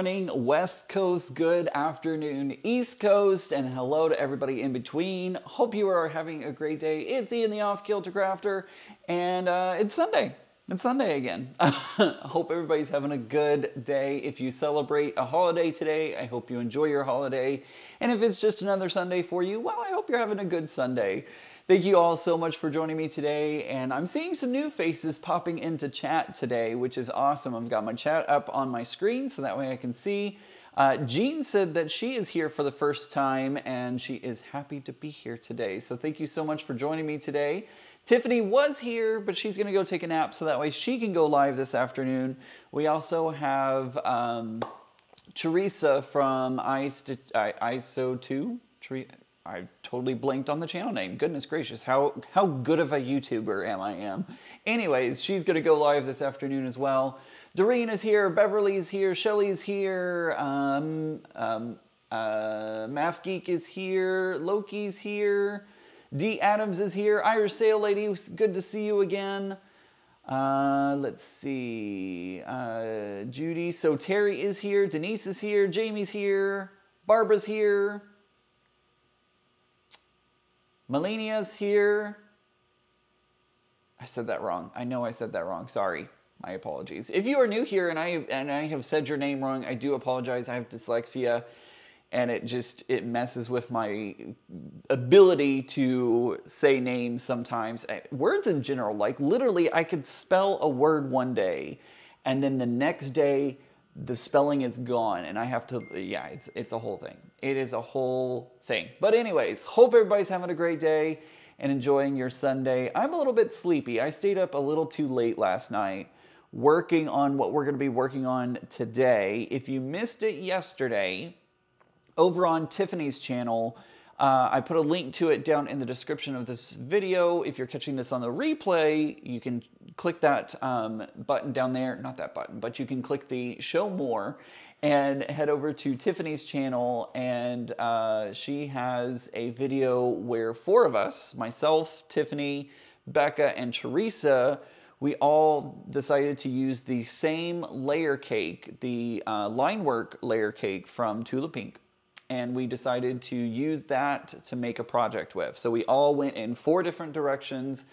Morning, West Coast. Good afternoon, East Coast. And hello to everybody in between. Hope you are having a great day. It's Ian the Off Kilter Crafter, and uh, it's Sunday. It's Sunday again. hope everybody's having a good day. If you celebrate a holiday today, I hope you enjoy your holiday. And if it's just another Sunday for you, well, I hope you're having a good Sunday. Thank you all so much for joining me today. And I'm seeing some new faces popping into chat today, which is awesome. I've got my chat up on my screen so that way I can see. Uh, Jean said that she is here for the first time and she is happy to be here today. So thank you so much for joining me today. Tiffany was here, but she's going to go take a nap so that way she can go live this afternoon. We also have um, Teresa from ISO 2. I totally blinked on the channel name. Goodness gracious, how, how good of a YouTuber am I am. Anyways, she's gonna go live this afternoon as well. Doreen is here, Beverly's here, Shelly's here, um, um, uh, Math Geek is here, Loki's here, D Adams is here, Irish Sail Lady, good to see you again. Uh, let's see, uh, Judy, so Terry is here, Denise is here, Jamie's here, Barbara's here, Melania's here. I said that wrong. I know I said that wrong. Sorry. My apologies. If you are new here and I and I have said your name wrong, I do apologize. I have dyslexia and it just it messes with my ability to say names sometimes. Eh, words in general, like literally I could spell a word one day and then the next day the spelling is gone and I have to, yeah, it's, it's a whole thing. It is a whole thing. But anyways, hope everybody's having a great day and enjoying your Sunday. I'm a little bit sleepy. I stayed up a little too late last night working on what we're going to be working on today. If you missed it yesterday, over on Tiffany's channel, uh, I put a link to it down in the description of this video. If you're catching this on the replay, you can click that um, button down there. Not that button, but you can click the show more and head over to Tiffany's channel and uh, she has a video where four of us, myself, Tiffany, Becca, and Teresa, we all decided to use the same layer cake, the uh, Linework layer cake from Tula Pink and we decided to use that to make a project with. So we all went in four different directions.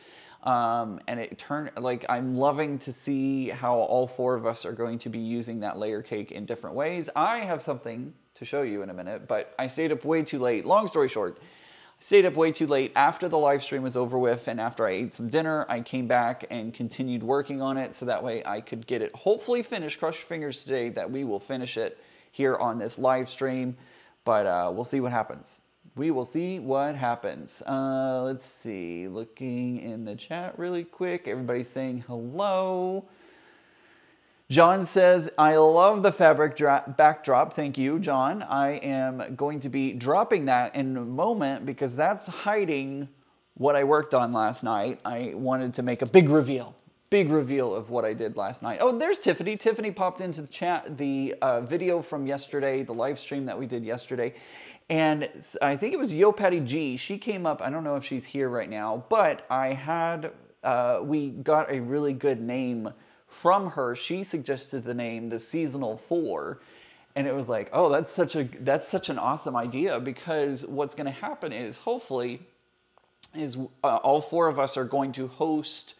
Um, and it turned like I'm loving to see how all four of us are going to be using that layer cake in different ways. I have something to show you in a minute, but I stayed up way too late. Long story short, I stayed up way too late after the live stream was over with and after I ate some dinner, I came back and continued working on it so that way I could get it hopefully finished. Crush your fingers today that we will finish it here on this live stream but uh, we'll see what happens. We will see what happens. Uh, let's see, looking in the chat really quick. Everybody's saying hello. John says, I love the fabric backdrop. Thank you, John. I am going to be dropping that in a moment because that's hiding what I worked on last night. I wanted to make a big reveal big reveal of what I did last night. Oh, there's Tiffany. Tiffany popped into the chat the uh, video from yesterday, the live stream that we did yesterday. And I think it was Yo Patty G. She came up. I don't know if she's here right now, but I had, uh, we got a really good name from her. She suggested the name the Seasonal Four. And it was like, oh, that's such a that's such an awesome idea because what's going to happen is hopefully is uh, all four of us are going to host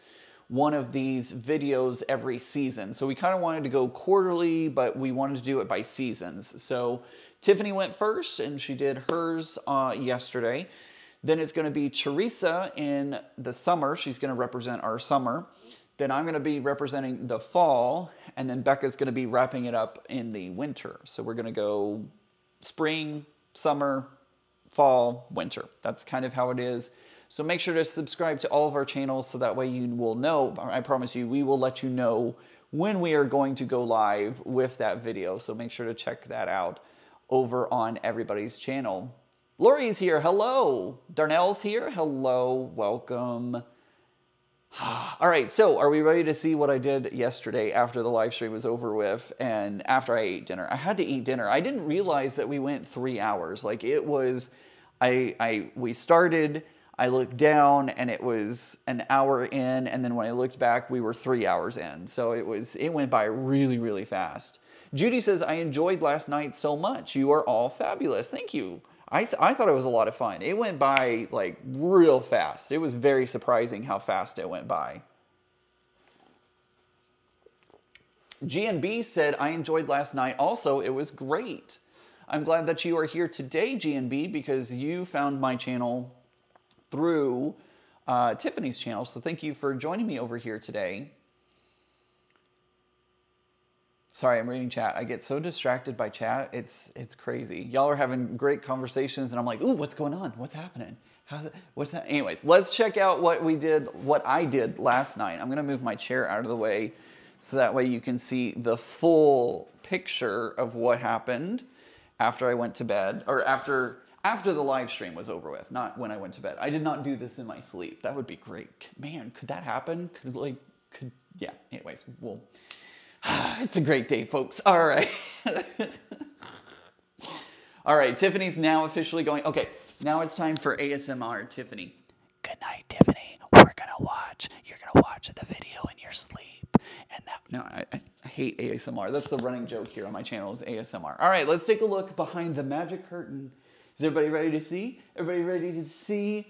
one of these videos every season. So we kind of wanted to go quarterly, but we wanted to do it by seasons. So Tiffany went first and she did hers uh, yesterday. Then it's going to be Teresa in the summer. She's going to represent our summer. Then I'm going to be representing the fall. And then Becca's going to be wrapping it up in the winter. So we're going to go spring, summer, fall, winter. That's kind of how it is. So make sure to subscribe to all of our channels so that way you will know, I promise you, we will let you know when we are going to go live with that video. So make sure to check that out over on everybody's channel. Lori's here, hello. Darnell's here, hello, welcome. All right, so are we ready to see what I did yesterday after the live stream was over with and after I ate dinner? I had to eat dinner. I didn't realize that we went three hours. Like it was, I, I, we started, I looked down and it was an hour in, and then when I looked back, we were three hours in. So it was it went by really, really fast. Judy says, I enjoyed last night so much. You are all fabulous. Thank you. I, th- I thought it was a lot of fun. It went by like real fast. It was very surprising how fast it went by. GNB said, I enjoyed last night. Also, it was great. I'm glad that you are here today, GNB, because you found my channel through uh, Tiffany's channel. So thank you for joining me over here today. Sorry, I'm reading chat. I get so distracted by chat. It's it's crazy. Y'all are having great conversations, and I'm like, ooh, what's going on? What's happening? How's it? What's that? Anyways, let's check out what we did, what I did last night. I'm gonna move my chair out of the way so that way you can see the full picture of what happened after I went to bed or after after the live stream was over with, not when I went to bed. I did not do this in my sleep. That would be great. Man, could that happen? Could like could yeah, anyways, well it's a great day, folks. All right. All right, Tiffany's now officially going. Okay, now it's time for ASMR, Tiffany. Good night, Tiffany. We're gonna watch. You're gonna watch the video in your sleep. And that, no, I, I hate ASMR. That's the running joke here on my channel is ASMR. All right, let's take a look behind the magic curtain. Is everybody ready to see? Everybody ready to see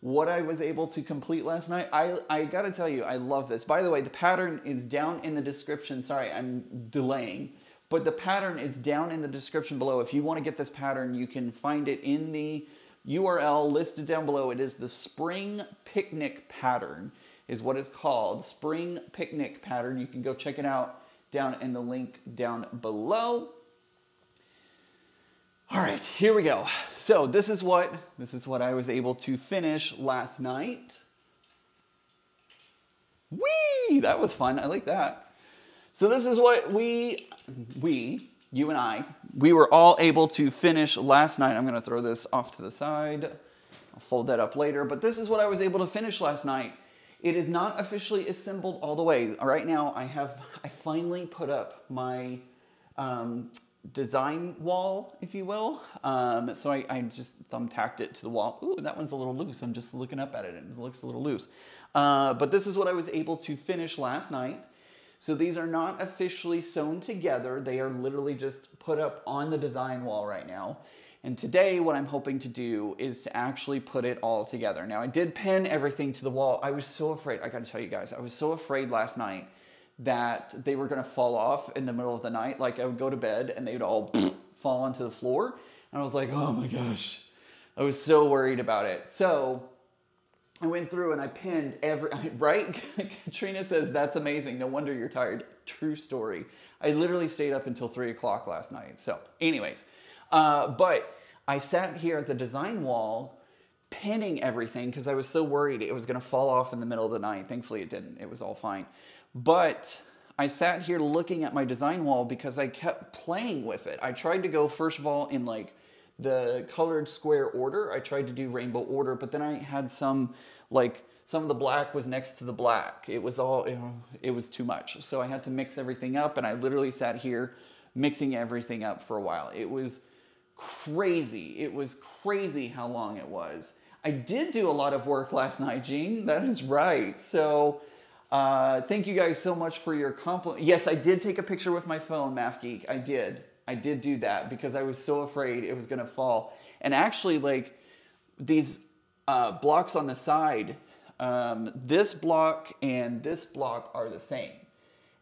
what I was able to complete last night? I, I gotta tell you, I love this. By the way, the pattern is down in the description. Sorry, I'm delaying. But the pattern is down in the description below. If you wanna get this pattern, you can find it in the URL listed down below. It is the Spring Picnic Pattern is what it's called, Spring Picnic Pattern. You can go check it out down in the link down below. All right, here we go. So this is what this is what I was able to finish last night. Whee! That was fun. I like that. So this is what we we you and I we were all able to finish last night. I'm going to throw this off to the side. I'll fold that up later, but this is what I was able to finish last night. It is not officially assembled all the way. Right now, I have I finally put up my um, design wall, if you will. Um, so I, I, just thumbtacked it to the wall. Ooh, that one's a little loose. I'm just looking up at it and it looks a little loose. Uh, but this is what I was able to finish last night. So these are not officially sewn together. They are literally just put up on the design wall right now. And today what I'm hoping to do is to actually put it all together. Now I did pin everything to the wall. I was so afraid, I gotta tell you guys, I was so afraid last night that they were gonna fall off in the middle of the night. Like I would go to bed and they would all fall onto the floor. And I was like, oh my gosh. I was so worried about it. So I went through and I pinned every, right? Katrina says, that's amazing. No wonder you're tired. True story. I literally stayed up until three o'clock last night. So anyways, uh, but I sat here at the design wall pinning everything because I was so worried it was going to fall off in the middle of the night. Thankfully, it didn't. It was all fine. But I sat here looking at my design wall because I kept playing with it. I tried to go, first of all, in like the colored square order. I tried to do rainbow order, but then I had some like some of the black was next to the black. It was all, it was too much. So I had to mix everything up and I literally sat here mixing everything up for a while. It was crazy. It was crazy how long it was. I did do a lot of work last night, Gene. That is right. So uh, thank you guys so much for your compliment. Yes, I did take a picture with my phone, Math Geek. I did. I did do that because I was so afraid it was going to fall. And actually, like these uh, blocks on the side, um, this block and this block are the same.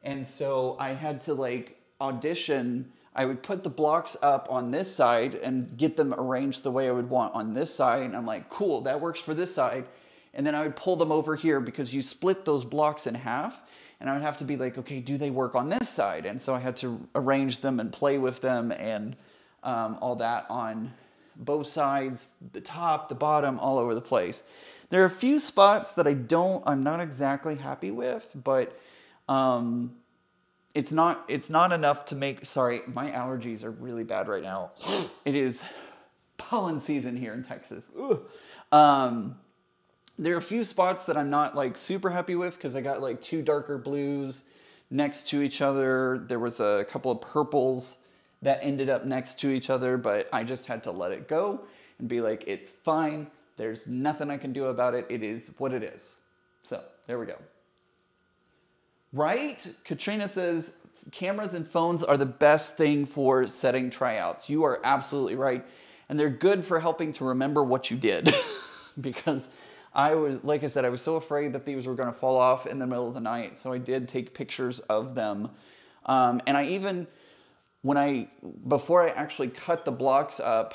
And so I had to like audition I would put the blocks up on this side and get them arranged the way I would want on this side. And I'm like, cool, that works for this side. And then I would pull them over here because you split those blocks in half. And I would have to be like, okay, do they work on this side? And so I had to arrange them and play with them and um, all that on both sides, the top, the bottom, all over the place. There are a few spots that I don't, I'm not exactly happy with, but um, it's not it's not enough to make sorry my allergies are really bad right now it is pollen season here in texas um, there are a few spots that i'm not like super happy with because i got like two darker blues next to each other there was a couple of purples that ended up next to each other but i just had to let it go and be like it's fine there's nothing i can do about it it is what it is so there we go Right? Katrina says, cameras and phones are the best thing for setting tryouts. You are absolutely right. And they're good for helping to remember what you did. because I was, like I said, I was so afraid that these were going to fall off in the middle of the night. So I did take pictures of them. Um, and I even, when I, before I actually cut the blocks up,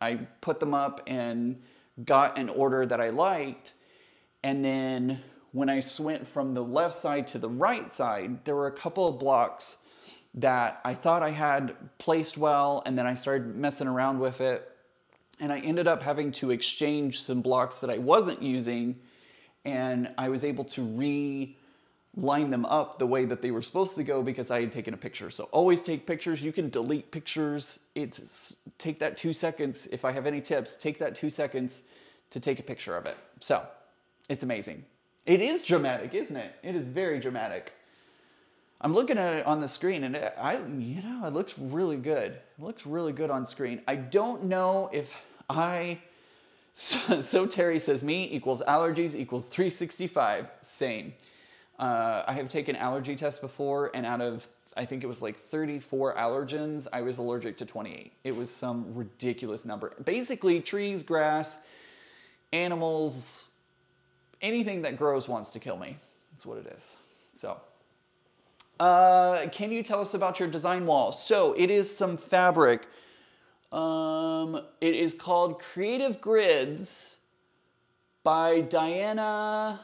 I put them up and got an order that I liked. And then when I went from the left side to the right side, there were a couple of blocks that I thought I had placed well, and then I started messing around with it. And I ended up having to exchange some blocks that I wasn't using, and I was able to re line them up the way that they were supposed to go because I had taken a picture. So always take pictures. You can delete pictures. It's take that two seconds. If I have any tips, take that two seconds to take a picture of it. So it's amazing. It is dramatic, isn't it? It is very dramatic. I'm looking at it on the screen and it, I, you know, it looks really good. It looks really good on screen. I don't know if I, so, so Terry says me equals allergies equals 365, same. Uh, I have taken allergy tests before, and out of I think it was like 34 allergens, I was allergic to 28. It was some ridiculous number. Basically, trees, grass, animals, anything that grows wants to kill me. That's what it is. So, uh, can you tell us about your design wall? So, it is some fabric. Um, it is called Creative Grids by Diana.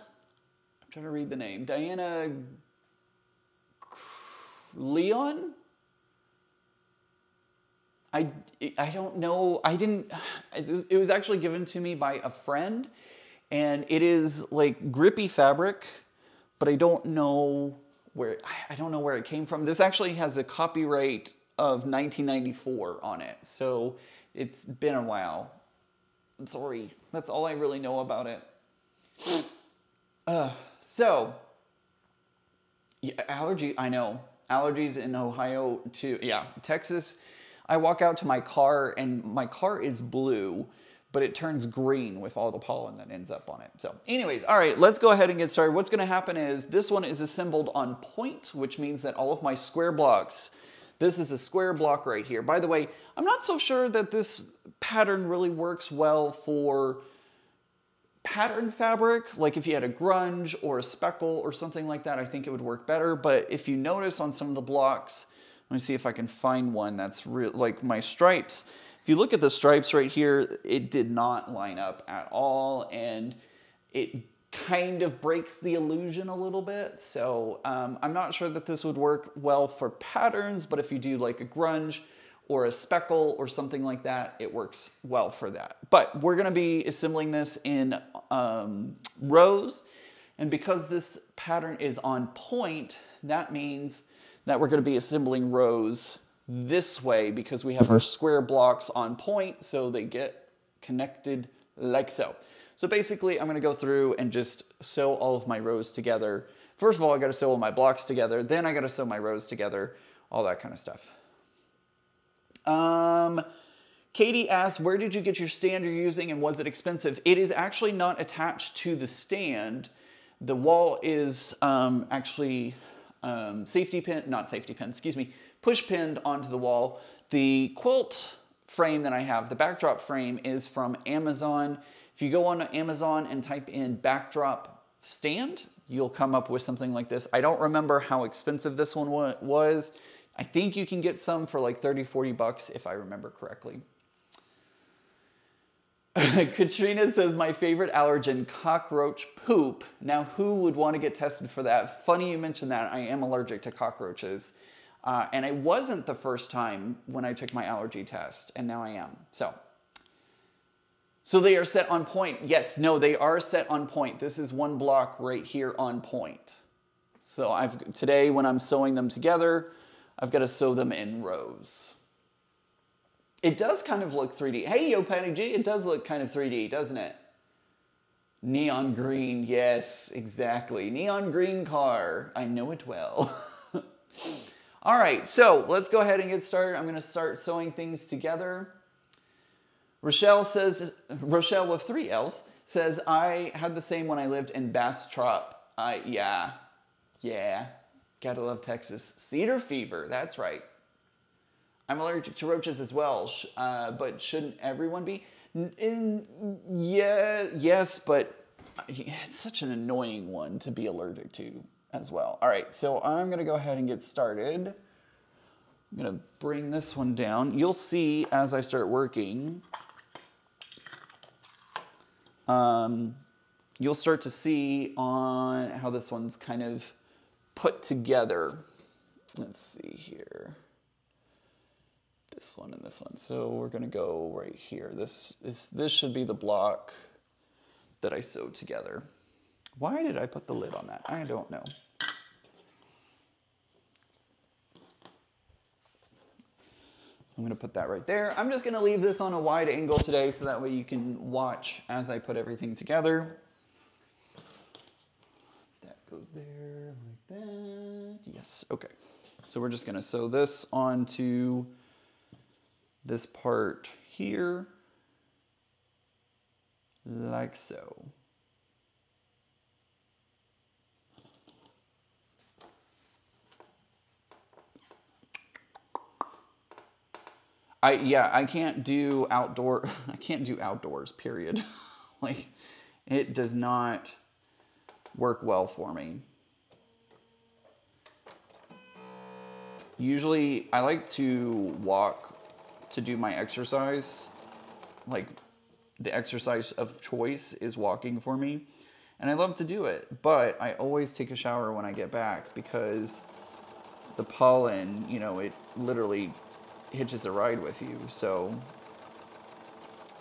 I'm trying to read the name. Diana Leon? I, I don't know. I didn't. It was actually given to me by a friend, and it is like grippy fabric, but I don't know where. I don't know where it came from. This actually has a copyright of 1994 on it, so it's been a while. I'm sorry. That's all I really know about it. Uh, so, yeah, allergy, I know. Allergies in Ohio too. Yeah, Texas. I walk out to my car and my car is blue, but it turns green with all the pollen that ends up on it. So anyways, all right, let's go ahead and get started. What's gonna happen is this one is assembled on point, which means that all of my square blocks, this is a square block right here. By the way, I'm not so sure that this pattern really works well for pattern fabric, like if you had a grunge or a speckle or something like that, I think it would work better. But if you notice on some of the blocks, let me see if I can find one that's real, like my stripes. If you look at the stripes right here, it did not line up at all. And it kind of breaks the illusion a little bit. So um, I'm not sure that this would work well for patterns, but if you do like a grunge or a speckle or something like that, it works well for that. But we're gonna be assembling this in um, rows. And because this pattern is on point, that means that we're gonna be assembling rows this way because we have our square blocks on point so they get connected like so. So basically I'm gonna go through and just sew all of my rows together. First of all, I gotta sew all my blocks together, then I gotta sew my rows together, all that kind of stuff. Um, Katie asks, where did you get your stand you're using and was it expensive? It is actually not attached to the stand. The wall is um, actually um, safety pin, not safety pin, excuse me, push pinned onto the wall. The quilt frame that I have, the backdrop frame is from Amazon. If you go on Amazon and type in backdrop stand, you'll come up with something like this. I don't remember how expensive this one was. I think you can get some for like 30, 40 bucks if I remember correctly. Katrina says, my favorite allergen, cockroach poop. Now, who would want to get tested for that? Funny you mentioned that. I am allergic to cockroaches. Uh, and it wasn't the first time when I took my allergy test, and now I am. So, so they are set on point. Yes, no, they are set on point. This is one block right here on point. So I've today when I'm sewing them together, I've got to sew them in rows. It does kind of look 3D. Hey, Yo Patty G, it does look kind of 3D, doesn't it? Neon green, yes, exactly. Neon green car. I know it well. All right, so let's go ahead and get started. I'm gonna start sewing things together. Rochelle says, Rochelle with three L's, says, I had the same when I lived in Bastrop. I, yeah, yeah, Gotta love Texas. Cedar fever, that's right. I'm allergic to roaches as well, uh, but shouldn't everyone be? In, yeah, yes, but it's such an annoying one to be allergic to as well. All right, so I'm gonna go ahead and get started. I'm gonna bring this one down. You'll see as I start working, um, you'll start to see on how this one's kind of put together. Let's see here. This one and this one. So we're gonna go right here. This is this should be the block that I sewed together. Why did I put the lid on that? I don't know. I'm gonna put that right there. I'm just gonna leave this on a wide angle today so that way you can watch as I put everything together. That goes there like that. Yes, okay. So we're just gonna sew this onto this part here, like so. I yeah, I can't do outdoor I can't do outdoors, period. like it does not work well for me. Usually I like to walk to do my exercise. Like the exercise of choice is walking for me. And I love to do it, but I always take a shower when I get back because the pollen, you know, it literally hitches a ride with you. So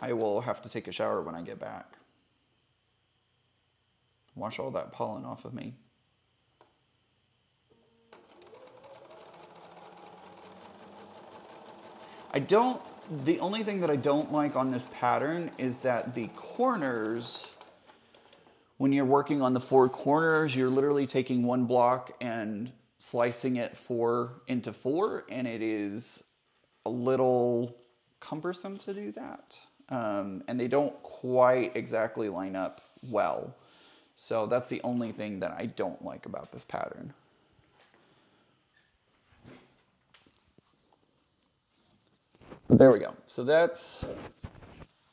I will have to take a shower when I get back. Wash all that pollen off of me. I don't, the only thing that I don't like on this pattern is that the corners, when you're working on the four corners, you're literally taking one block and slicing it four into four, and it is a little cumbersome to do that. Um, and they don't quite exactly line up well. So that's the only thing that I don't like about this pattern. There we go. So that's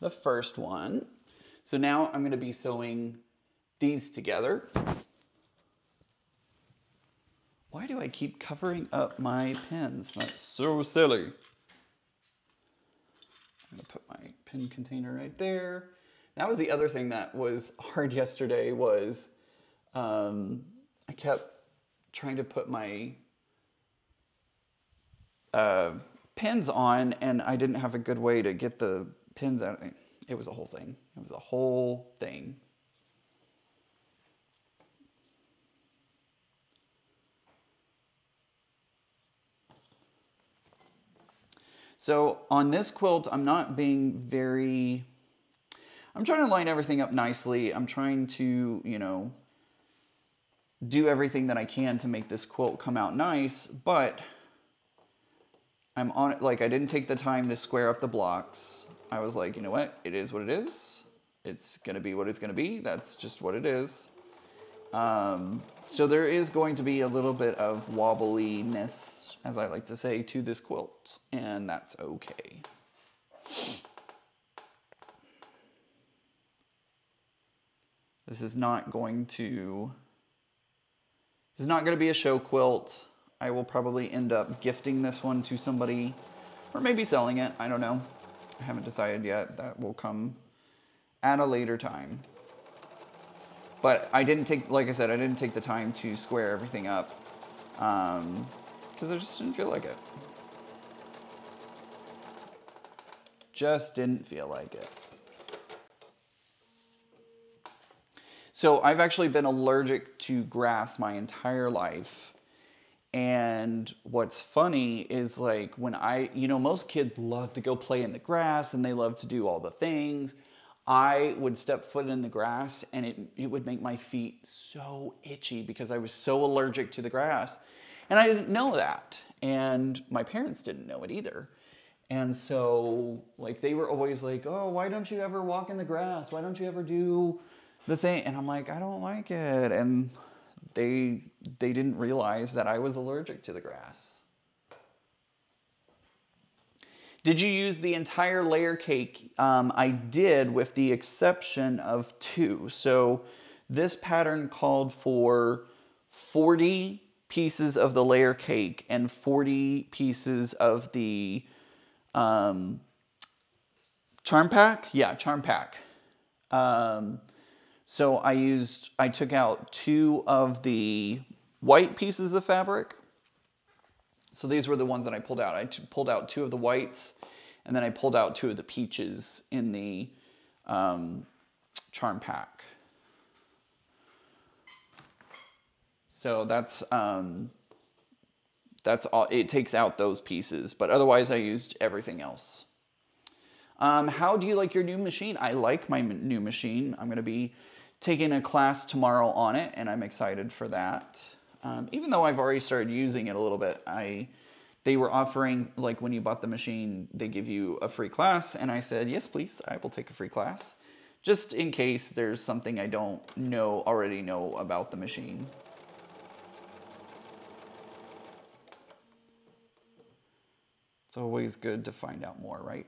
the first one. So now I'm gonna be sewing these together. Why do I keep covering up my pins? That's so silly. I'm gonna put my pin container right there. That was the other thing that was hard yesterday was um, I kept trying to put my uh, pins on and I didn't have a good way to get the pins out. It was a whole thing. It was a whole thing. So on this quilt, I'm not being very, I'm trying to line everything up nicely. I'm trying to, you know, do everything that I can to make this quilt come out nice, but I'm on it, like I didn't take the time to square up the blocks. I was like, you know what, it is what it is. It's gonna be what it's gonna be. That's just what it is. Um, so there is going to be a little bit of wobbliness as I like to say, to this quilt, and that's okay. This is not going to, this is not going to be a show quilt. I will probably end up gifting this one to somebody or maybe selling it. I don't know. I haven't decided yet. That will come at a later time. But I didn't take, like I said, I didn't take the time to square everything up. Um, because I just didn't feel like it. Just didn't feel like it. So I've actually been allergic to grass my entire life. And what's funny is like when I, you know, most kids love to go play in the grass and they love to do all the things. I would step foot in the grass and it, it would make my feet so itchy because I was so allergic to the grass. And I didn't know that. And my parents didn't know it either. And so, like, they were always like, oh, why don't you ever walk in the grass? Why don't you ever do the thing? And I'm like, I don't like it. And they they didn't realize that I was allergic to the grass. Did you use the entire layer cake? Um, I did with the exception of two. So this pattern called for 40 pieces of the layer cake and 40 pieces of the um, charm pack. Yeah, charm pack. Um, so I used, I took out two of the white pieces of fabric. So these were the ones that I pulled out. I pulled out two of the whites and then I pulled out two of the peaches in the um, charm pack. So that's um, that's all. It takes out those pieces, but otherwise I used everything else. Um, how do you like your new machine? I like my new machine. I'm going to be taking a class tomorrow on it, and I'm excited for that. Um, even though I've already started using it a little bit, I they were offering like when you bought the machine, they give you a free class, and I said yes, please. I will take a free class, just in case there's something I don't know already know about the machine. It's always good to find out more, right?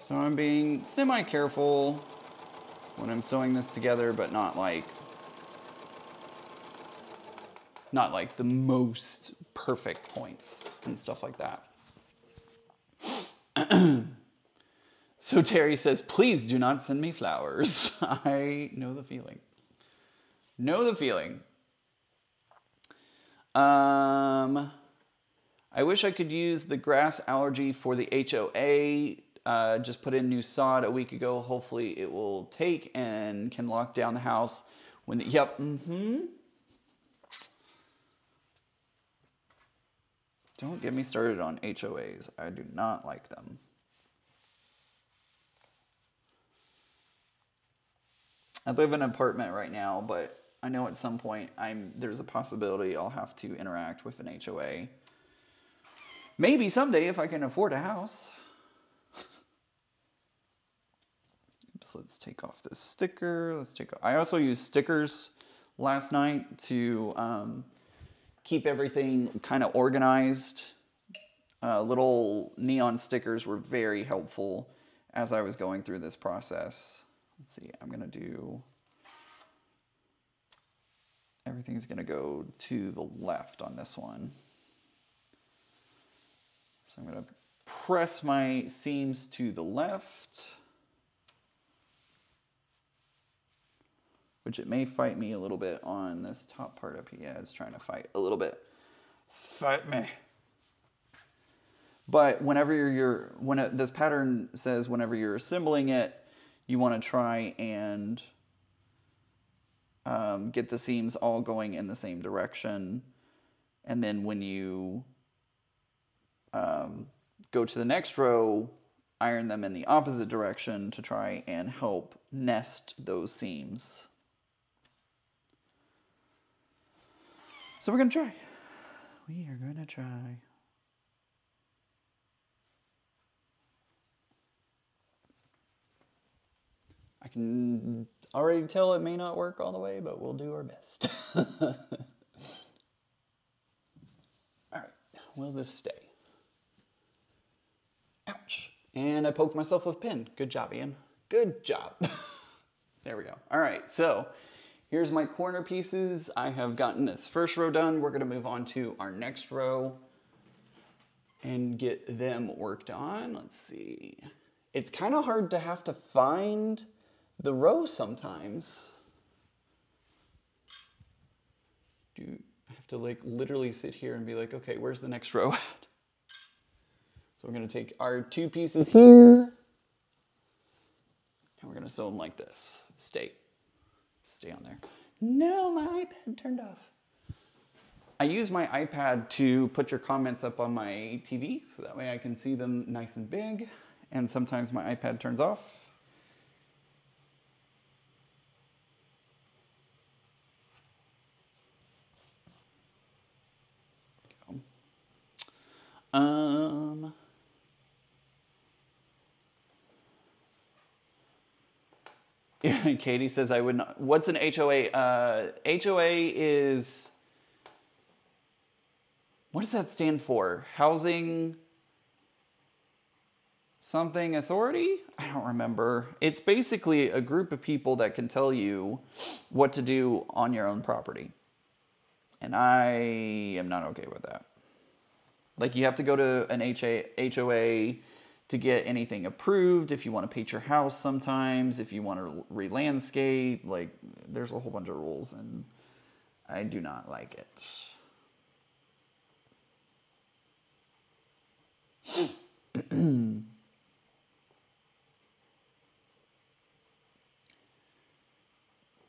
So I'm being semi-careful when I'm sewing this together, but not like, not like the most perfect points and stuff like that. So Terry says, please do not send me flowers. I know the feeling. Know the feeling. Um, I wish I could use the grass allergy for the HOA. Uh, just put in new sod a week ago. Hopefully it will take and can lock down the house when the, yep, mm-hmm. Don't get me started on HOAs. I do not like them. I live in an apartment right now, but I know at some point I'm there's a possibility I'll have to interact with an HOA. Maybe someday if I can afford a house. Oops, let's take off this sticker. Let's take. I also used stickers last night to um, keep everything kind of organized. Uh, little neon stickers were very helpful as I was going through this process. Let's see, I'm gonna do, everything's gonna go to the left on this one. So I'm gonna press my seams to the left, which it may fight me a little bit on this top part up here. It's trying to fight a little bit. Fight me. But whenever you're, you're when it, this pattern says whenever you're assembling it, you want to try and um, get the seams all going in the same direction. And then when you um, go to the next row, iron them in the opposite direction to try and help nest those seams. So we're going to try. We are going to try. Can already tell it may not work all the way, but we'll do our best. all right, will this stay? Ouch. And I poked myself with a pin. Good job, Ian. Good job. there we go. All right, so here's my corner pieces. I have gotten this first row done. We're gonna move on to our next row and get them worked on. Let's see. It's kind of hard to have to find the row sometimes. Do I have to like literally sit here and be like, okay, where's the next row at? So we're gonna take our two pieces here, and we're gonna sew them like this. Stay, stay on there. No, my iPad turned off. I use my iPad to put your comments up on my TV, so that way I can see them nice and big. And sometimes my iPad turns off, Um. Katie says I would not. What's an HOA? Uh, HOA is. What does that stand for? Housing. Something authority? I don't remember. It's basically a group of people that can tell you what to do on your own property. And I am not okay with that. Like you have to go to an HOA to get anything approved, if you want to paint your house sometimes, if you want to re-landscape, like there's a whole bunch of rules and I do not like it.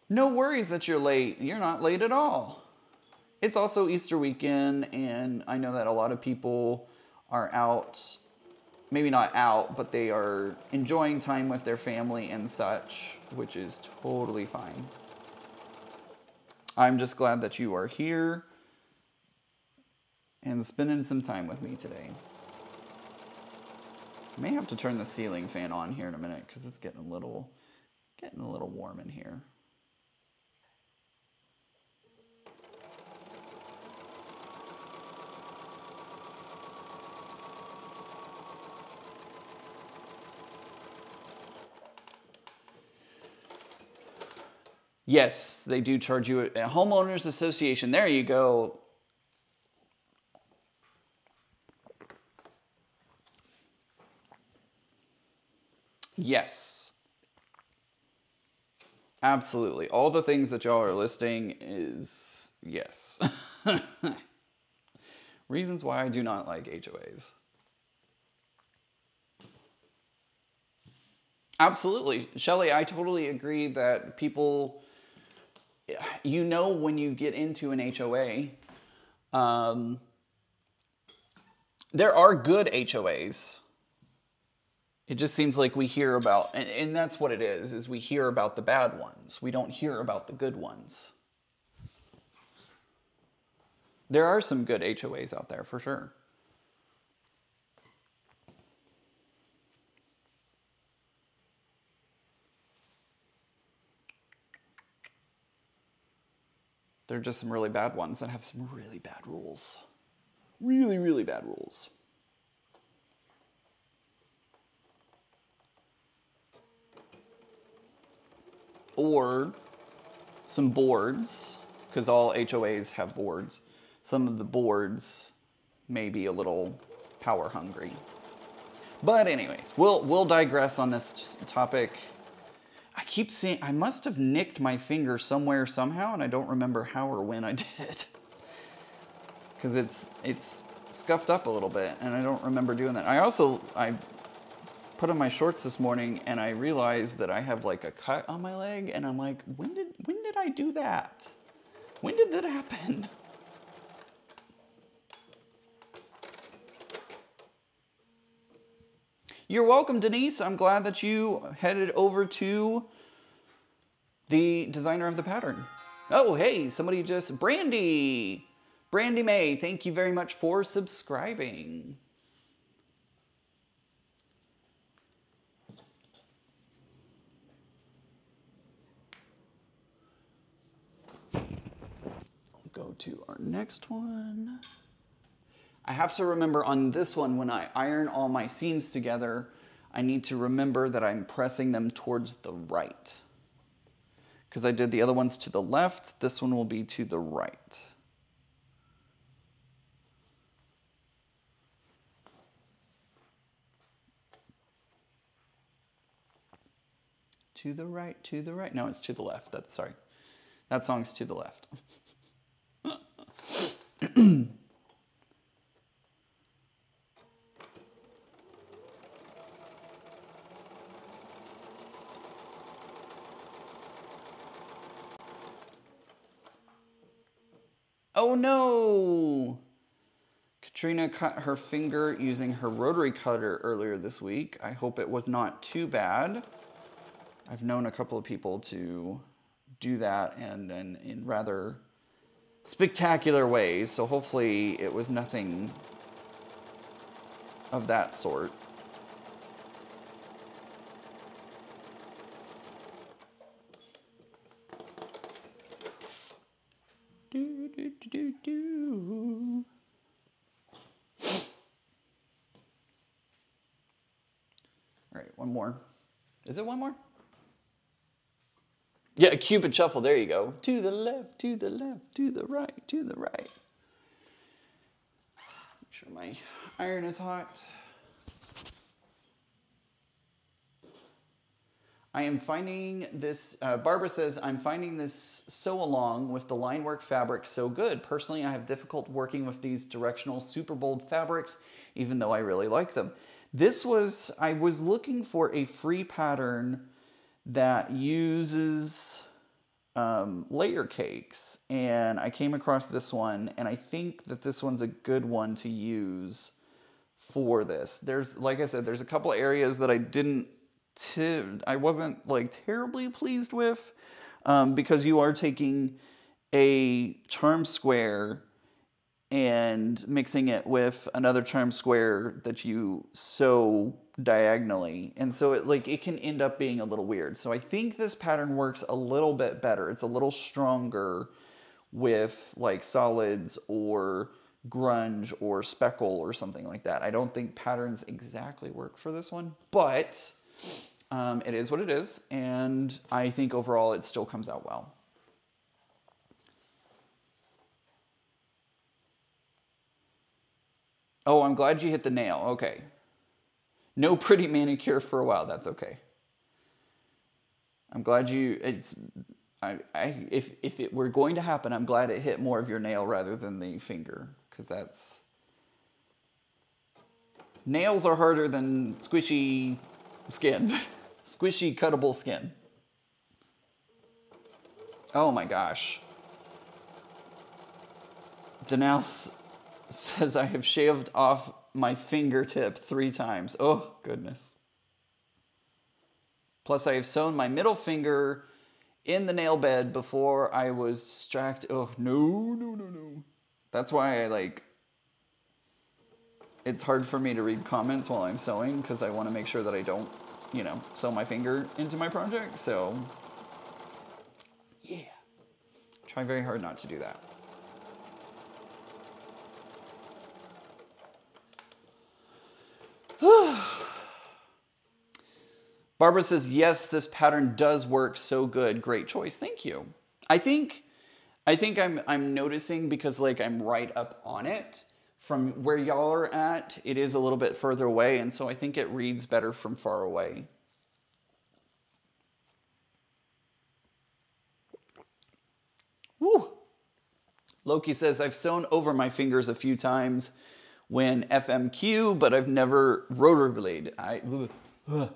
no worries that you're late. You're not late at all. It's also Easter weekend, and I know that a lot of people are out maybe not out, but they are enjoying time with their family and such, which is totally fine. I'm just glad that you are here and spending some time with me today. I may have to turn the ceiling fan on here in a minute because it's getting a little getting a little warm in here. Yes, they do charge you a homeowners association. There you go. Yes. Absolutely. All the things that y'all are listing is yes. Reasons why I do not like HOAs. Absolutely. Shelly, I totally agree that people you know when you get into an HOA, um, there are good HOAs. It just seems like we hear about, and, and that's what it is, is we hear about the bad ones. We don't hear about the good ones. There are some good HOAs out there for sure. There are just some really bad ones that have some really bad rules. Really, really bad rules. Or some boards, because all HOAs have boards. Some of the boards may be a little power hungry. But anyways, we'll, we'll digress on this topic I keep seeing, I must have nicked my finger somewhere somehow, and I don't remember how or when I did it. Because it's, it's scuffed up a little bit, and I don't remember doing that. I also, I put on my shorts this morning, and I realized that I have like a cut on my leg, and I'm like, when did, when did I do that? When did that happen? You're welcome, Denise. I'm glad that you headed over to the designer of the pattern. Oh, hey, somebody just, Brandy. Brandy May, thank you very much for subscribing. go to our next one. I have to remember on this one, when I iron all my seams together, I need to remember that I'm pressing them towards the right. Because I did the other ones to the left, this one will be to the right. To the right, to the right. No, it's to the left. That's sorry. That song's to the left. Oh no! Katrina cut her finger using her rotary cutter earlier this week. I hope it was not too bad. I've known a couple of people to do that and, and in rather spectacular ways, so hopefully it was nothing of that sort. Do, do, do, do, do. All right, one more. Is it one more? Yeah, a Cupid shuffle. There you go. To the left, to the left, to the right, to the right. Make sure my iron is hot. I am finding this, uh, Barbara says, I'm finding this sew along with the Linework fabric so good. Personally, I have difficult working with these directional super bold fabrics, even though I really like them. This was, I was looking for a free pattern that uses um, layer cakes and I came across this one and I think that this one's a good one to use for this. There's, like I said, there's a couple areas that I didn't, I wasn't like terribly pleased with um, because you are taking a charm square and mixing it with another charm square that you sew diagonally. And so it like it can end up being a little weird. So i think this pattern works a little bit better. It's a little stronger with like solids or grunge or speckle or something like that. I don't think patterns exactly work for this one but um, it is what it is. And i think overall it still comes out well Oh, I'm glad you hit the nail. Okay. No pretty manicure for a while. That's okay. I'm glad you. It's. I, I. If if it were going to happen, I'm glad it hit more of your nail rather than the finger, because that's. Nails are harder than squishy skin, squishy cuttable skin. Oh my gosh. Danaus says I have shaved off my fingertip three times. Oh, goodness. Plus, I have sewn my middle finger in the nail bed before I was distracted. Oh, no, no, no, no. That's why I like. It's hard for me to read comments while I'm sewing because I want to make sure that I don't, you know, sew my finger into my project. So, yeah. Try very hard not to do that. Barbara says, yes, this pattern does work so good. Great choice. Thank you. I think I think I'm I'm noticing because like I'm right up on it from where y'all are at, it is a little bit further away, and so I think it reads better from far away. Woo! Loki says, I've sewn over my fingers a few times when FMQ, but I've never rollerblade. I, ugh,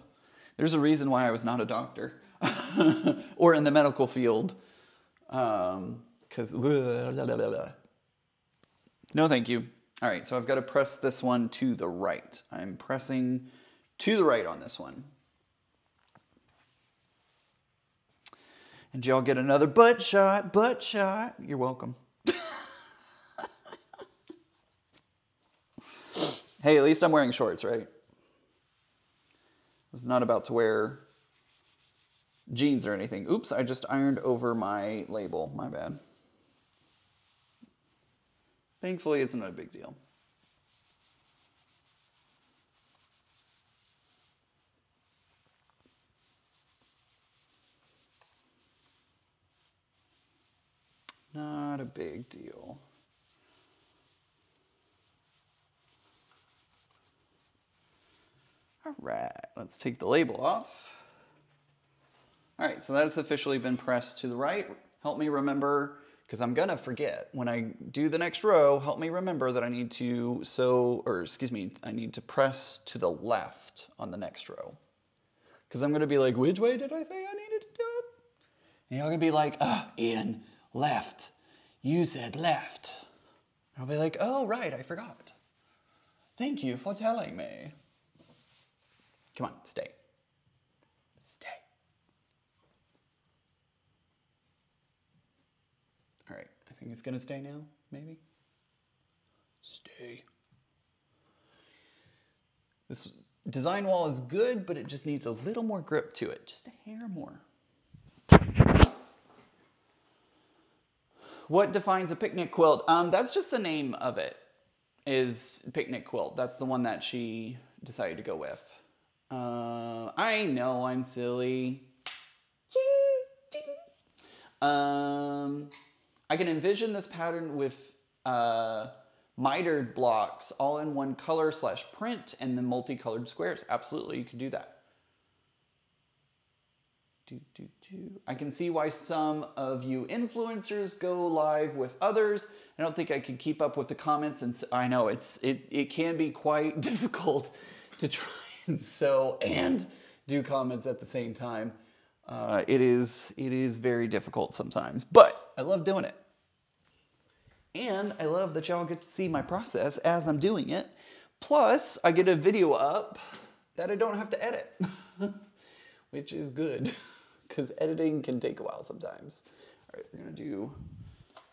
there's a reason why I was not a doctor or in the medical field. Because, um, no, thank you. All right, so I've got to press this one to the right. I'm pressing to the right on this one. And y'all get another butt shot, butt shot. You're welcome. Hey, at least I'm wearing shorts, right? I was not about to wear jeans or anything. Oops, I just ironed over my label. My bad. Thankfully, it's not a big deal. Not a big deal. All right, let's take the label off. All right, so that has officially been pressed to the right. Help me remember, because I'm gonna forget. When I do the next row, help me remember that I need to sew, or excuse me, I need to press to the left on the next row. Because I'm gonna be like, which way did I say I needed to do it? And y'all gonna be like, ah, oh, Ian, left. You said left. I'll be like, oh, right, I forgot. Thank you for telling me. Come on, stay. Stay. All right, I think it's gonna stay now, maybe? Stay. This design wall is good, but it just needs a little more grip to it, just a hair more. What defines a picnic quilt? Um, that's just the name of it, is picnic quilt. That's the one that she decided to go with. Uh, I know I'm silly. Um, I can envision this pattern with uh, mitered blocks all in one color slash print and then multicolored squares. Absolutely, you can do that. Do, do, do. I can see why some of you influencers go live with others. I don't think I could keep up with the comments, and so, I know it's it it can be quite difficult to try sew and do comments at the same time. Uh, it is it is very difficult sometimes, but I love doing it. And I love that y'all get to see my process as I'm doing it. Plus, I get a video up that I don't have to edit, which is good because editing can take a while sometimes. All right, we're gonna do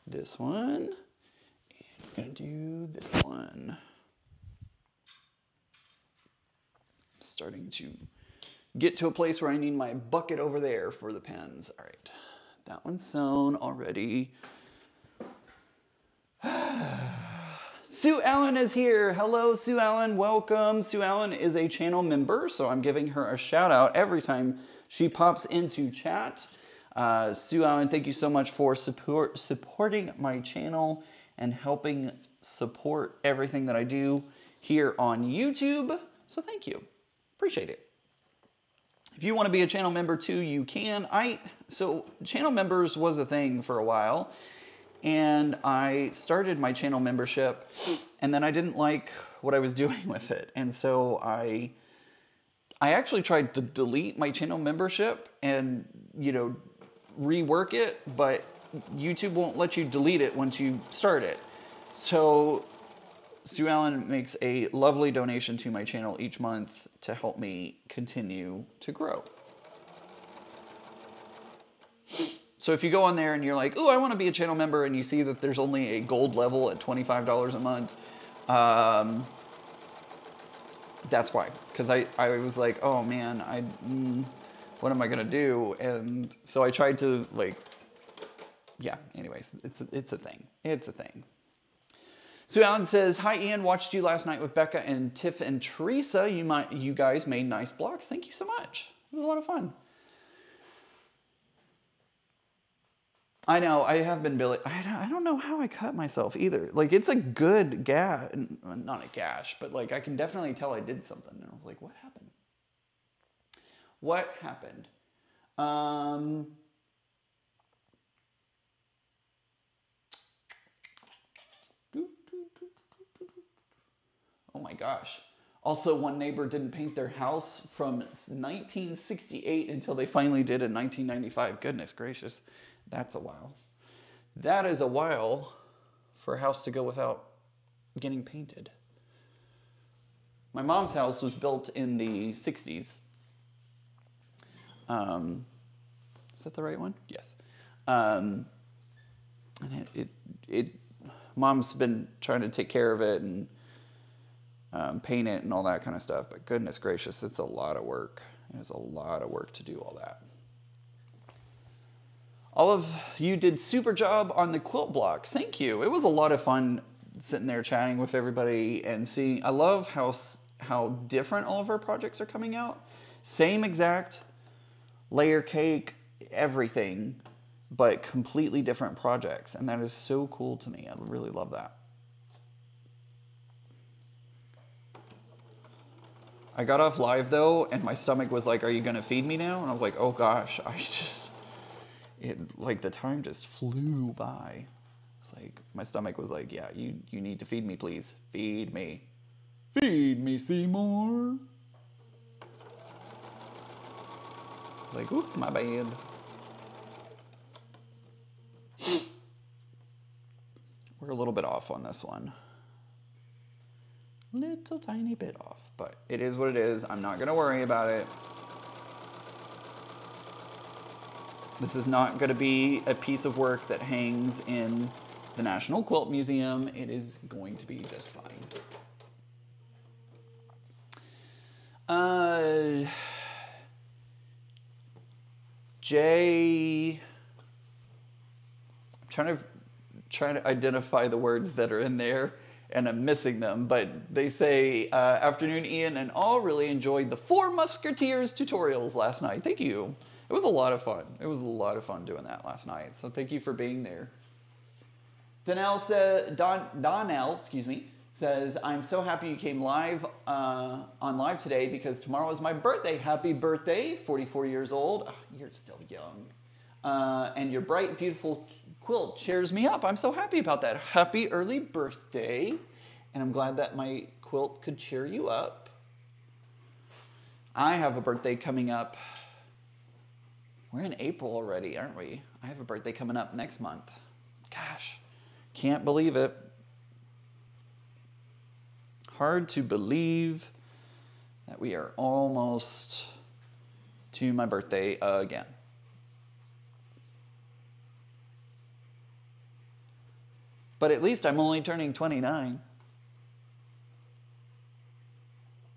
this one. And we're gonna do this one. Starting to get to a place where I need my bucket over there for the pens. All right, that one's sewn already. Sue Allen is here. Hello, Sue Allen. Welcome. Sue Allen is a channel member, so I'm giving her a shout out every time she pops into chat. Uh, Sue Allen, thank you so much for support, supporting my channel and helping support everything that I do here on YouTube. So thank you. Appreciate it. If you want to be a channel member too, you can. I so channel members was a thing for a while and I started my channel membership and then I didn't like what I was doing with it. And so I I actually tried to delete my channel membership and, you know, rework it, but YouTube won't let you delete it once you start it. So Sue Allen makes a lovely donation to my channel each month to help me continue to grow. So if you go on there and you're like, oh, I want to be a channel member, and you see that there's only a gold level at $25 a month, um, that's why. Because I, I was like, oh man, I, mm, what am I gonna do? And so I tried to like, yeah. Anyways, it's it's a thing. It's a thing. Sue Allen says, "Hi Ian, watched you last night with Becca and Tiff and Teresa. You might, you guys made nice blocks. Thank you so much. It was a lot of fun." I know I have been Billy. I don't, I don't know how I cut myself either. Like it's a good gash, not a gash, but like I can definitely tell I did something. And I was like, what happened? What happened? Um, oh my gosh. Also, one neighbor didn't paint their house from 1968 until they finally did in 1995. Goodness gracious. That's a while. That is a while for a house to go without getting painted. My mom's house was built in the 60s. Um, is that the right one? Yes. Um, and it, it, it, mom's been trying to take care of it and um, paint it and all that kind of stuff. But goodness gracious, it's a lot of work. It's a lot of work to do all that. All of you did super job on the quilt blocks. Thank you. It was a lot of fun sitting there chatting with everybody and seeing. I love how how different all of our projects are coming out. Same exact layer cake, everything, but completely different projects, and that is so cool to me. I really love that. I got off live though, and my stomach was like, "Are you gonna feed me now?" And I was like, "Oh gosh, I just." it like the time just flew by. It's like my stomach was like, yeah, you you need to feed me, please. Feed me. Feed me, Seymour. Like, oops, my bad. We're a little bit off on this one little tiny bit off, but it is what it is. I'm not gonna worry about it. This is not gonna be a piece of work that hangs in the National Quilt Museum. It is going to be just fine. Uh, i'm trying to trying to identify the words that are in there and I'm missing them. But they say, uh, "Afternoon, Ian, and all really enjoyed the Four Musketeers tutorials last night. Thank you. It was a lot of fun. It was a lot of fun doing that last night. So thank you for being there." Donnell said, Don, Donnell, excuse me, says, I'm so happy you came live uh, on live today because tomorrow is my birthday. Happy birthday, 44 years old. Oh, you're still young. Uh, and your bright, beautiful quilt cheers me up. I'm so happy about that. Happy early birthday. And I'm glad that my quilt could cheer you up. I have a birthday coming up. We're in April already, aren't we? I have a birthday coming up next month. Gosh. Can't believe it. Hard to believe that we are almost to my birthday again. But at least I'm only turning 29.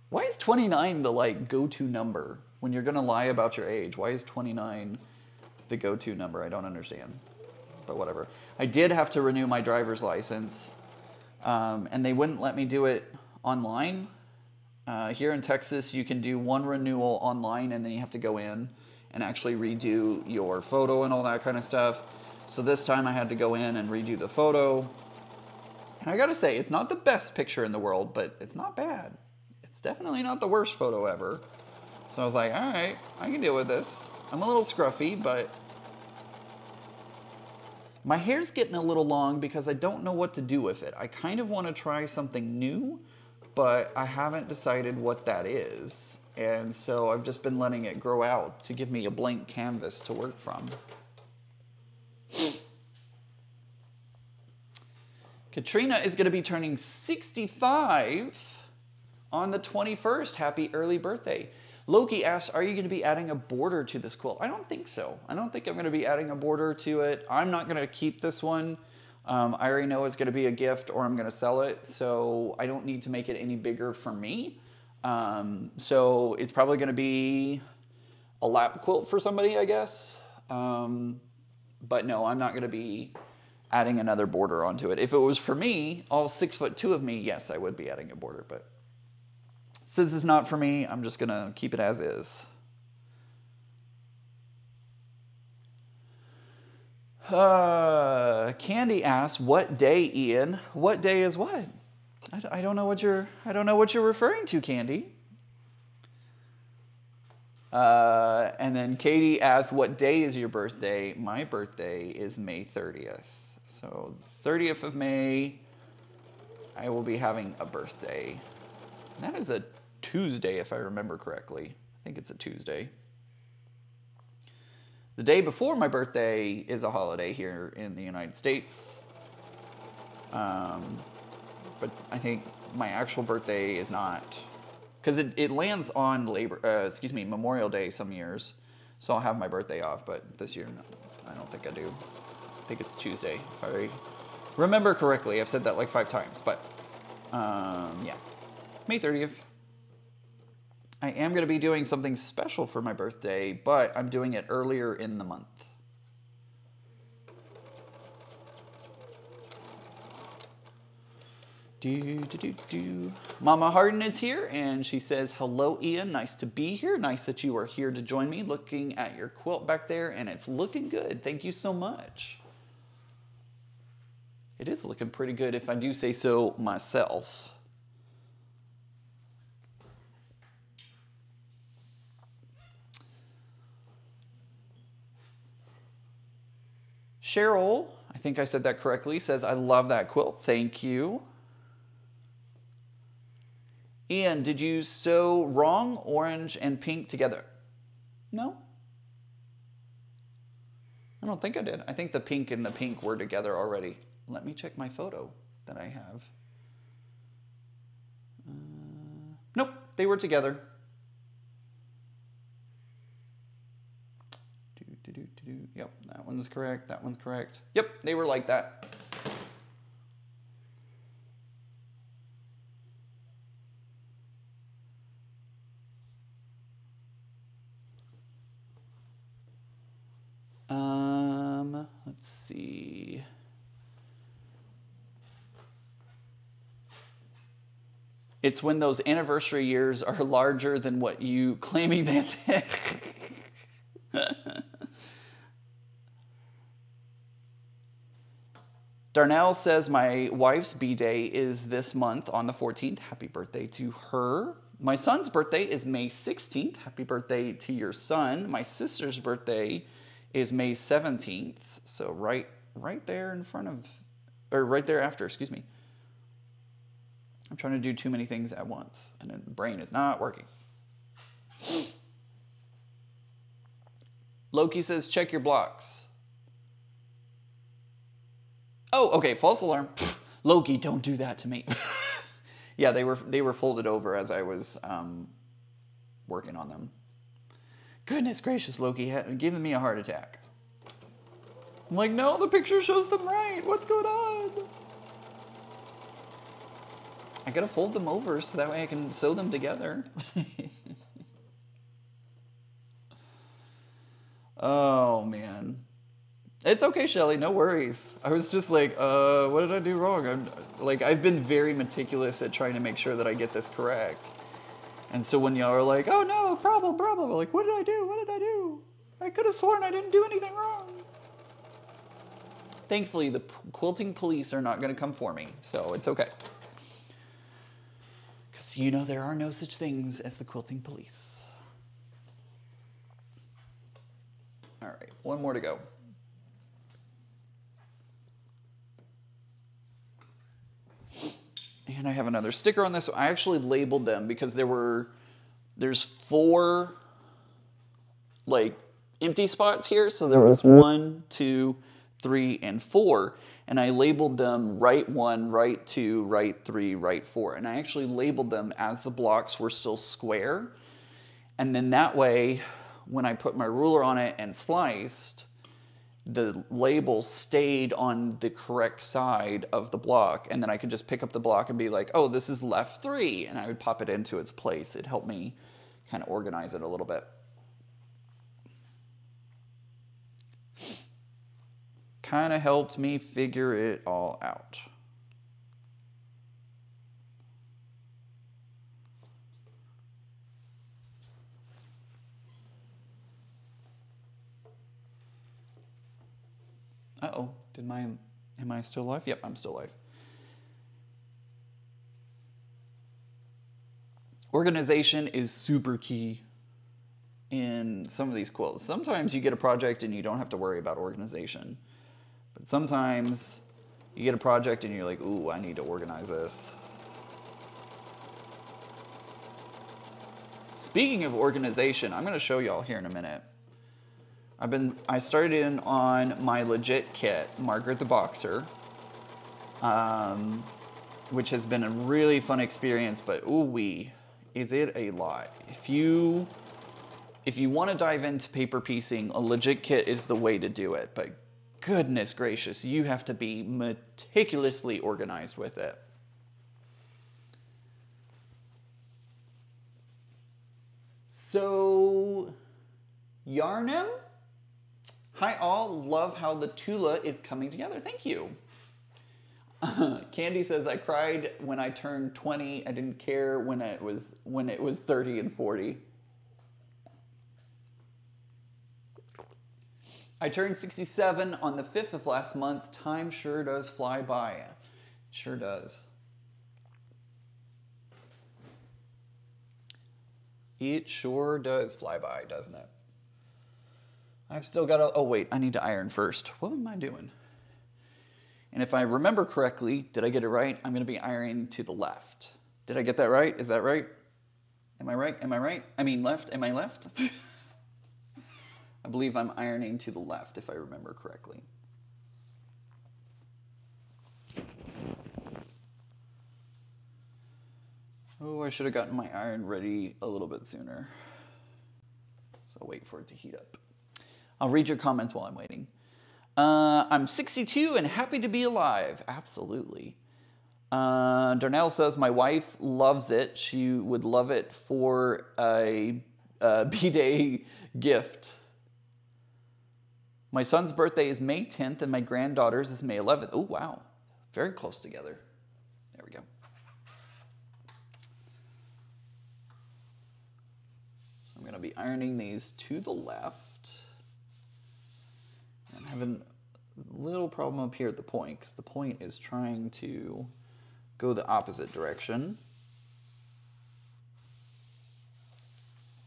Why is 29 the like go-to number when you're to lie about your age? Why is 29 the go-to number? I don't understand but whatever. I did have to renew my driver's license, um, and they wouldn't let me do it online. Uh, here in Texas, you can do one renewal online, and then you have to go in and actually redo your photo and all that kind of stuff. So this time I had to go in and redo the photo. And I gotta say, it's not the best picture in the world, but it's not bad. It's definitely not the worst photo ever. So I was like, all right, I can deal with this. I'm a little scruffy, but my hair's getting a little long because I don't know what to do with it. I kind of want to try something new, but I haven't decided what that is. And so I've just been letting it grow out to give me a blank canvas to work from. Katrina is going to be turning 65 on the 21st. Happy early birthday. Loki asks, are you going to be adding a border to this quilt? I don't think so. I don't think I'm going to be adding a border to it. I'm not going to keep this one. Um, I already know it's going to be a gift or I'm going to sell it, so I don't need to make it any bigger for me. Um, so it's probably going to be a lap quilt for somebody, I guess. Um, but no, I'm not going to be adding another border onto it. If it was for me, all six foot two of me, yes, I would be adding a border, but since it's not for me, I'm just going to keep it as is. Uh, Candy asks, "What day, Ian? What day is what? I, I don't know what you're. I don't know what you're referring to, Candy." Uh, and then Katie asks, "What day is your birthday?" My birthday is May 30th. So 30th of May, I will be having a birthday. That is a Tuesday, if I remember correctly. I think it's a Tuesday. The day before my birthday is a holiday here in the United States. Um, but I think my actual birthday is not. Because it, it lands on Labor, uh, excuse me, Memorial Day some years. So I'll have my birthday off, but this year, no, I don't think I do. I think it's Tuesday, if I remember correctly. I've said that like five times, but um, yeah. May 30th. I am going to be doing something special for my birthday, but I'm doing it earlier in the month. Do, do, do, do. Mama Harden is here and she says, Hello, Ian. Nice to be here. Nice that you are here to join me. Looking at your quilt back there and it's looking good. Thank you so much. It is looking pretty good if I do say so myself. Cheryl, I think I said that correctly, says, I love that quilt. Thank you. Ian, did you sew wrong orange and pink together? No. I don't think I did. I think the pink and the pink were together already. Let me check my photo that I have. Uh, nope, they were together. Yep, that one's correct. That one's correct. Yep, they were like that. Um, let's see. It's when those anniversary years are larger than what you claiming that. Darnell says my wife's B day is this month on the 14th. Happy birthday to her. My son's birthday is May 16th. Happy birthday to your son. My sister's birthday is May 17th. So right right there in front of or right there after, excuse me. I'm trying to do too many things at once and the brain is not working. Loki says check your blocks. Oh, okay, false alarm. Loki, don't do that to me. yeah, they were they were folded over as I was um, working on them. Goodness gracious, Loki, giving me a heart attack. I'm like, no, the picture shows them right. What's going on? I gotta fold them over so that way I can sew them together. oh man. It's okay, Shelly. No worries. I was just like, uh, what did I do wrong? I'm like, I've been very meticulous at trying to make sure that I get this correct. And so when y'all are like, oh no, problem, problem, like, what did I do? What did I do? I could have sworn I didn't do anything wrong. Thankfully, the quilting police are not going to come for me, so it's okay. Because you know there are no such things as the quilting police. All right, one more to go. And I have another sticker on this. I actually labeled them because there were, there's four like empty spots here. So there was mm-hmm. one, two, three, and four. And I labeled them right one, right two, right three, right four. And I actually labeled them as the blocks were still square. And then that way, when I put my ruler on it and sliced, the label stayed on the correct side of the block and then I could just pick up the block and be like, oh, this is left three, and I would pop it into its place. It helped me kind of organize it a little bit. Kind of helped me figure it all out. Uh-oh, did my, am I still alive? Yep, I'm still alive. Organization is super key in some of these quilts. Sometimes you get a project and you don't have to worry about organization. But sometimes you get a project and you're like, ooh, I need to organize this. Speaking of organization, I'm gonna show y'all here in a minute. I've been, I started in on my legit kit, Margaret the Boxer, um, which has been a really fun experience, but ooh wee, is it a lot. If you, if you want to dive into paper piecing, a legit kit is the way to do it, but goodness gracious, you have to be meticulously organized with it. So, Yarnum? Hi all, love how the Tula is coming together. Thank you. Candy says I cried when I turned 20. I didn't care when it was when it was 30 and 40. I turned 67 on the 5th of last month. Time sure does fly by. Sure does. It sure does fly by, doesn't it? I've still got to, oh wait, I need to iron first. What am I doing? And if I remember correctly, did I get it right? I'm going to be ironing to the left. Did I get that right? Is that right? Am I right? Am I right? I mean left? Am I left? I believe I'm ironing to the left if I remember correctly. Oh, I should have gotten my iron ready a little bit sooner. So I'll wait for it to heat up. I'll read your comments while I'm waiting. Uh, I'm 62 and happy to be alive. Absolutely. Uh, Darnell says, My wife loves it. She would love it for a, a B Day gift. My son's birthday is May 10th, and my granddaughter's is May 11th. Oh, wow. Very close together. There we go. So I'm going to be ironing these to the left. Having a little problem up here at the point because the point is trying to go the opposite direction.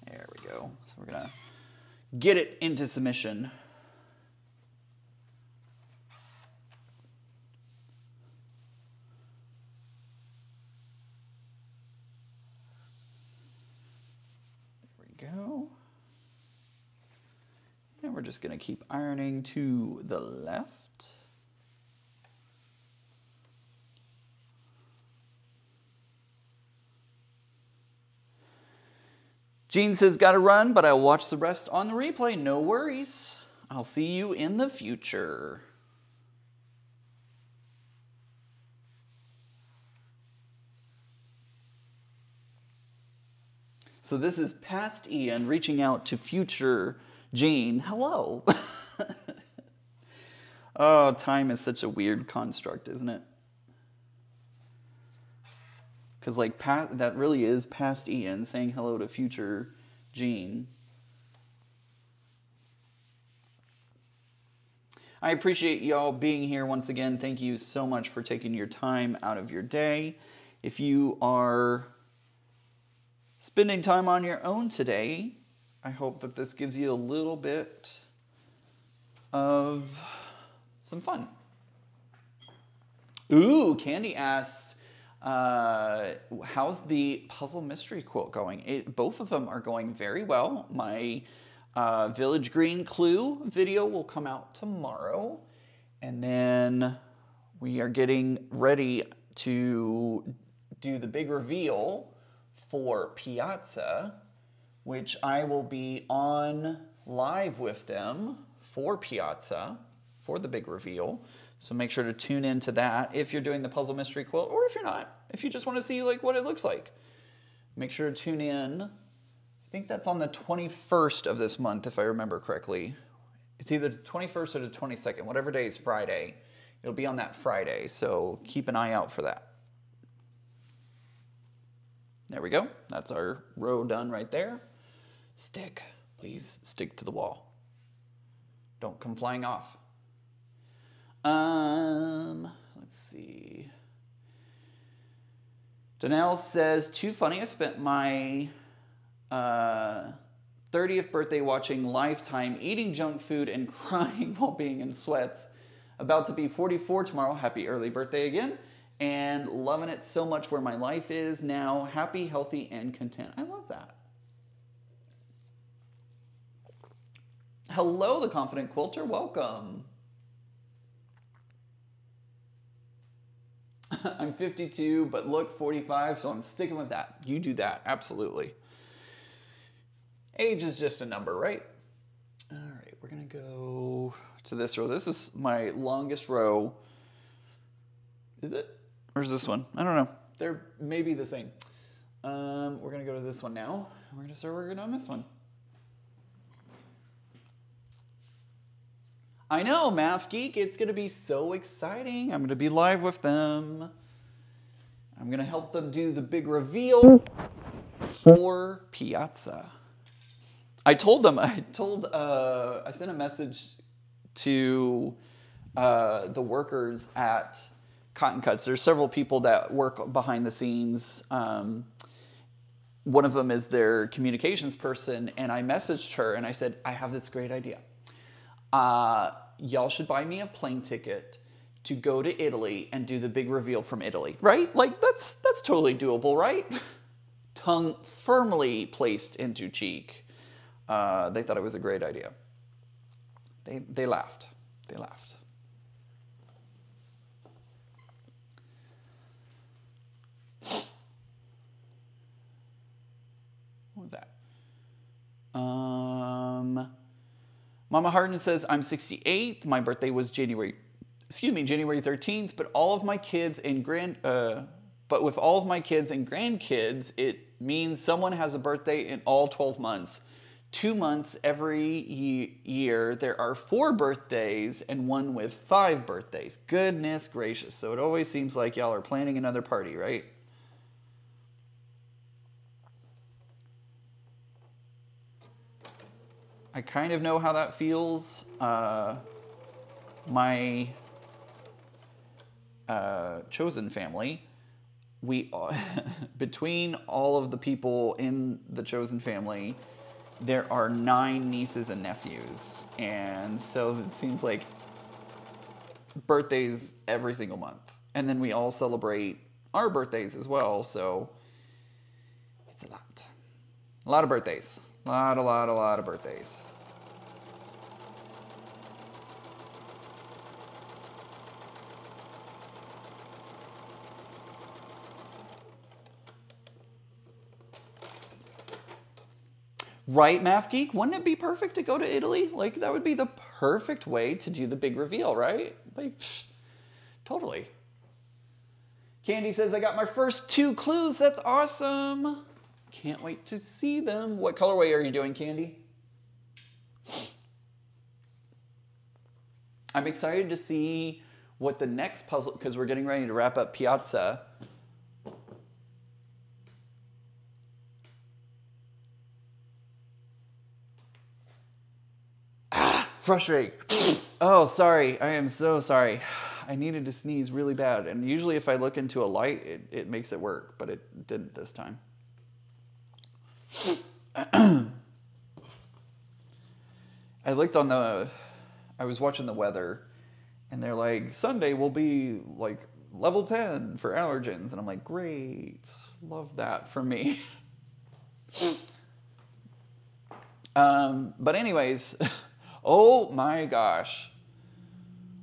There we go. So we're going to get it into submission. go. And we're just to keep ironing to the left. Gene says, gotta run, but I'll watch the rest on the replay. No worries. I'll see you in the future. So this is past Ian reaching out to future Gene. Hello. oh, time is such a weird construct, isn't it? Because like past, that really is past Ian saying hello to future Gene. I appreciate y'all being here once again. Thank you so much for taking your time out of your day. If you are spending time on your own today. I hope that this gives you a little bit of some fun. Ooh, Candy asks, uh, how's the puzzle mystery quilt going? It, both of them are going very well. My uh, Village Green Clue video will come out tomorrow. And then we are getting ready to do the big reveal for Piazza, which I will be on live with them for Piazza for the big reveal. So make sure to tune into that if you're doing the puzzle mystery quilt or if you're not, if you just want to see like what it looks like. Make sure to tune in. I think that's on the 21st of this month if I remember correctly. It's either the 21st or the 22nd, whatever day is Friday. It'll be on that Friday, so keep an eye out for that. There we go. That's our row done right there. Stick, please stick to the wall. Don't come flying off. Um, let's see. Danelle says, too funny. I spent my uh, 30th birthday watching Lifetime, eating junk food, and crying while being in sweats. About to be 44 tomorrow. Happy early birthday again and loving it so much where my life is now, happy, healthy, and content. I love that. Hello, the Confident Quilter. Welcome. I'm 52, but look 45, so I'm sticking with that. You do that, absolutely. Age is just a number, right? All right, we're gonna go to this row. This is my longest row. Is it? Where's this one? I don't know. They're maybe the same. Um, we're gonna go to this one now. We're gonna start working on this one. I know, Math Geek, it's gonna be so exciting. I'm gonna be live with them. I'm gonna help them do the big reveal for Piazza. I told them, I told, uh, I sent a message to uh, the workers at Cotton Cuts. There's several people that work behind the scenes. Um, one of them is their communications person, and I messaged her and I said, I have this great idea. Uh, y'all should buy me a plane ticket to go to Italy and do the big reveal from Italy, right? Like that's that's totally doable, right? Tongue firmly placed into cheek. Uh, they thought it was a great idea. They they laughed. They laughed. What the? Um, Mama Harden says, I'm 68. My birthday was January, excuse me, January 13th, but all of my kids and grand, uh, but with all of my kids and grandkids, it means someone has a birthday in all 12 months. two months every ye- year. There are four birthdays and one with five birthdays. Goodness gracious. So it always seems like y'all are planning another party, right? I kind of know how that feels. Uh, my uh, chosen family, we between all of the people in the chosen family, there are nine nieces and nephews, and so it seems like birthdays every single month, and then we all celebrate our birthdays as well. So it's a lot, a lot of birthdays, lot, a lot, a lot of birthdays. Right, Math Geek? Wouldn't it be perfect to go to Italy? Like, that would be the perfect way to do the big reveal, right? Like, psh, totally. Candy says, I got my first two clues. That's awesome. Can't wait to see them. What colorway are you doing, Candy? I'm excited to see what the next puzzle, because we're getting ready to wrap up Piazza. Ah, frustrating. oh, sorry. I am so sorry. I needed to sneeze really bad. And usually, if I look into a light, it, it makes it work, but it didn't this time. I looked on the, I was watching the weather, and they're like, Sunday will be like level 10 for allergens. And I'm like, great. Love that for me. um, but, anyways. Oh my gosh.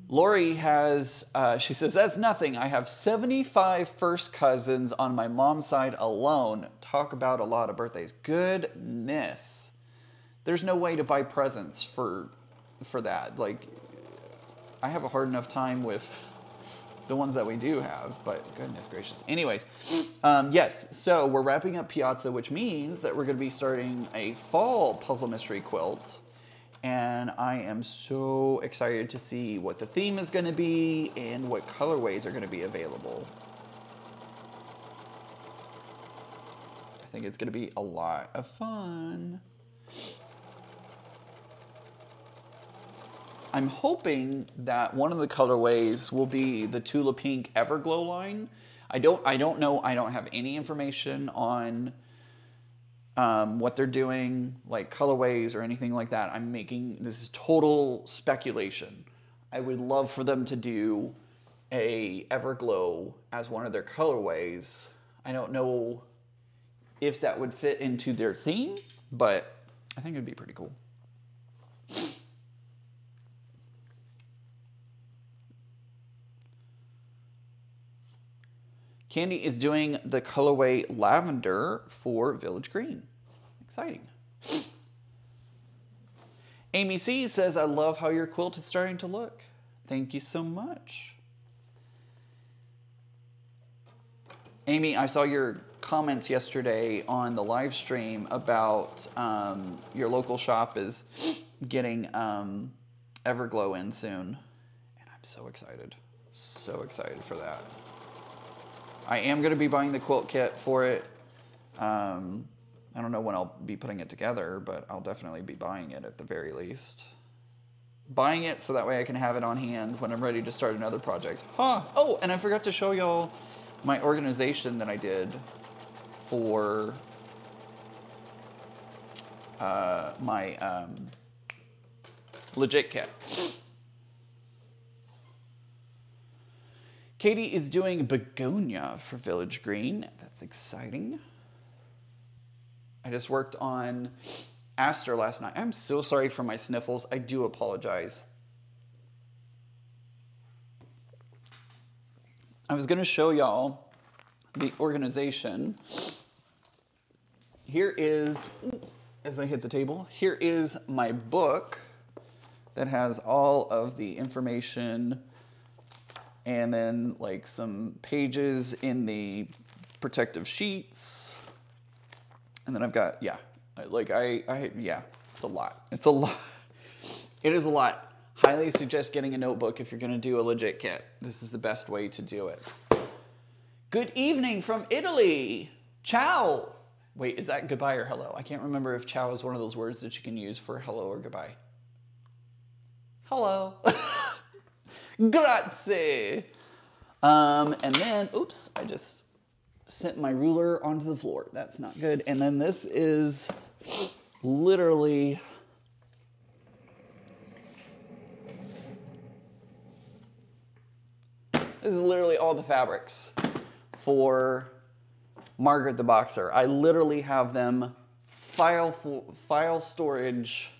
Lori has, uh, she says, that's nothing. I have 75 first cousins on my mom's side alone. Talk about a lot of birthdays. Goodness. There's no way to buy presents for, for that. Like, I have a hard enough time with the ones that we do have, but goodness gracious. Anyways, um, yes, so we're wrapping up Piazza, which means that we're going to be starting a fall puzzle mystery quilt and I am so excited to see what the theme is going to be and what colorways are going to be available. I think it's going to be a lot of fun. I'm hoping that one of the colorways will be the Tula Pink Everglow line. I don't I don't know, I don't have any information on um, what they're doing, like colorways or anything like that. I'm making this is total speculation. I would love for them to do a Everglow as one of their colorways. I don't know if that would fit into their theme, but I think it'd be pretty cool. Candy is doing the colorway lavender for Village Green. Exciting. Amy C says, I love how your quilt is starting to look. Thank you so much. Amy, I saw your comments yesterday on the live stream about um, your local shop is getting um, Everglow in soon. And I'm so excited. So excited for that. I am going to be buying the quilt kit for it. Um, I don't know when I'll be putting it together, but I'll definitely be buying it at the very least. Buying it so that way I can have it on hand when I'm ready to start another project. Huh. Oh, and I forgot to show y'all my organization that I did for uh, my um, legit kit. Katie is doing begonia for Village Green. That's exciting. I just worked on Aster last night. I'm so sorry for my sniffles. I do apologize. I was going to show y'all the organization. Here is, as I hit the table, here is my book that has all of the information and then like some pages in the protective sheets. And then I've got, yeah, like I, I, yeah, It's a lot. It's a lot. It is a lot. Highly suggest getting a notebook if you're to do a legit kit. This is the best way to do it. Good evening from Italy. Ciao. Wait, is that goodbye or hello? I can't remember if ciao is one of those words that you can use for hello or goodbye. Hello. Grazie. Um, and then, oops, I just sent my ruler onto the floor. That's not good. And then this is literally This is literally all the fabrics for Margaret the Boxer. I literally have them file file storage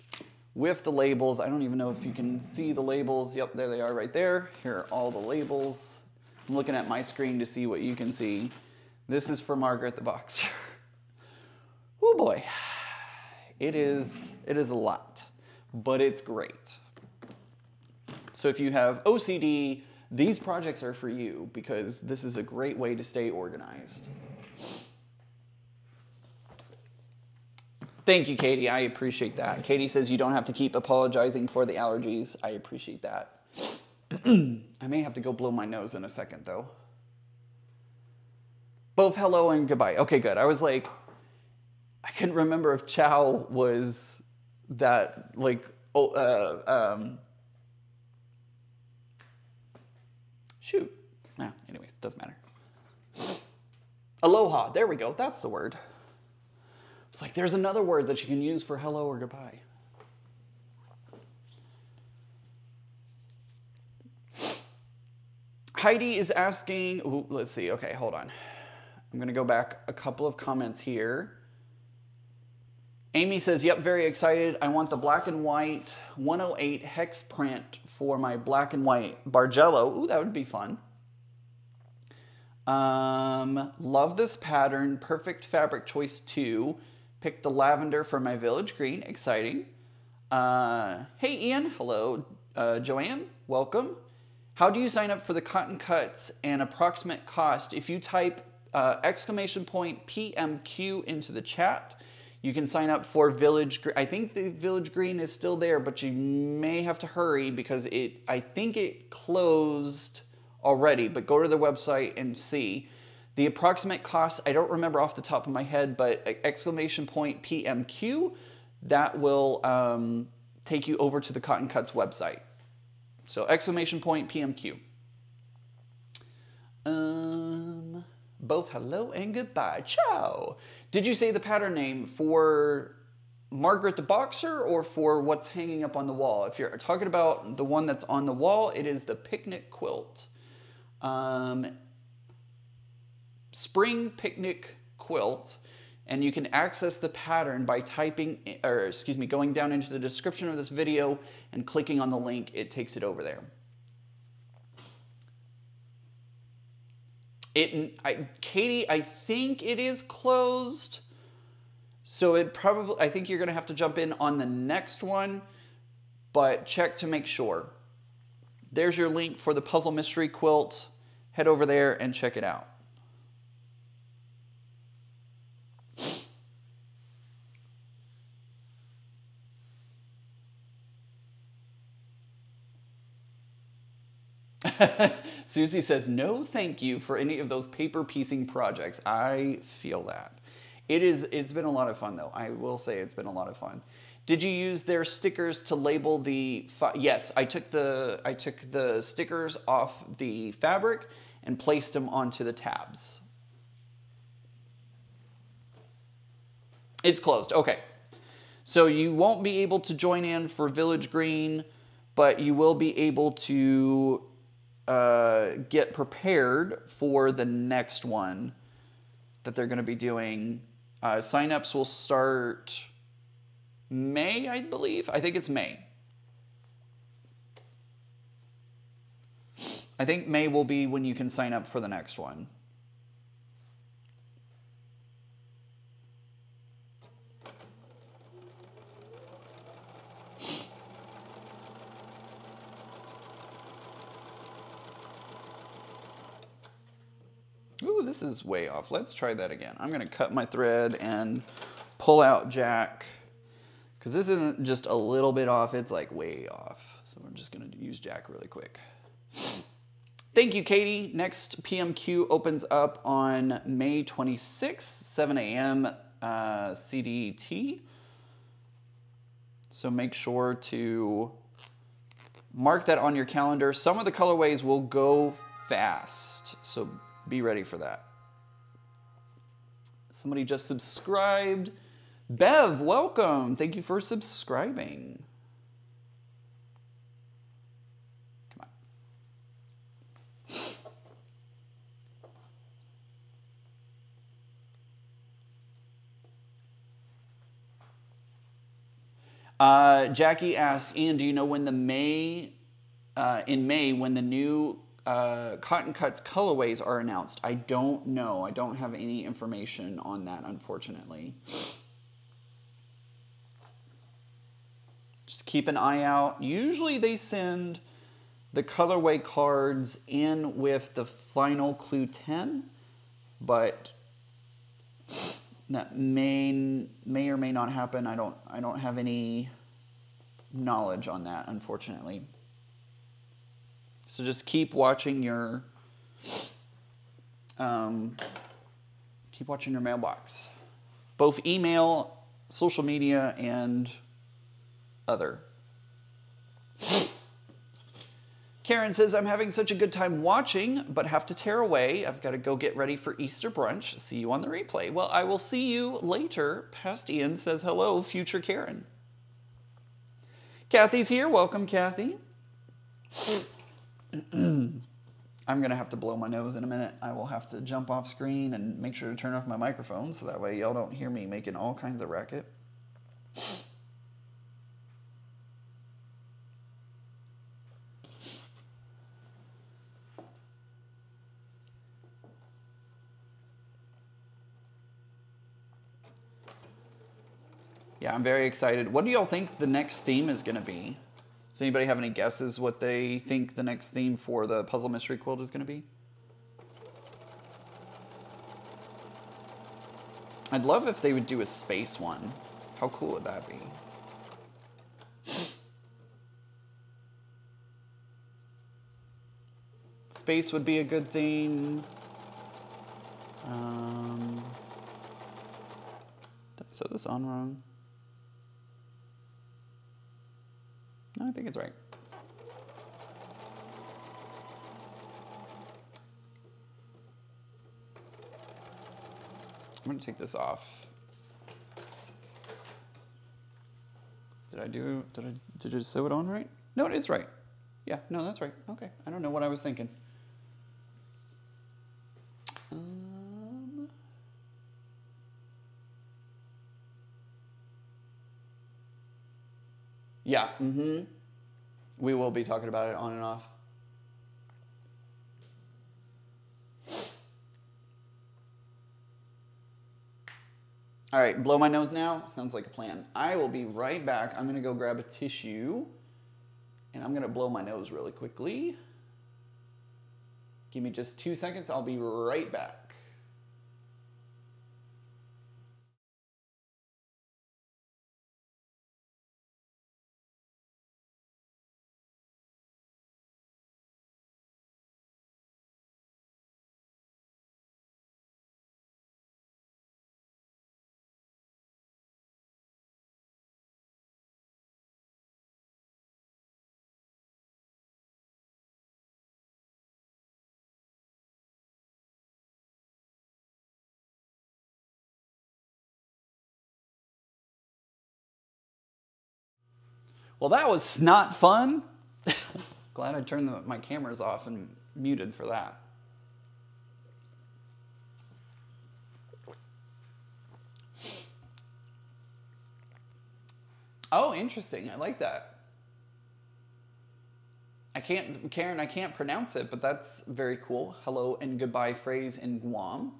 with the labels. I don't even know if you can see the labels. Yep, there they are right there. Here are all the labels. I'm looking at my screen to see what you can see. This is for Margaret the Boxer. oh boy. It is, it is a lot, but it's great. So if you have OCD, these projects are for you because this is a great way to stay organized. Thank you, Katie. I appreciate that. Katie says you don't have to keep apologizing for the allergies. I appreciate that. I may have to go blow my nose in a second, though. Both hello and goodbye. Okay, good. I was like, I couldn't remember if ciao was that, like, oh, uh, um, Shoot. Yeah, anyways, doesn't matter. Aloha. There we go. That's the word. It's like there's another word that you can use for hello or goodbye. Heidi is asking, ooh, let's see. Okay, hold on. I'm to go back a couple of comments here. Amy says, yep, very excited. I want the black and white 108 hex print for my black and white Bargello. Ooh, that would be fun. Um, love this pattern. Perfect fabric choice two. Picked the lavender for my village green. Exciting. Uh, hey, Ian. Hello. Uh, Joanne, welcome. How do you sign up for the cotton cuts and approximate cost? If you type uh, exclamation point PMQ into the chat, you can sign up for Village. Green. I think the Village Green is still there, but you may have to hurry because it. I think it closed already. But go to the website and see. The approximate cost, I don't remember off the top of my head, but exclamation point PMQ, that will um, take you over to the Cotton Cuts website. So exclamation point PMQ. Um, both hello and goodbye. Ciao. Did you say the pattern name for Margaret the Boxer or for what's hanging up on the wall? If you're talking about the one that's on the wall, it is the picnic quilt. Um, spring picnic quilt and you can access the pattern by typing, or excuse me, going down into the description of this video and clicking on the link, it takes it over there. It, I, Katie, I think it is closed. So it probably, I think you're gonna have to jump in on the next one, but check to make sure. There's your link for the Puzzle Mystery Quilt. Head over there and check it out. Susie says, no thank you for any of those paper piecing projects. I feel that. It is, it's been a lot of fun though. I will say it's been a lot of fun. Did you use their stickers to label the, yes, I took the, I took the stickers off the fabric and placed them onto the tabs. It's closed, okay. So you won't be able to join in for Village Green, but you will be able to uh, get prepared for the next one that they're going to be doing. Uh, signups will start May, I believe. I think it's May. I think May will be when you can sign up for the next one. Ooh, this is way off. Let's try that again. I'm gonna cut my thread and pull out Jack Because this isn't just a little bit off, it's like way off. So we're just going to use Jack really quick. Thank you, Katie. Next PMQ opens up on May 26th, 7 a.m. Uh, CDT. So make sure to mark that on your calendar. Some of the colorways will go fast, so be ready for that. Somebody just subscribed. Bev, welcome. Thank you for subscribing. Come on. Uh, Jackie asks, Ian, do you know when the May, uh, in May, when the new uh, Cotton Cuts colorways are announced? I don't know. I don't have any information on that, unfortunately. Just keep an eye out. Usually they send the colorway cards in with the final clue 10, but that may may or may not happen. I don't I don't have any knowledge on that, unfortunately. So just keep watching your um, keep watching your mailbox, both email, social media, and other. Karen says, I'm having such a good time watching, but have to tear away. I've got to go get ready for Easter brunch. See you on the replay. Well, I will see you later. Past Ian says, hello, future Karen. Kathy's here. Welcome, Kathy. I'm going to have to blow my nose in a minute. I will have to jump off screen and make sure to turn off my microphone so that way y'all don't hear me making all kinds of racket. Yeah, I'm very excited. What do y'all think the next theme is going to be? Does anybody have any guesses what they think the next theme for the Puzzle Mystery Quilt is going to be? I'd love if they would do a space one. How cool would that be? Space would be a good theme. Um, did I set this on wrong? No, I think it's right. I'm gonna take this off. Did I do, did I, did I sew it on right? No, it is right. Yeah, no, that's right. Okay, I don't know what I was thinking. Yeah, mm-hmm. We will be talking about it on and off. All right, blow my nose now. Sounds like a plan. I will be right back. I'm gonna go grab a tissue and I'm gonna blow my nose really quickly. Give me just two seconds. I'll be right back. Well, that was not fun. Glad I turned the, my cameras off and muted for that. Oh, interesting. I like that. I can't, Karen, I can't pronounce it, but that's very cool. Hello and goodbye phrase in Guam.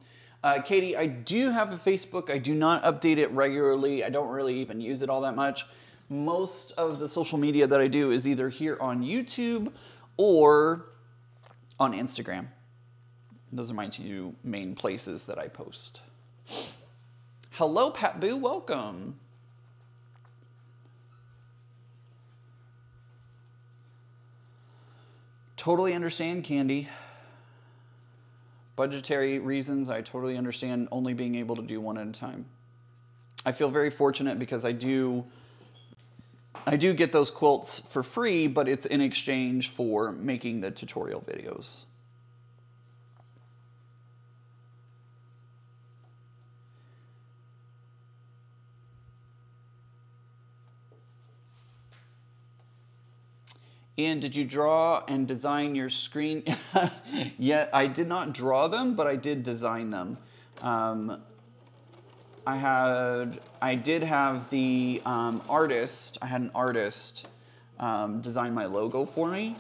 Uh, Katie, I do have a Facebook. I do not update it regularly. I don't really even use it all that much most of the social media that I do is either here on YouTube or on Instagram. Those are my two main places that I post. Hello, Pat Boo, welcome. Totally understand, Candy. Budgetary reasons, I totally understand only being able to do one at a time. I feel very fortunate because I do I do get those quilts for free, but it's in exchange for making the tutorial videos. Ian, did you draw and design your screen? yeah, I did not draw them, but I did design them. Um, I had, I did have the um, artist, I had an artist um, design my logo for me.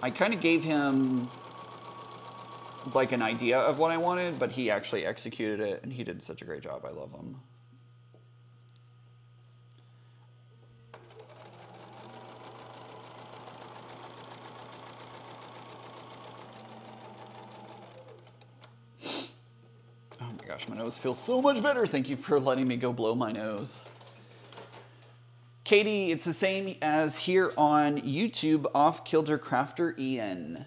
I kind of gave him like an idea of what I wanted, but he actually executed it and he did such a great job. I love him. Gosh, my nose feels so much better. Thank you for letting me go blow my nose. Katie, it's the same as here on YouTube, off Kilter Crafter Ian.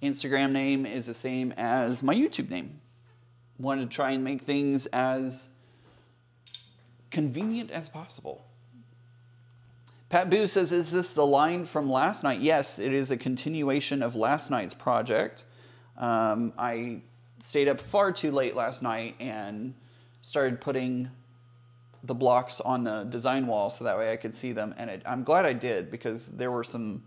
Instagram name is the same as my YouTube name. Wanted to try and make things as convenient as possible. Pat Boo says, Is this the line from last night? Yes, it is a continuation of last night's project. Um, I stayed up far too late last night and started putting the blocks on the design wall so that way I could see them. And it, I'm glad I did because there were some,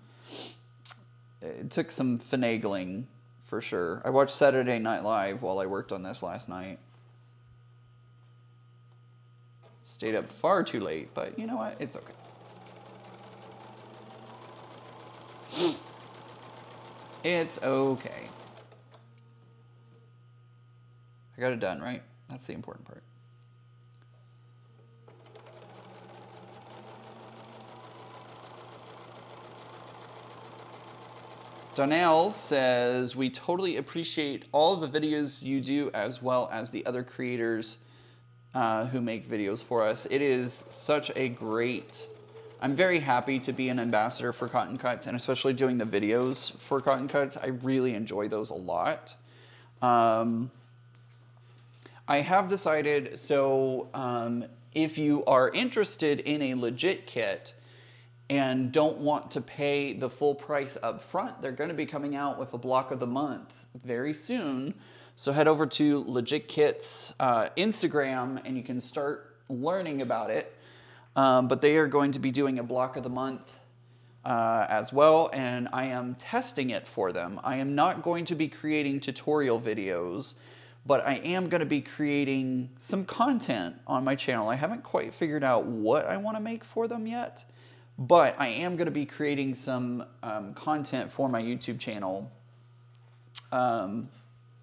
it took some finagling for sure. I watched Saturday Night Live while I worked on this last night. Stayed up far too late, but you know what? It's okay. It's okay. I got it done, right? That's the important part. Donnell says, we totally appreciate all the videos you do as well as the other creators uh, who make videos for us. It is such a great, I'm very happy to be an ambassador for Cotton Cuts and especially doing the videos for Cotton Cuts. I really enjoy those a lot. Um, I have decided, so um, if you are interested in a legit kit and don't want to pay the full price up front, they're going to be coming out with a block of the month very soon. So head over to Legit Kits uh, Instagram and you can start learning about it. Um, but they are going to be doing a block of the month uh, as well, and I am testing it for them. I am not going to be creating tutorial videos but I am going to be creating some content on my channel. I haven't quite figured out what I want to make for them yet, but I am going to be creating some um, content for my YouTube channel um,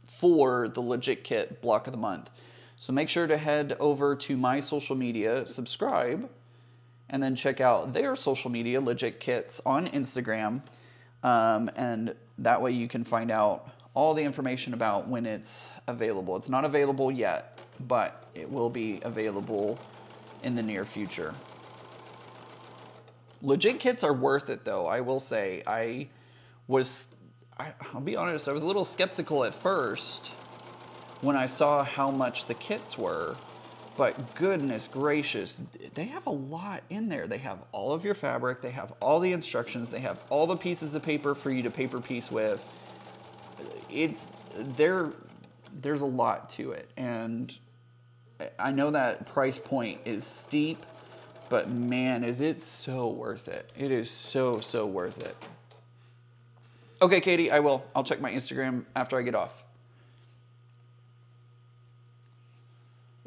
for the Legit Kit block of the month. So make sure to head over to my social media, subscribe, and then check out their social media, Legit Kits, on Instagram. Um, and that way you can find out all the information about when it's available. It's not available yet, but it will be available in the near future. Legit kits are worth it though, I will say. I was, I, will be honest, I was a little skeptical at first when I saw how much the kits were, but goodness gracious, they have a lot in there. They have all of your fabric, they have all the instructions, they have all the pieces of paper for you to paper piece with it's there there's a lot to it and I know that price point is steep, but man, is it so worth it. It is so, so worth it. Okay, Katie, I will. I'll check my Instagram after I get off.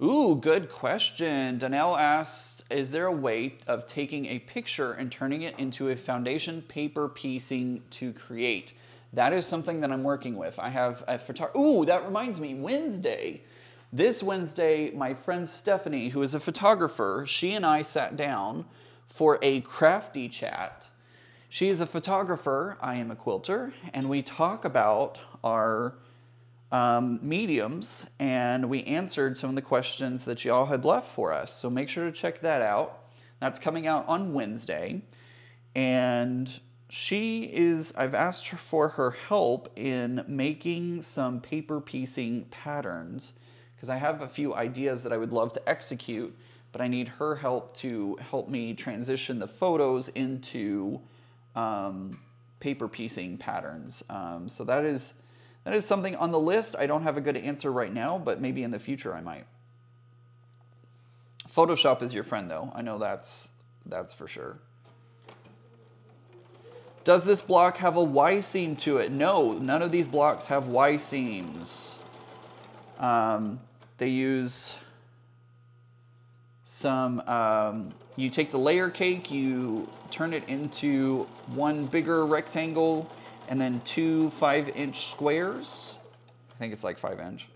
Ooh, good question. Donnell asks, is there a way of taking a picture and turning it into a foundation paper piecing to create? That is something that I'm working with. I have a photographer. Ooh, that reminds me, Wednesday. This Wednesday, my friend Stephanie, who is a photographer, she and I sat down for a crafty chat. She is a photographer, I am a quilter, and we talk about our um, mediums and we answered some of the questions that y'all had left for us. So make sure to check that out. That's coming out on Wednesday. And she is, I've asked her for her help in making some paper piecing patterns because I have a few ideas that I would love to execute, but I need her help to help me transition the photos into um, paper piecing patterns. Um, so that is, that is something on the list. I don't have a good answer right now, but maybe in the future I might. Photoshop is your friend though. I know that's, that's for sure. Does this block have a Y seam to it? No, none of these blocks have Y seams. Um, they use some, um, you take the layer cake, you turn it into one bigger rectangle and then two five inch squares. I think it's like five inch.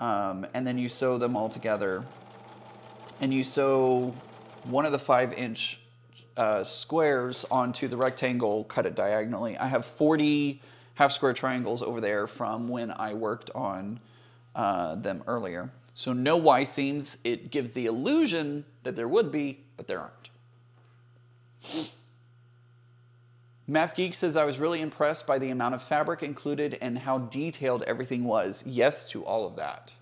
Um, and then you sew them all together. And you sew one of the five inch uh, squares onto the rectangle, cut it diagonally. I have 40 half square triangles over there from when I worked on uh, them earlier. So no Y seams. It gives the illusion that there would be, but there aren't. Math Geek says, I was really impressed by the amount of fabric included and how detailed everything was. Yes to all of that.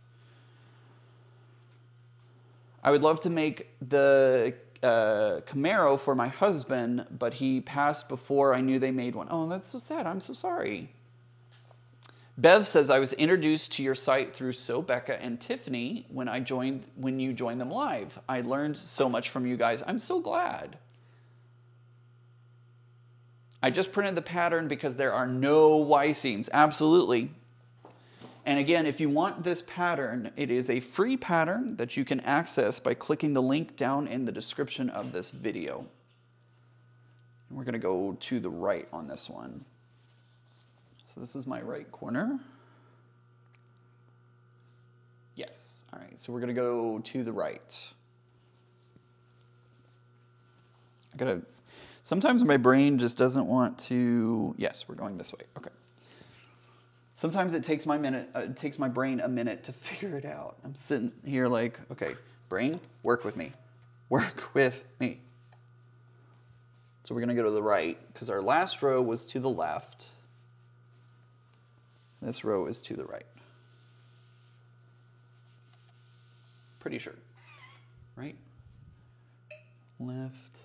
I would love to make the uh, Camaro for my husband, but he passed before I knew they made one. Oh, that's so sad. I'm so sorry. Bev says I was introduced to your site through So Becca and Tiffany when I joined when you joined them live. I learned so much from you guys. I'm so glad. I just printed the pattern because there are no Y seams. Absolutely. And again, if you want this pattern, it is a free pattern that you can access by clicking the link down in the description of this video. We're gonna go to the right on this one. So this is my right corner. Yes, all right, so we're gonna go to the right. I gotta, sometimes my brain just doesn't want to, yes, we're going this way, okay. Sometimes it takes my minute, uh, it takes my brain a minute to figure it out. I'm sitting here like, okay, brain, work with me, work with me. So we're gonna go to the right because our last row was to the left. This row is to the right. Pretty sure, right? Left.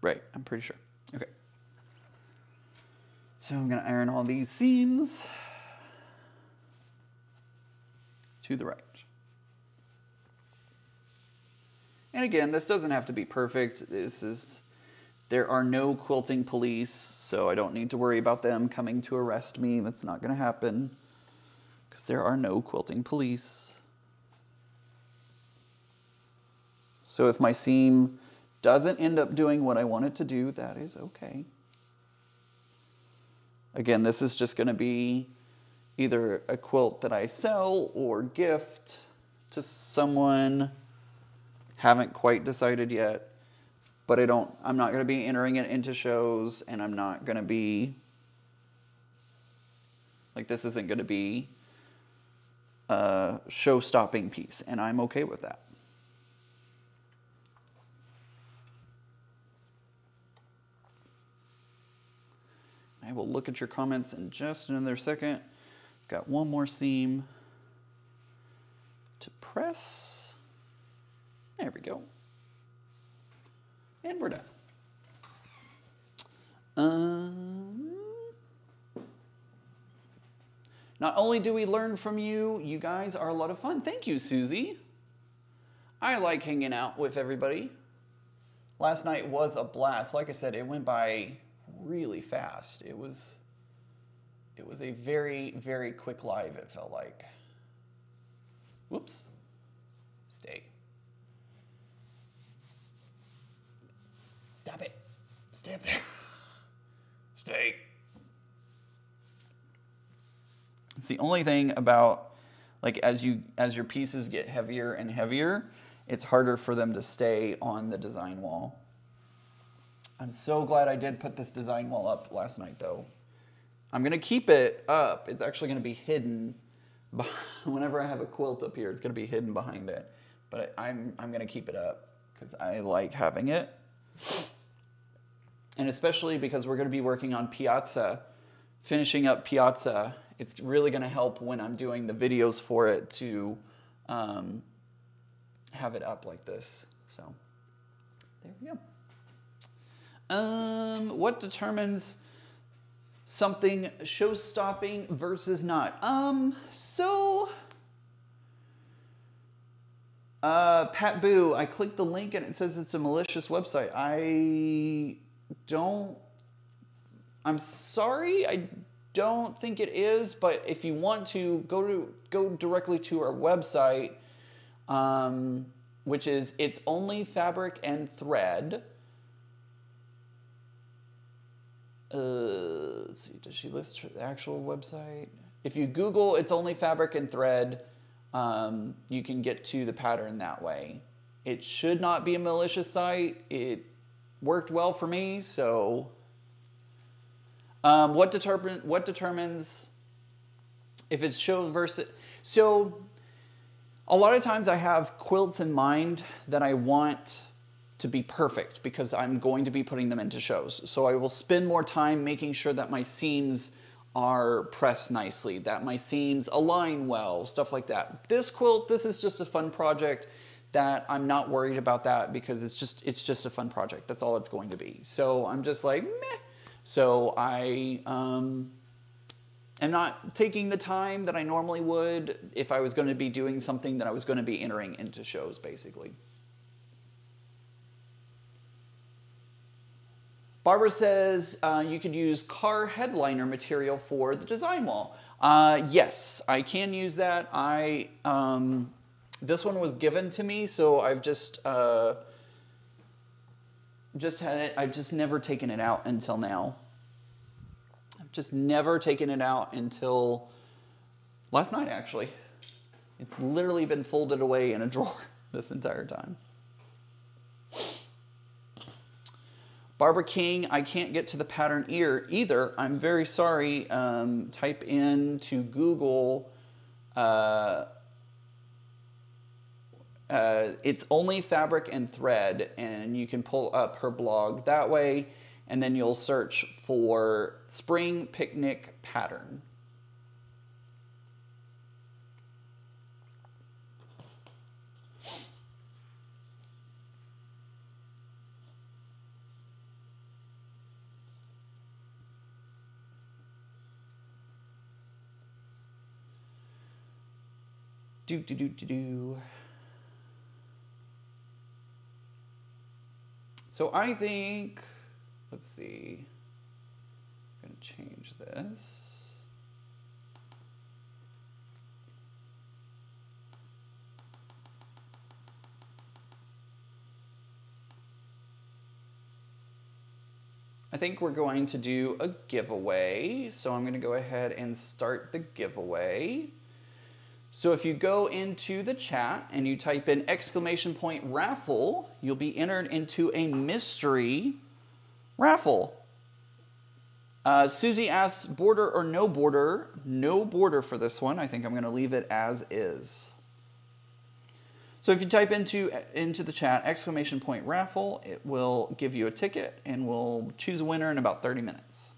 Right, I'm pretty sure. Okay. So I'm to iron all these seams to the right. And again, this doesn't have to be perfect. This is, there are no quilting police, so I don't need to worry about them coming to arrest me. That's not to happen because there are no quilting police. So if my seam doesn't end up doing what I want it to do, that is okay. Again, this is just going to be either a quilt that I sell or gift to someone. Haven't quite decided yet, but I don't, I'm not going to be entering it into shows and I'm not going to be, like this isn't going to be a show stopping piece and I'm okay with that. I will look at your comments in just another second. Got one more seam to press. There we go. And we're done. Um, not only do we learn from you, you guys are a lot of fun. Thank you, Susie. I like hanging out with everybody. Last night was a blast. Like I said, it went by really fast. It was it was a very, very quick live, it felt like. Whoops. Stay. Stop it. Stay up there. Stay. It's the only thing about like as you as your pieces get heavier and heavier, it's harder for them to stay on the design wall. I'm so glad I did put this design wall up last night though. I'm gonna keep it up. It's actually gonna be hidden. Whenever I have a quilt up here, it's gonna be hidden behind it. But I'm, I'm gonna keep it up because I like having it. and especially because we're to be working on Piazza, finishing up Piazza, it's really to help when I'm doing the videos for it to um, have it up like this. So there we go. Um, what determines something show stopping versus not? Um, so uh, Pat Boo, I clicked the link and it says it's a malicious website. I don't. I'm sorry. I don't think it is, but if you want to go to go directly to our website, um, which is it's only fabric and thread. Uh, let's see. Does she list the actual website? If you Google it's only fabric and thread um, you can get to the pattern that way. It should not be a malicious site. It worked well for me, so um, what, determine, what determines if it's show versus... So a lot of times I have quilts in mind that I want to be perfect because I'm going to be putting them into shows. So I will spend more time making sure that my seams are pressed nicely, that my seams align well, stuff like that. This quilt, this is just a fun project that I'm not worried about that because it's just it's just a fun project. That's all it's going to be. So I'm just like meh. So I um, am not taking the time that I normally would if I was going to be doing something that I was going to be entering into shows, basically. Barbara says uh, you could use car headliner material for the design wall. Uh, yes, I can use that. I um, this one was given to me, so I've just uh, just had it. I've just never taken it out until now. I've just never taken it out until last night, actually. It's literally been folded away in a drawer this entire time. Barbara King, I can't get to the pattern ear either. I'm very sorry. Um, type in to Google. Uh, uh, it's only fabric and thread, and you can pull up her blog that way, and then you'll search for spring picnic pattern. Do, do, do, do, do. So I think, let's see, I'm to change this. I think we're going to do a giveaway. So I'm going to go ahead and start the giveaway. So if you go into the chat and you type in exclamation point raffle, you'll be entered into a mystery raffle. Uh, Susie asks, border or no border? No border for this one. I think I'm going to leave it as is. So if you type into, into the chat exclamation point raffle, it will give you a ticket and we'll choose a winner in about 30 minutes.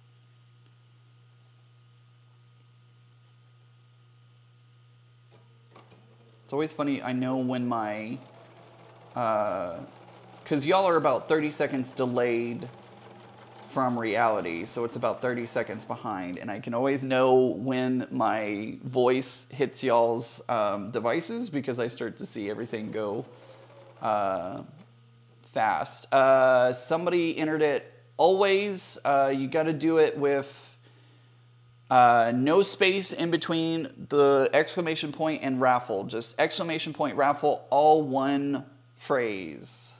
It's always funny. I know when my, because uh, y'all are about 30 seconds delayed from reality, so it's about 30 seconds behind, and I can always know when my voice hits y'all's um, devices because I start to see everything go uh, fast. Uh, somebody entered it always. Uh, you got to do it with uh, no space in between the exclamation point and raffle. Just exclamation point raffle, all one phrase.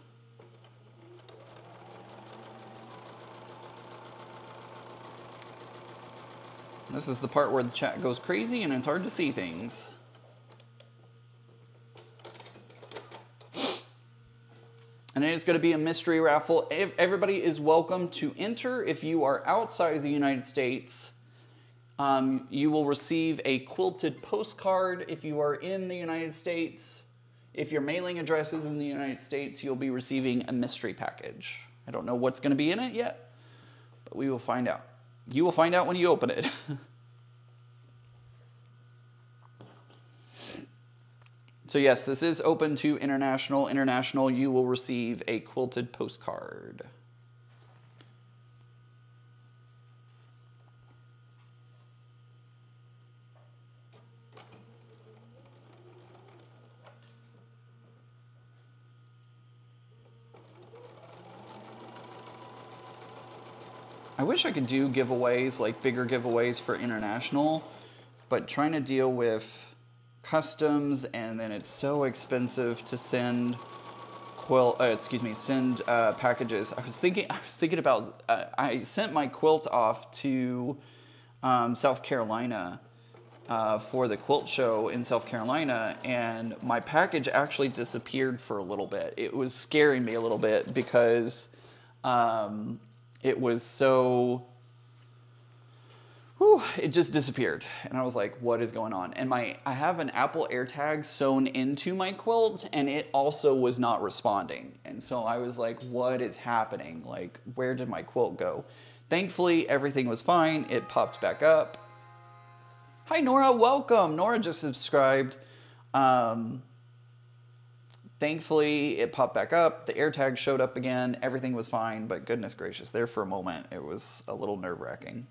This is the part where the chat goes crazy and it's hard to see things. And it is going to be a mystery raffle. Everybody is welcome to enter. If you are outside of the United States, um, you will receive a quilted postcard if you are in the United States. If your mailing address is in the United States, you'll be receiving a mystery package. I don't know what's going to be in it yet, But we will find out. You will find out when you open it. so yes, this is open to international. International, you will receive a quilted postcard. I wish I could do giveaways, like bigger giveaways for international, but trying to deal with customs and then it's so expensive to send quilt, uh, excuse me, send uh, packages. I was thinking, I was thinking about, uh, I sent my quilt off to um, South Carolina uh, for the quilt show in South Carolina, and my package actually disappeared for a little bit. It was scaring me a little bit because um, it was so whew, it just disappeared. And i was like what is going on? And my i have an apple airtag sewn into my quilt and it also was not responding. And so i was like what is happening? Like where did my quilt go? Thankfully everything was fine. It popped back up. Hi nora. Welcome. Nora just subscribed. Um, Thankfully, it popped back up. The AirTag showed up again. Everything was fine, but goodness gracious, there for a moment, it was a little nerve wracking.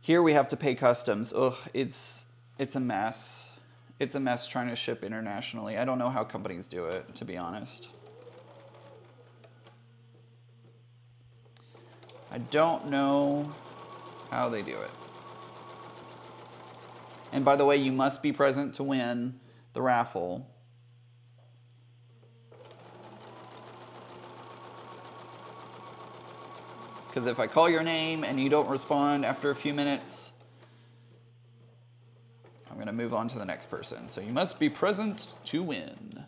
Here we have to pay customs. Ugh, it's it's a mess. It's a mess trying to ship internationally. I don't know how companies do it, to be honest. I don't know how they do it. And by the way, you must be present to win the raffle. Because if I call your name and you don't respond after a few minutes, I'm going to move on to the next person. So you must be present to win.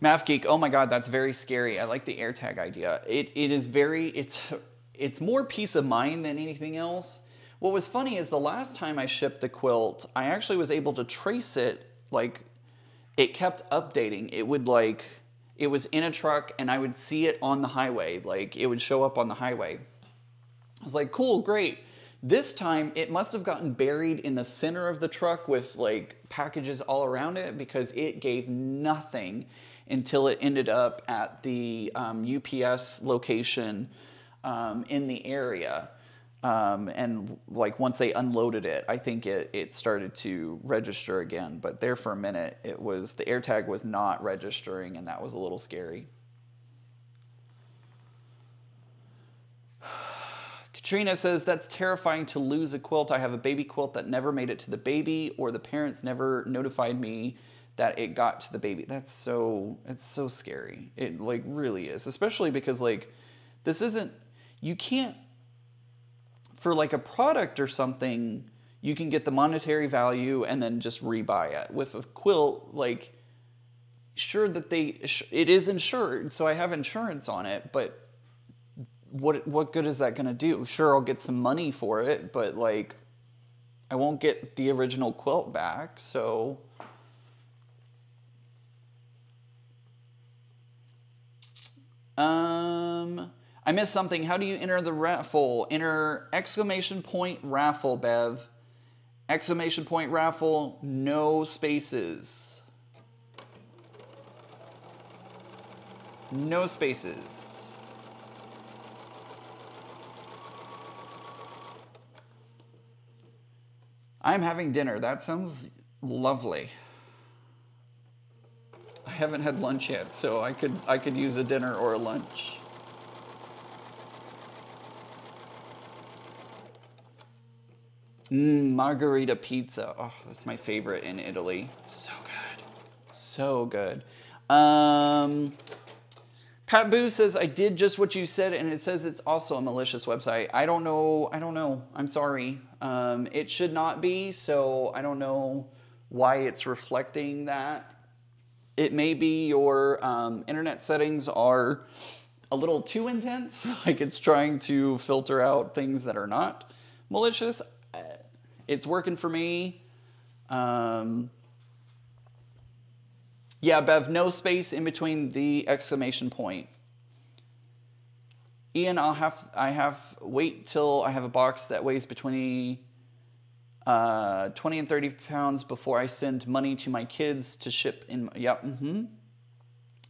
Math Geek, oh my god, that's very scary. I like the AirTag idea. It, it is very, it's it's more peace of mind than anything else. What was funny is the last time I shipped the quilt, I actually was able to trace it, like, it kept updating. It would, like, it was in a truck and I would see it on the highway. Like, it would show up on the highway. I was like, cool, great. This time, it must have gotten buried in the center of the truck with, like, packages all around it because it gave nothing until it ended up at the um, UPS location um, in the area. Um, and like once they unloaded it, I think it, it started to register again. But there for a minute, it was the AirTag was not registering, and that was a little scary. Katrina says, That's terrifying to lose a quilt. I have a baby quilt that never made it to the baby, or the parents never notified me that it got to the baby. That's so, it's so scary. It like really is, especially because like this isn't you can't for like a product or something you can get the monetary value and then just rebuy it with a quilt like sure that they it is insured so i have insurance on it but what what good is that going to do? Sure i'll get some money for it but like i won't get the original quilt back so. Um I missed something. How do you enter the raffle? Enter exclamation point raffle, Bev. Exclamation point raffle, no spaces. No spaces. I'm having dinner. That sounds lovely. I haven't had lunch yet, so I could I could use a dinner or a lunch. Mm, margarita pizza. Oh, that's my favorite in Italy. So good. So good. Um, Pat Boo says, I did just what you said, and it says it's also a malicious website. I don't know. I don't know. I'm sorry. Um, it should not be, so I don't know why it's reflecting that. It may be your um, internet settings are a little too intense, like it's trying to filter out things that are not malicious it's working for me. Um, yeah, Bev, no space in between the exclamation point. Ian, I'll have I have wait till I have a box that weighs between uh, 20 and 30 pounds before I send money to my kids to ship in. Yep. Mm-hmm.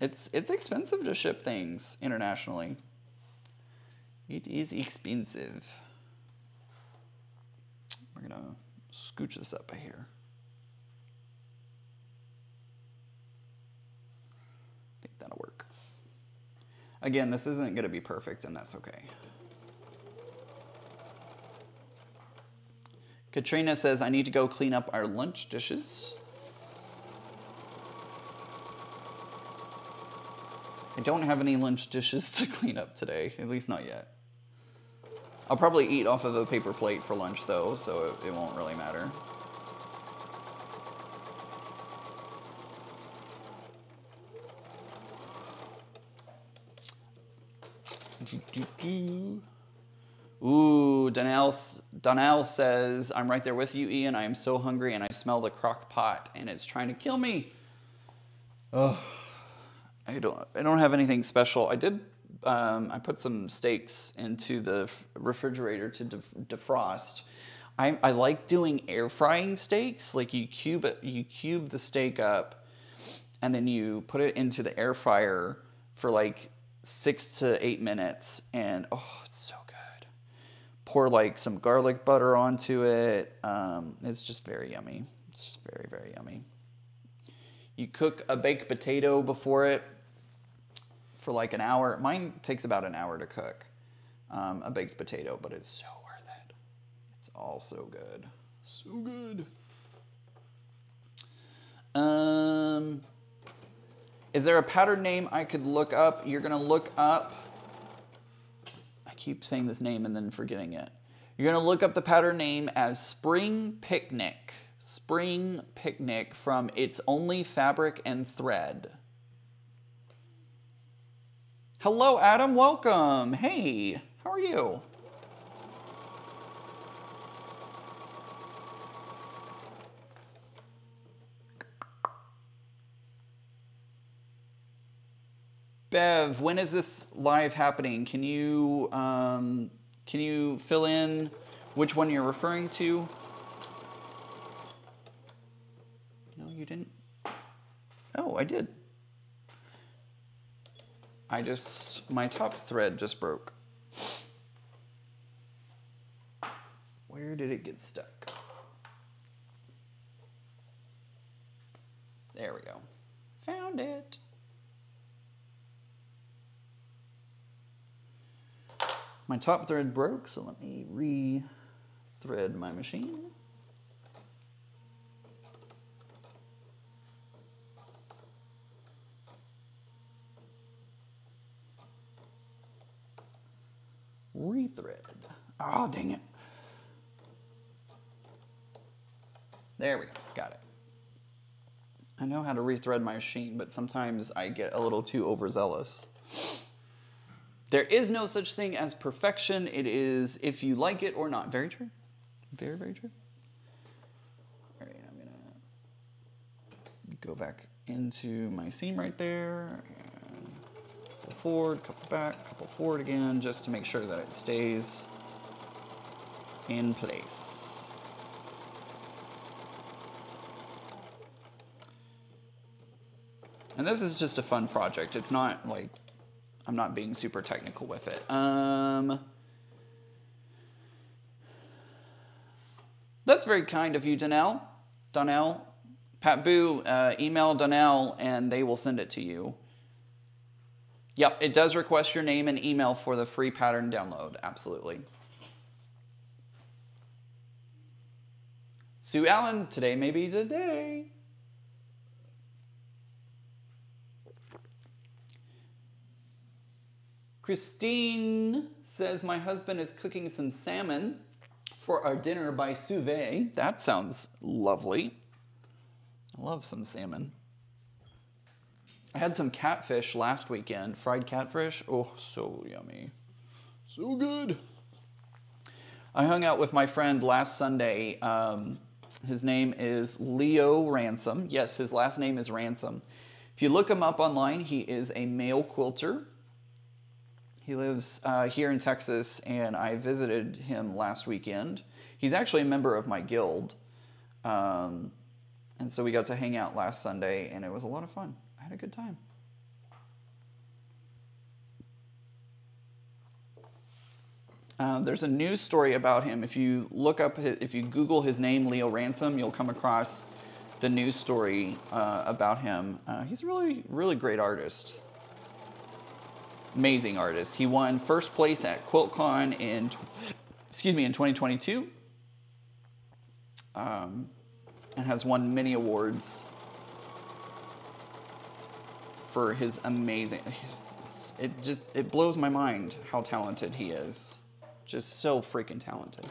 It's it's expensive to ship things internationally. It is expensive. We're gonna scooch this up here. I think that'll work. Again, this isn't gonna be perfect, and that's okay. Katrina says, I need to go clean up our lunch dishes. I don't have any lunch dishes to clean up today, at least not yet. I'll probably eat off of a paper plate for lunch though, so it, it won't really matter. Ooh, Donnell, Donnell says, I'm right there with you, Ian. I am so hungry and I smell the crock pot and it's trying to kill me. Oh, I don't, I don't have anything special. I did, um, I put some steaks into the refrigerator to def- defrost. I, I like doing air frying steaks. Like you cube it, you cube the steak up and then you put it into the air fryer for like six to eight minutes and oh, it's so good. Pour like some garlic butter onto it. Um, it's just very yummy. It's just very, very yummy. You cook a baked potato before it for like an hour. Mine takes about an hour to cook, um, a baked potato, but it's so worth it. It's all so good. So good. Um, is there a pattern name I could look up? You're gonna look up, I keep saying this name and then forgetting it. You're gonna look up the pattern name as Spring Picnic. Spring Picnic from It's Only Fabric and Thread. Hello, Adam. Welcome. Hey, how are you? Bev, when is this live happening? Can you um, can you fill in which one you're referring to? No, you didn't. Oh, I did. I just, my top thread just broke. Where did it get stuck? There we go. Found it. My top thread broke, so let me re-thread my machine. Rethread. Oh, dang it. There we go. Got it. I know how to rethread my machine, but sometimes I get a little too overzealous. There is no such thing as perfection. It is if you like it or not. Very true. Very, very true. All right, I'm going to go back into my seam right there forward, couple back, couple forward again, just to make sure that it stays in place. And this is just a fun project. It's not like, I'm not being super technical with it. Um, that's very kind of you, Donnell. Donnell. Pat Boo, uh, email Donnell and they will send it to you. Yep, it does request your name and email for the free pattern download. Absolutely. Sue Allen, today may be the day. Christine says, My husband is cooking some salmon for our dinner by sous vide. That sounds lovely. I love some salmon. I had some catfish last weekend, fried catfish. Oh, so yummy. So good. I hung out with my friend last Sunday um, His name is Leo Ransom. Yes, his last name is Ransom. If you look him up online, he is a male quilter. He lives uh, here in Texas, and I visited him last weekend. He's actually a member of my guild. Um, and so we got to hang out last Sunday, and it was a lot of fun. I had a good time. Uh, there's a news story about him. If you look up, if you Google his name, Leo Ransom, you'll come across the news story uh, about him. Uh, he's a really, really great artist. Amazing artist. He won first place at QuiltCon in, excuse me, in 2022, um, and has won many awards for his amazing. It just it blows my mind how talented he is. Just so freaking talented.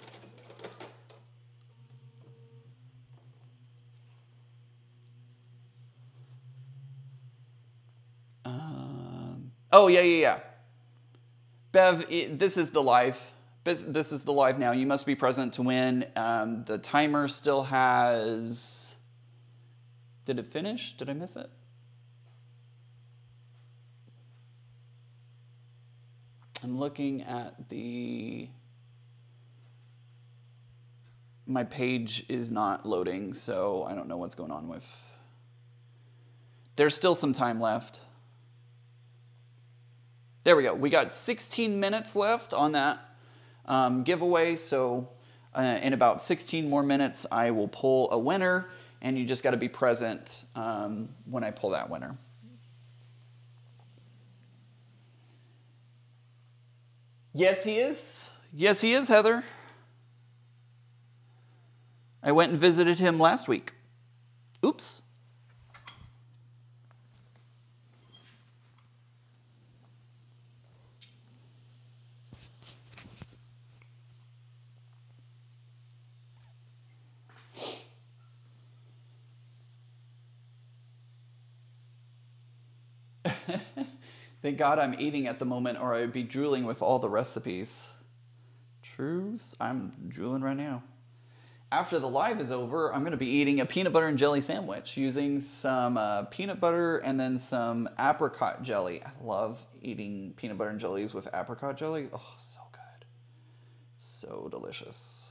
Um, oh, yeah, yeah, yeah. Bev, it, this is the live. This is the live now. You must be present to win. Um, the timer still has. Did it finish? Did I miss it? I'm looking at the. My page is not loading, so I don't know what's going on with. There's still some time left. There we go. We got 16 minutes left on that um, giveaway. So, uh, in about 16 more minutes, I will pull a winner, and you just got to be present um, when I pull that winner. Yes, he is. Yes, he is, Heather. I went and visited him last week. Oops. Thank God I'm eating at the moment, or I'd be drooling with all the recipes. Truth, I'm drooling right now. After the live is over, I'm going to be eating a peanut butter and jelly sandwich using some uh, peanut butter and then some apricot jelly. I love eating peanut butter and jellies with apricot jelly. Oh, so good. So delicious.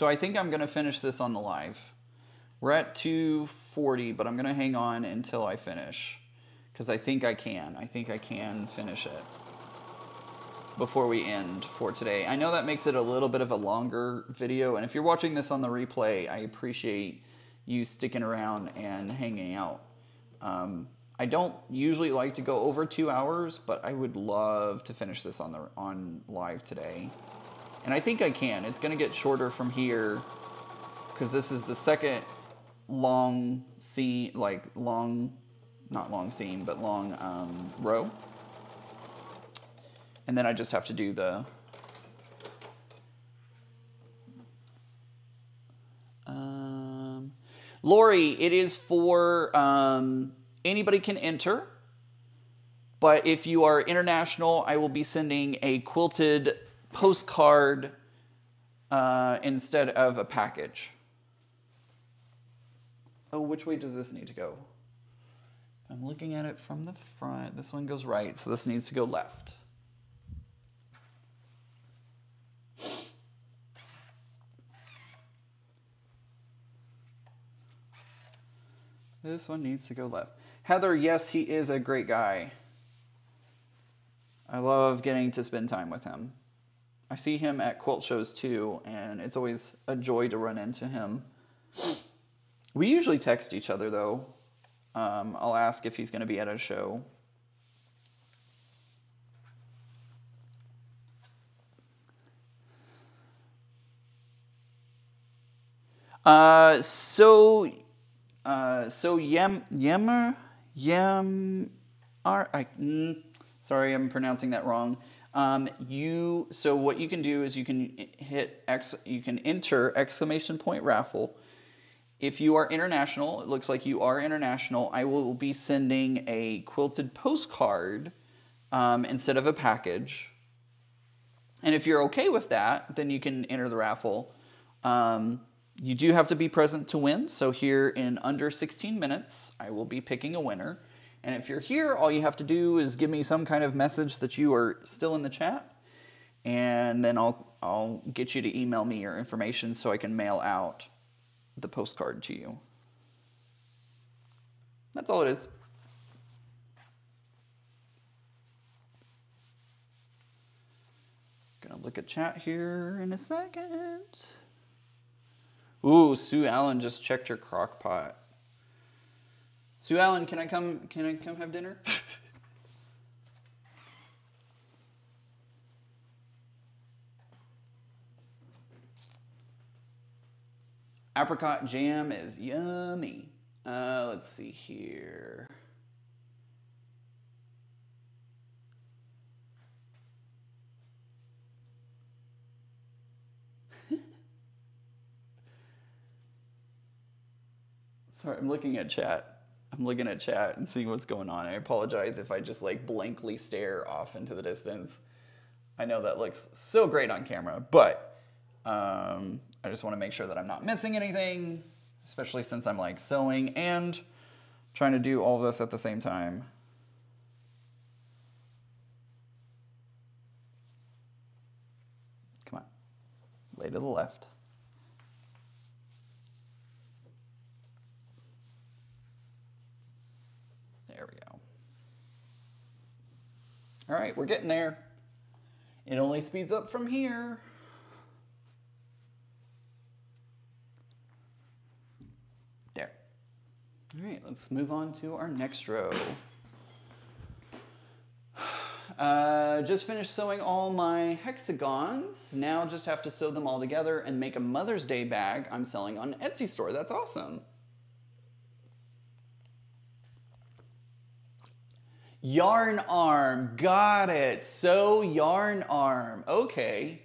So I think I'm going to finish this on the live. We're at 240, but I'm going to hang on until I finish because I think I can. I think I can finish it before we end for today. I know that makes it a little bit of a longer video, and if you're watching this on the replay, I appreciate you sticking around and hanging out. Um, I don't usually like to go over two hours, but I would love to finish this on the on live today. And I think I can. It's going to get shorter from here because this is the second long seam, like long, not long seam, but long um, row. And then I just have to do the um, Lori, it is for um, anybody can enter. But if you are international, I will be sending a quilted postcard uh, instead of a package. Oh, which way does this need to go? I'm looking at it from the front. This one goes right, so this needs to go left. This one needs to go left. Heather, yes, he is a great guy. I love getting to spend time with him. I see him at quilt shows too, and it's always a joy to run into him. We usually text each other though. Um, I'll ask if he's going to be at a show. Uh, so, uh, so Yem Yemer Yem are I. Mm, sorry, I'm pronouncing that wrong. Um, you so what you can do is you can hit X, you can enter exclamation point raffle. If you are international, it looks like you are international. I will be sending a quilted postcard um, instead of a package. And if you're okay with that, then you can enter the raffle. Um, you do have to be present to win. So here in under 16 minutes, I will be picking a winner. And if you're here, all you have to do is give me some kind of message that you are still in the chat. And then I'll, I'll get you to email me your information so I can mail out the postcard to you. That's all it is. Gonna look at chat here in a second. Ooh, Sue Allen just checked your crock pot. Sue Allen, can I come can I come have dinner? Apricot jam is yummy. Uh, let's see here. Sorry, I'm looking at chat. I'm looking at chat and seeing what's going on. I apologize if I just like blankly stare off into the distance. I know that looks so great on camera, but um, I just want to make sure that I'm not missing anything, especially since I'm like sewing and trying to do all this at the same time. Come on, lay to the left. There we go. All right, we're getting there. It only speeds up from here. There. All right, let's move on to our next row. Uh, just finished sewing all my hexagons. Now just have to sew them all together and make a Mother's Day bag I'm selling on Etsy store. That's awesome. Yarn arm, got it. So yarn arm, okay.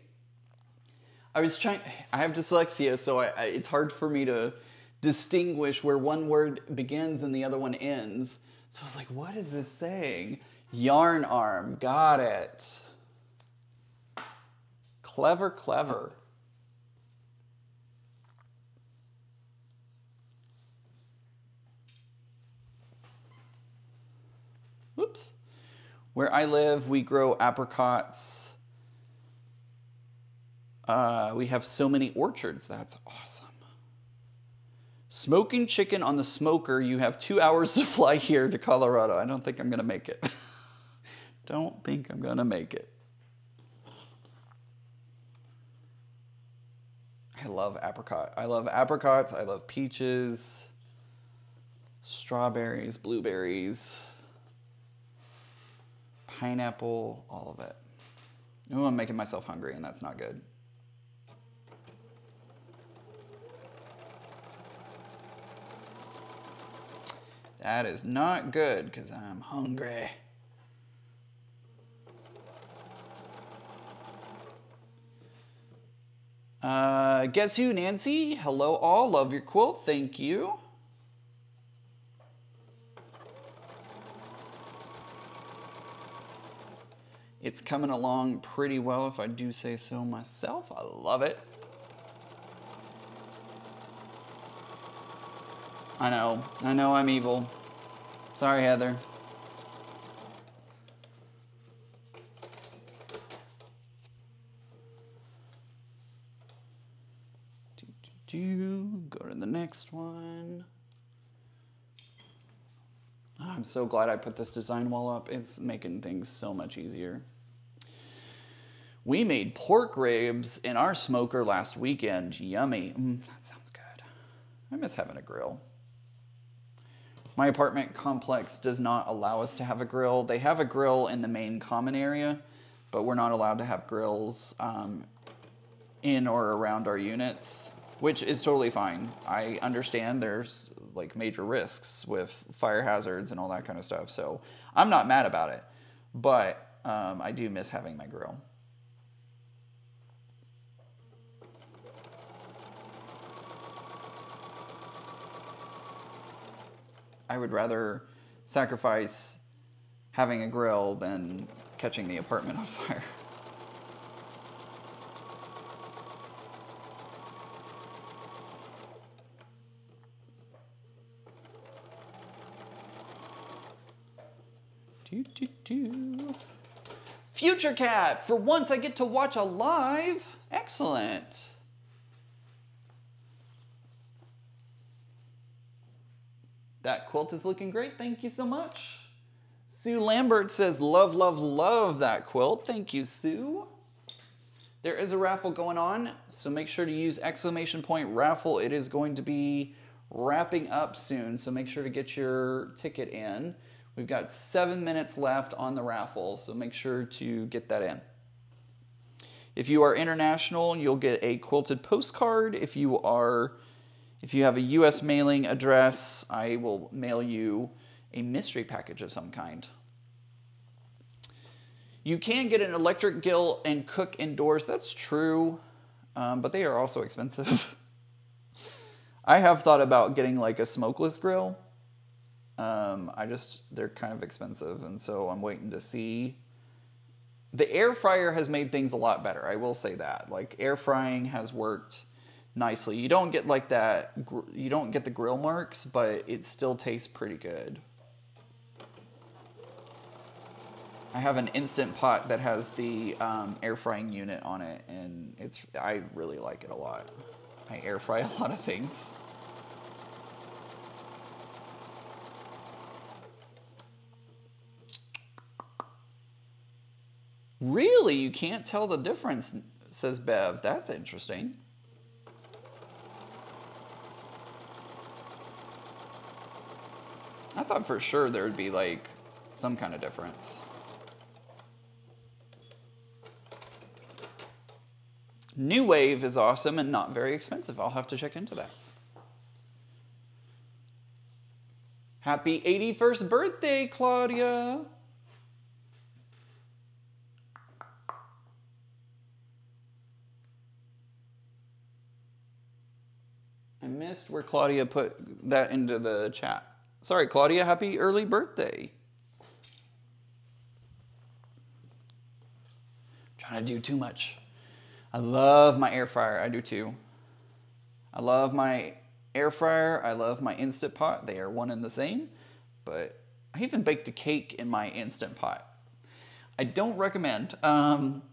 I was trying, I have dyslexia, so I, I, it's hard for me to distinguish where one word begins and the other one ends. So I was like, what is this saying? Yarn arm, got it. Clever, clever. Whoops. Where I live, we grow apricots. Uh, we have so many orchards. That's awesome. Smoking chicken on the smoker. You have two hours to fly here to Colorado. I don't think I'm going to make it. don't think I'm going to make it. I love apricot. I love apricots. I love peaches, strawberries, blueberries pineapple, all of it. Ooh, I'm making myself hungry and that's not good. That is not good because I'm hungry. Uh, guess who, Nancy? Hello, all. Love your quilt. Thank you. It's coming along pretty well, if I do say so myself. I love it. I know. I know I'm evil. Sorry, Heather. Do, do, do. Go to the next one. I'm so glad I put this design wall up. It's making things so much easier. We made pork ribs in our smoker last weekend. Yummy. Mm, that sounds good. I miss having a grill. My apartment complex does not allow us to have a grill. They have a grill in the main common area, but we're not allowed to have grills um, in or around our units, which is totally fine. I understand there's like major risks with fire hazards and all that kind of stuff, so I'm not mad about it. But um, I do miss having my grill. I would rather sacrifice having a grill than catching the apartment on fire. Do, do, do. Future Cat, for once I get to watch a live. Excellent. That quilt is looking great. Thank you so much. Sue Lambert says, love, love, love that quilt. Thank you, Sue. There is a raffle going on, so make sure to use exclamation point raffle. It is going to be wrapping up soon, so make sure to get your ticket in. We've got seven minutes left on the raffle, so make sure to get that in. If you are international, you'll get a quilted postcard. If you are if you have a US mailing address, I will mail you a mystery package of some kind. You can get an electric grill and cook indoors. That's true, um, but they are also expensive. I have thought about getting like a smokeless grill. Um, I just, they're kind of expensive, and so I'm waiting to see. The air fryer has made things a lot better, I will say that. Like, air frying has worked nicely. You don't get like that, you don't get the grill marks, but it still tastes pretty good. I have an Instant Pot that has the um, air frying unit on it, and it's I really like it a lot. I air fry a lot of things. Really? You can't tell the difference, says Bev. That's interesting. I thought for sure there would be like some kind of difference. NuWave is awesome and not very expensive. I'll have to check into that. Happy 81st birthday, Claudia. I missed where Claudia put that into the chat. Sorry, Claudia, happy early birthday. trying to do too much. I love my air fryer. I do too. I love my air fryer. I love my Instant Pot. They are one and the same. But I even baked a cake in my Instant Pot. I don't recommend um,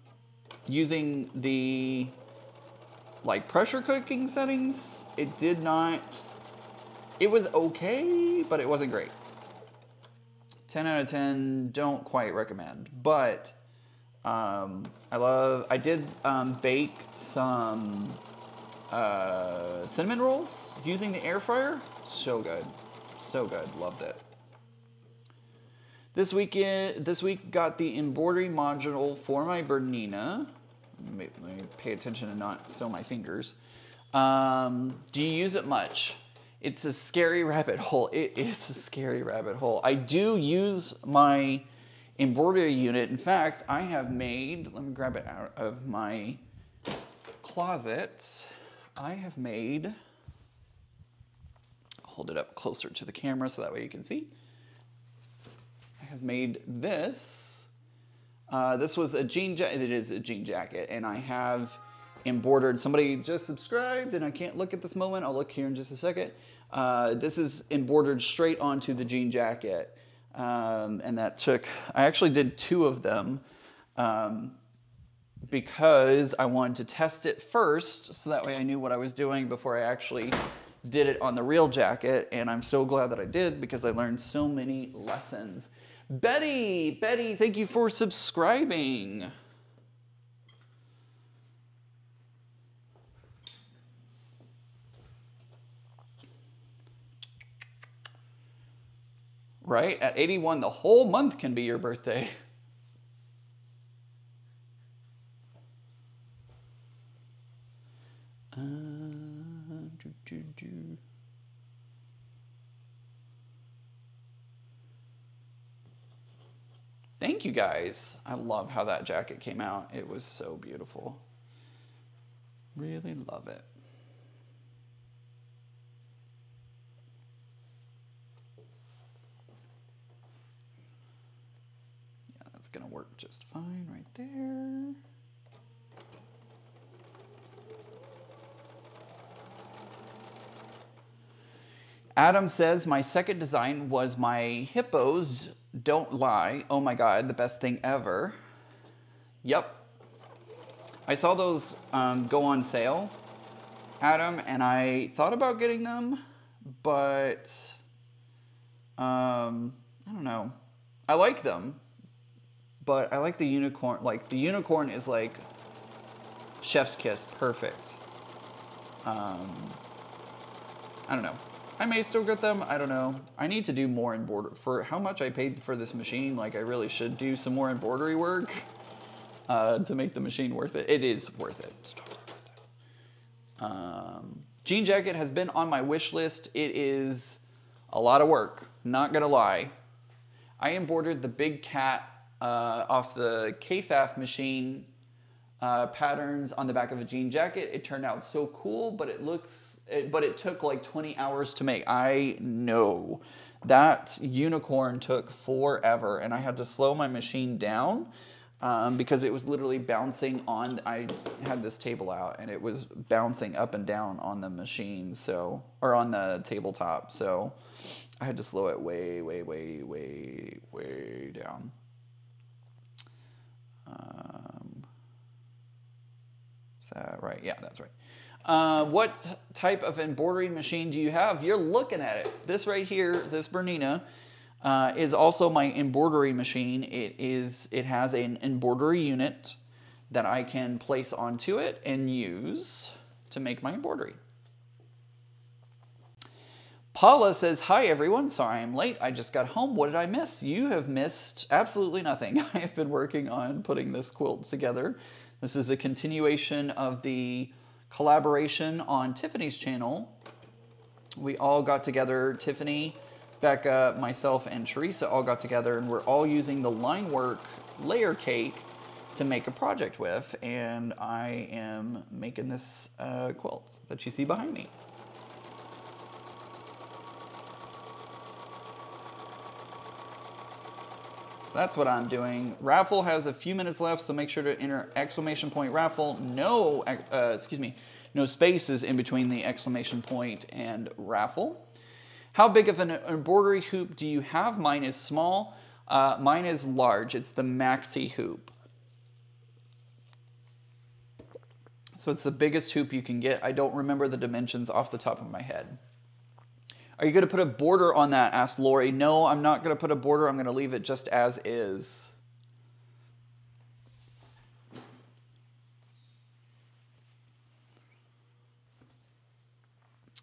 using the like pressure cooking settings. It did not it was okay, but it wasn't great. 10 out of 10, don't quite recommend. But um, I love, I did um, bake some uh, cinnamon rolls using the air fryer. So good. So good. Loved it. This week, this week got the embroidery module for my Bernina. Let me, let me pay attention and not sew my fingers. Um, do you use it much? It's a scary rabbit hole. It is a scary rabbit hole. I do use my embroidery unit. In fact, I have made, let me grab it out of my closet. I have made, hold it up closer to the camera so that way you can see. I have made this. Uh, this was a jean jacket, it is a jean jacket, and I have embroidered, somebody just subscribed and I can't look at this moment, I'll look here in just a second. Uh, this is embroidered straight onto the jean jacket. Um, and that took, I actually did two of them um, because I wanted to test it first so that way I knew what I was doing before I actually did it on the real jacket. And I'm so glad that I did because I learned so many lessons. Betty, Betty, thank you for subscribing. Right? At 81, the whole month can be your birthday. Uh, do, do, do. Thank you guys. I love how that jacket came out. It was so beautiful. Really love it. Gonna work just fine right there. Adam says, My second design was my hippos. Don't lie. Oh my God, the best thing ever. Yep. I saw those um, go on sale, Adam, and I thought about getting them, but um, I don't know. I like them, but I like the unicorn. Like, the unicorn is like chef's kiss, perfect. Um, I don't know. I may still get them. I don't know. I need to do more embroidery. For how much I paid for this machine, like I really should do some more embroidery work uh, to make the machine worth it. It is worth it. Um, jean jacket has been on my wish list. It is a lot of work, not gonna lie. I embroidered the big cat uh, off the KFAF machine uh, patterns on the back of a jean jacket. It turned out so cool, but it looks, it, but it took like 20 hours to make. I know that unicorn took forever and I had to slow my machine down um, because it was literally bouncing on, I had this table out and it was bouncing up and down on the machine. So, or on the tabletop. So I had to slow it way, way, way, way, way down. Um, is that right? Yeah, that's right. Uh, what type of embroidery machine do you have? You're looking at it. This right here, this Bernina, uh, is also my embroidery machine. It is. It has an embroidery unit that I can place onto it and use to make my embroidery. Paula says, Hi everyone, sorry I'm late. I just got home. What did I miss? You have missed absolutely nothing. I have been working on putting this quilt together. This is a continuation of the collaboration on Tiffany's channel. We all got together, Tiffany, Becca, myself, and Teresa all got together and we're all using the Linework layer cake to make a project with. And I am making this uh, quilt that you see behind me. So that's what I'm doing. Raffle has a few minutes left, so make sure to enter exclamation point raffle. No, uh, excuse me, no spaces in between the exclamation point and raffle. How big of an embroidery hoop do you have? Mine is small. Uh, mine is large. It's the maxi hoop. So it's the biggest hoop you can get. I don't remember the dimensions off the top of my head. Are you going to put a border on that? asked Lori. No, I'm not going to put a border. I'm going to leave it just as is.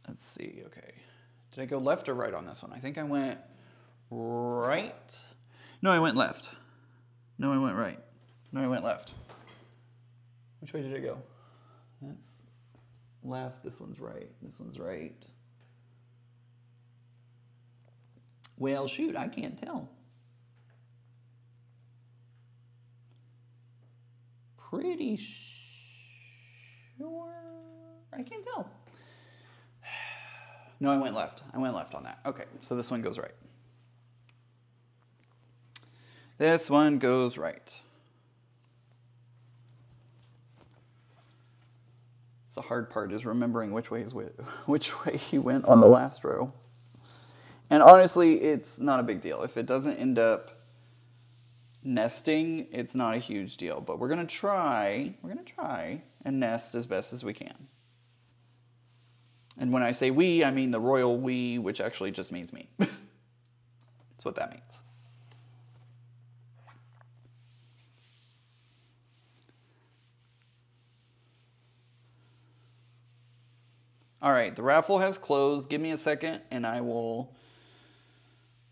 Let's see. Okay. Did I go left or right on this one? I think I went right. No, I went left. No, I went right. No, I went left. Which way did it go? That's left. This one's right. This one's right. Well, shoot, I can't tell. Pretty sure. I can't tell. No, I went left. I went left on that. Okay, so this one goes right. This one goes right. It's the hard part is remembering which way is which way he went on the last row. And honestly, it's not a big deal. If it doesn't end up nesting, it's not a huge deal. But we're gonna try, we're gonna try and nest as best as we can. And when I say we, I mean the royal we, which actually just means me. That's what that means. All right, the raffle has closed. Give me a second and I will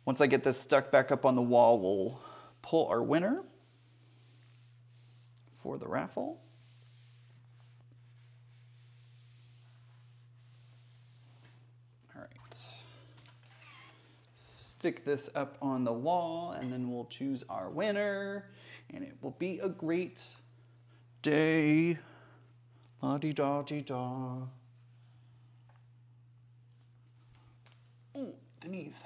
once I get this stuck back up on the wall, we'll pull our winner for the raffle. All right. Stick this up on the wall and then we'll choose our winner and it will be a great day. La-di-da-di-da. Ooh, Denise.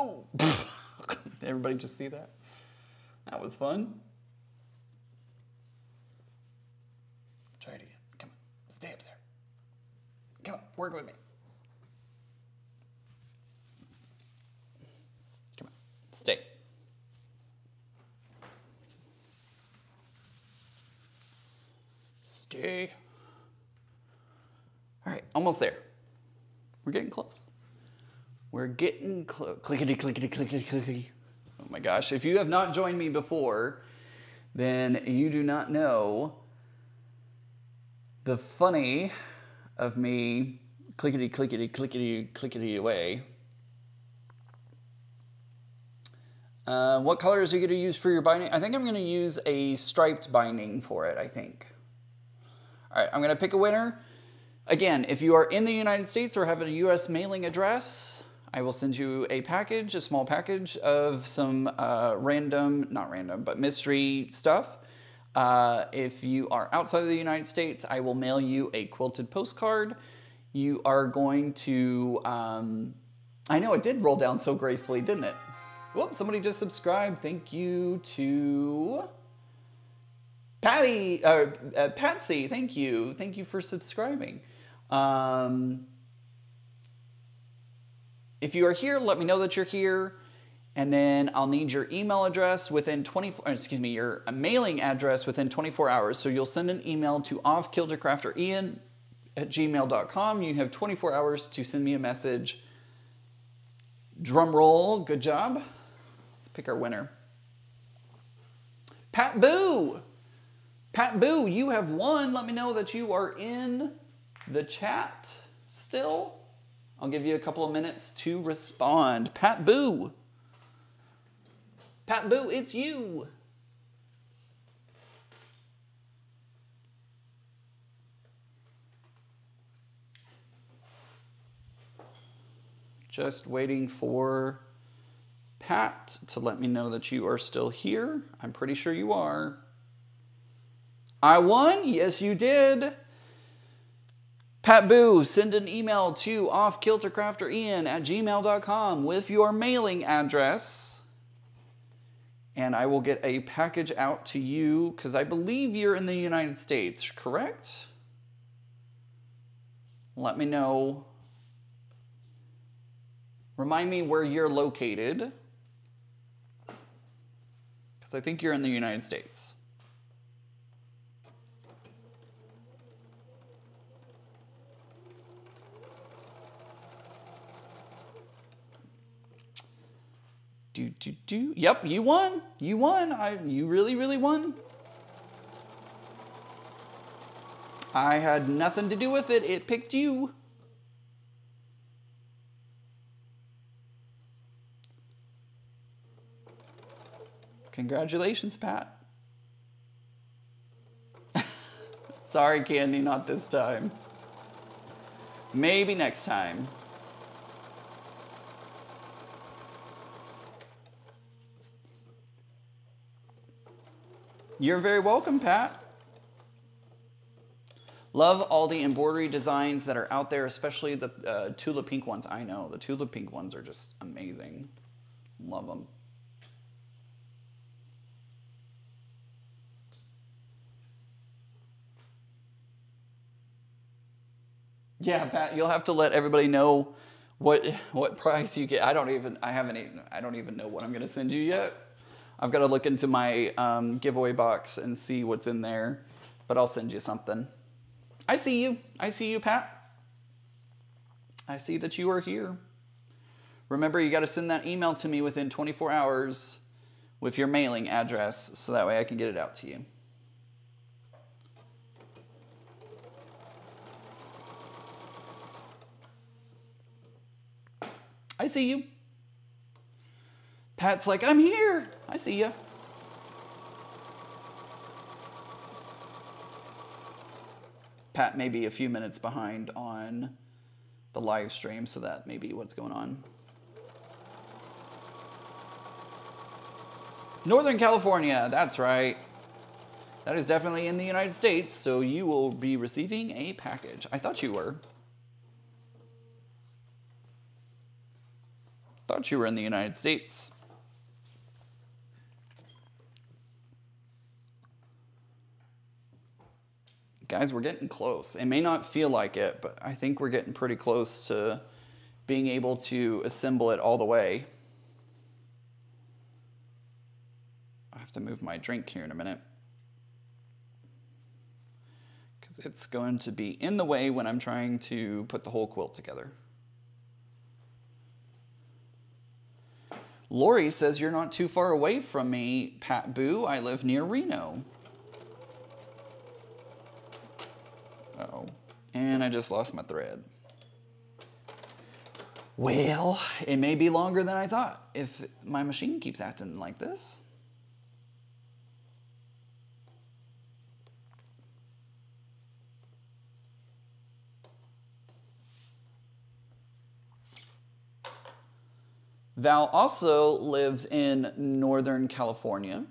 Oh, Did everybody just see that? That was fun. Try it again. Come on. Stay up there. Come on. Work with me. Come on. Stay. Stay. All right. Almost there. We're getting close. We're getting close. Clickety, clickety, clickety, clickety. Oh my gosh. If you have not joined me before, then you do not know the funny of me clickety, clickety, clickety, clickety away. Uh, what colors are you going to use for your binding? I think I'm going to use a striped binding for it, I think. All right, I'm going to pick a winner. Again, if you are in the United States or have a US mailing address, I will send you a package, a small package of some uh, random, not random, but mystery stuff. Uh, if you are outside of the United States, I will mail you a quilted postcard. You are going to, um, I know it did roll down so gracefully, didn't it? Whoops, somebody just subscribed. Thank you to Patty, or uh, Patsy. Thank you. Thank you for subscribing. Um, if you are here, let me know that you're here. And then I'll need your email address within 24, excuse me, your mailing address within 24 hours. So you'll send an email to offkiltercrafterian at gmail.com. You have 24 hours to send me a message. Drum roll, good job. Let's pick our winner. Pat Boo! Pat Boo, you have won. Let me know that you are in the chat still. I'll give you a couple of minutes to respond. Pat Boo. Pat Boo, it's you. Just waiting for Pat to let me know that you are still here. I'm pretty sure you are. I won? Yes, you did. Pat Boo, send an email to offkiltercrafterian at gmail.com with your mailing address. And I will get a package out to you because I believe you're in the United States, correct? Let me know. Remind me where you're located because I think you're in the United States. Do, do, do. Yep, you won. You won. I, you really, really won. I had nothing to do with it. It picked you. Congratulations, Pat. Sorry, Candy, not this time. Maybe next time. You're very welcome, Pat. Love all the embroidery designs that are out there, especially the uh, Tula Pink ones. I know, the Tula Pink ones are just amazing. Love them. Yeah, Pat, you'll have to let everybody know what what price you get. I don't even I haven't even I don't even know what I'm gonna send you yet. I've got to look into my um, giveaway box and see what's in there, but I'll send you something. I see you. I see you, Pat. I see that you are here. Remember, you got to send that email to me within 24 hours with your mailing address so that way I can get it out to you. I see you. Pat's like, I'm here. I see you. Pat may be a few minutes behind on the live stream, so that may be what's going on. Northern California, that's right. That is definitely in the United States, so you will be receiving a package. I thought you were. Thought you were in the United States. Guys, we're getting close. It may not feel like it, but I think we're getting pretty close to being able to assemble it all the way. I have to move my drink here in a minute. Because it's going to be in the way when I'm trying to put the whole quilt together. Lori says, You're not too far away from me, Pat Boo. I live near Reno. Uh oh. And I just lost my thread. Well, it may be longer than I thought if my machine keeps acting like this. Val also lives in Northern California.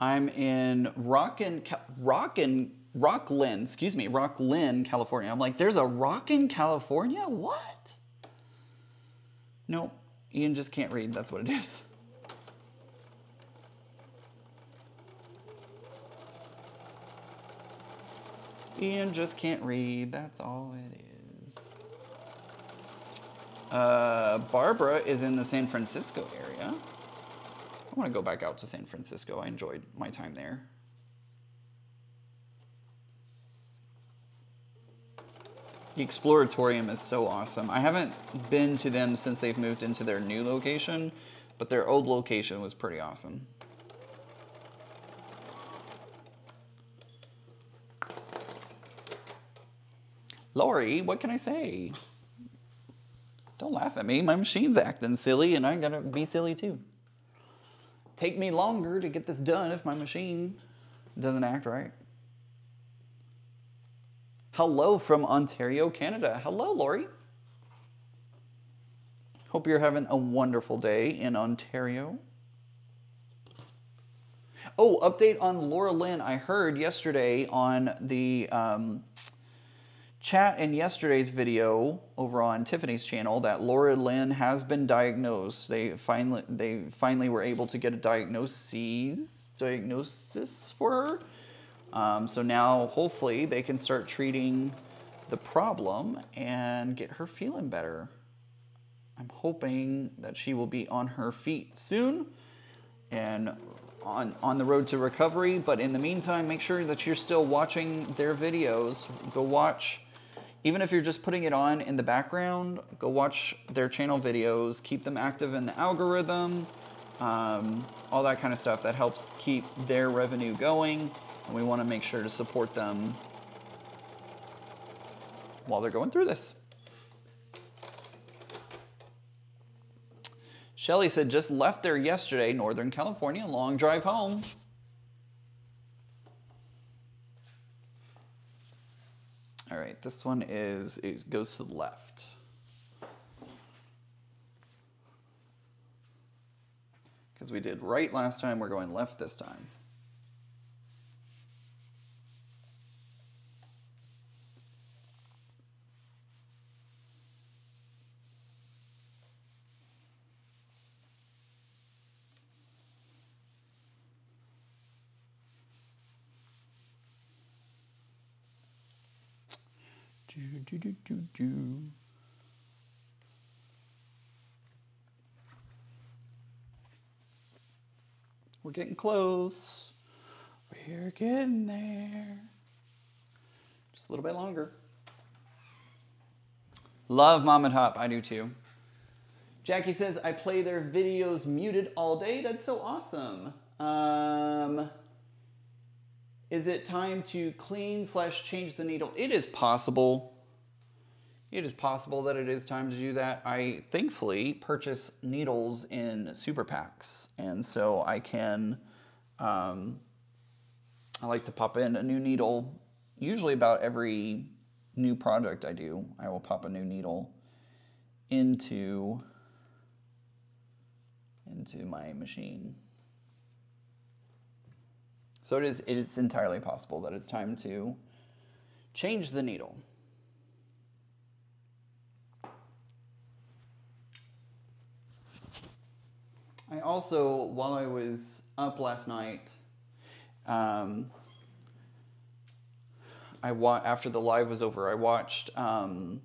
I'm in Rockin, Rockin, Rocklin, excuse me, Rocklin, California. I'm like, there's a rock in California? What? No, Ian just can't read. That's what it is. Ian just can't read. That's all it is. Uh, Barbara is in the San Francisco area. I want to go back out to San Francisco. I enjoyed my time there. The Exploratorium is so awesome. I haven't been to them since they've moved into their new location, but their old location was pretty awesome. Lori, what can I say? Don't laugh at me. My machine's acting silly and I gotta be silly too. Take me longer to get this done if my machine doesn't act right. Hello from Ontario, Canada. Hello, Lori. Hope you're having a wonderful day in Ontario. Oh, update on Laura Lynn. I heard yesterday on the um, chat in yesterday's video over on Tiffany's channel that Laura Lynn has been diagnosed. They finally they finally were able to get a diagnosis diagnosis for her. Um, so now hopefully they can start treating the problem and get her feeling better. I'm hoping that she will be on her feet soon and on, on the road to recovery. But in the meantime, make sure that you're still watching their videos. Go watch, even if you're just putting it on in the background, go watch their channel videos, keep them active in the algorithm, um, all that kind of stuff that helps keep their revenue going and we want to make sure to support them while they're going through this. Shelly said, just left there yesterday, Northern California, long drive home. All right, this one is, it goes to the left. Because we did right last time, we're going left this time. Do, do, do, do, do. We're getting close. We're getting there. Just a little bit longer. Love Mom and Hop. I do too. Jackie says, I play their videos muted all day. That's so awesome. Um, is it time to clean slash change the needle? It is possible. It is possible that it is time to do that. I thankfully purchase needles in super packs, and so I can. Um, I like to pop in a new needle, usually about every new project I do, I will pop a new needle into into my machine. So it is it's entirely possible that it's time to change the needle. I also, while I was up last night, um, I wa- after the live was over, I watched um,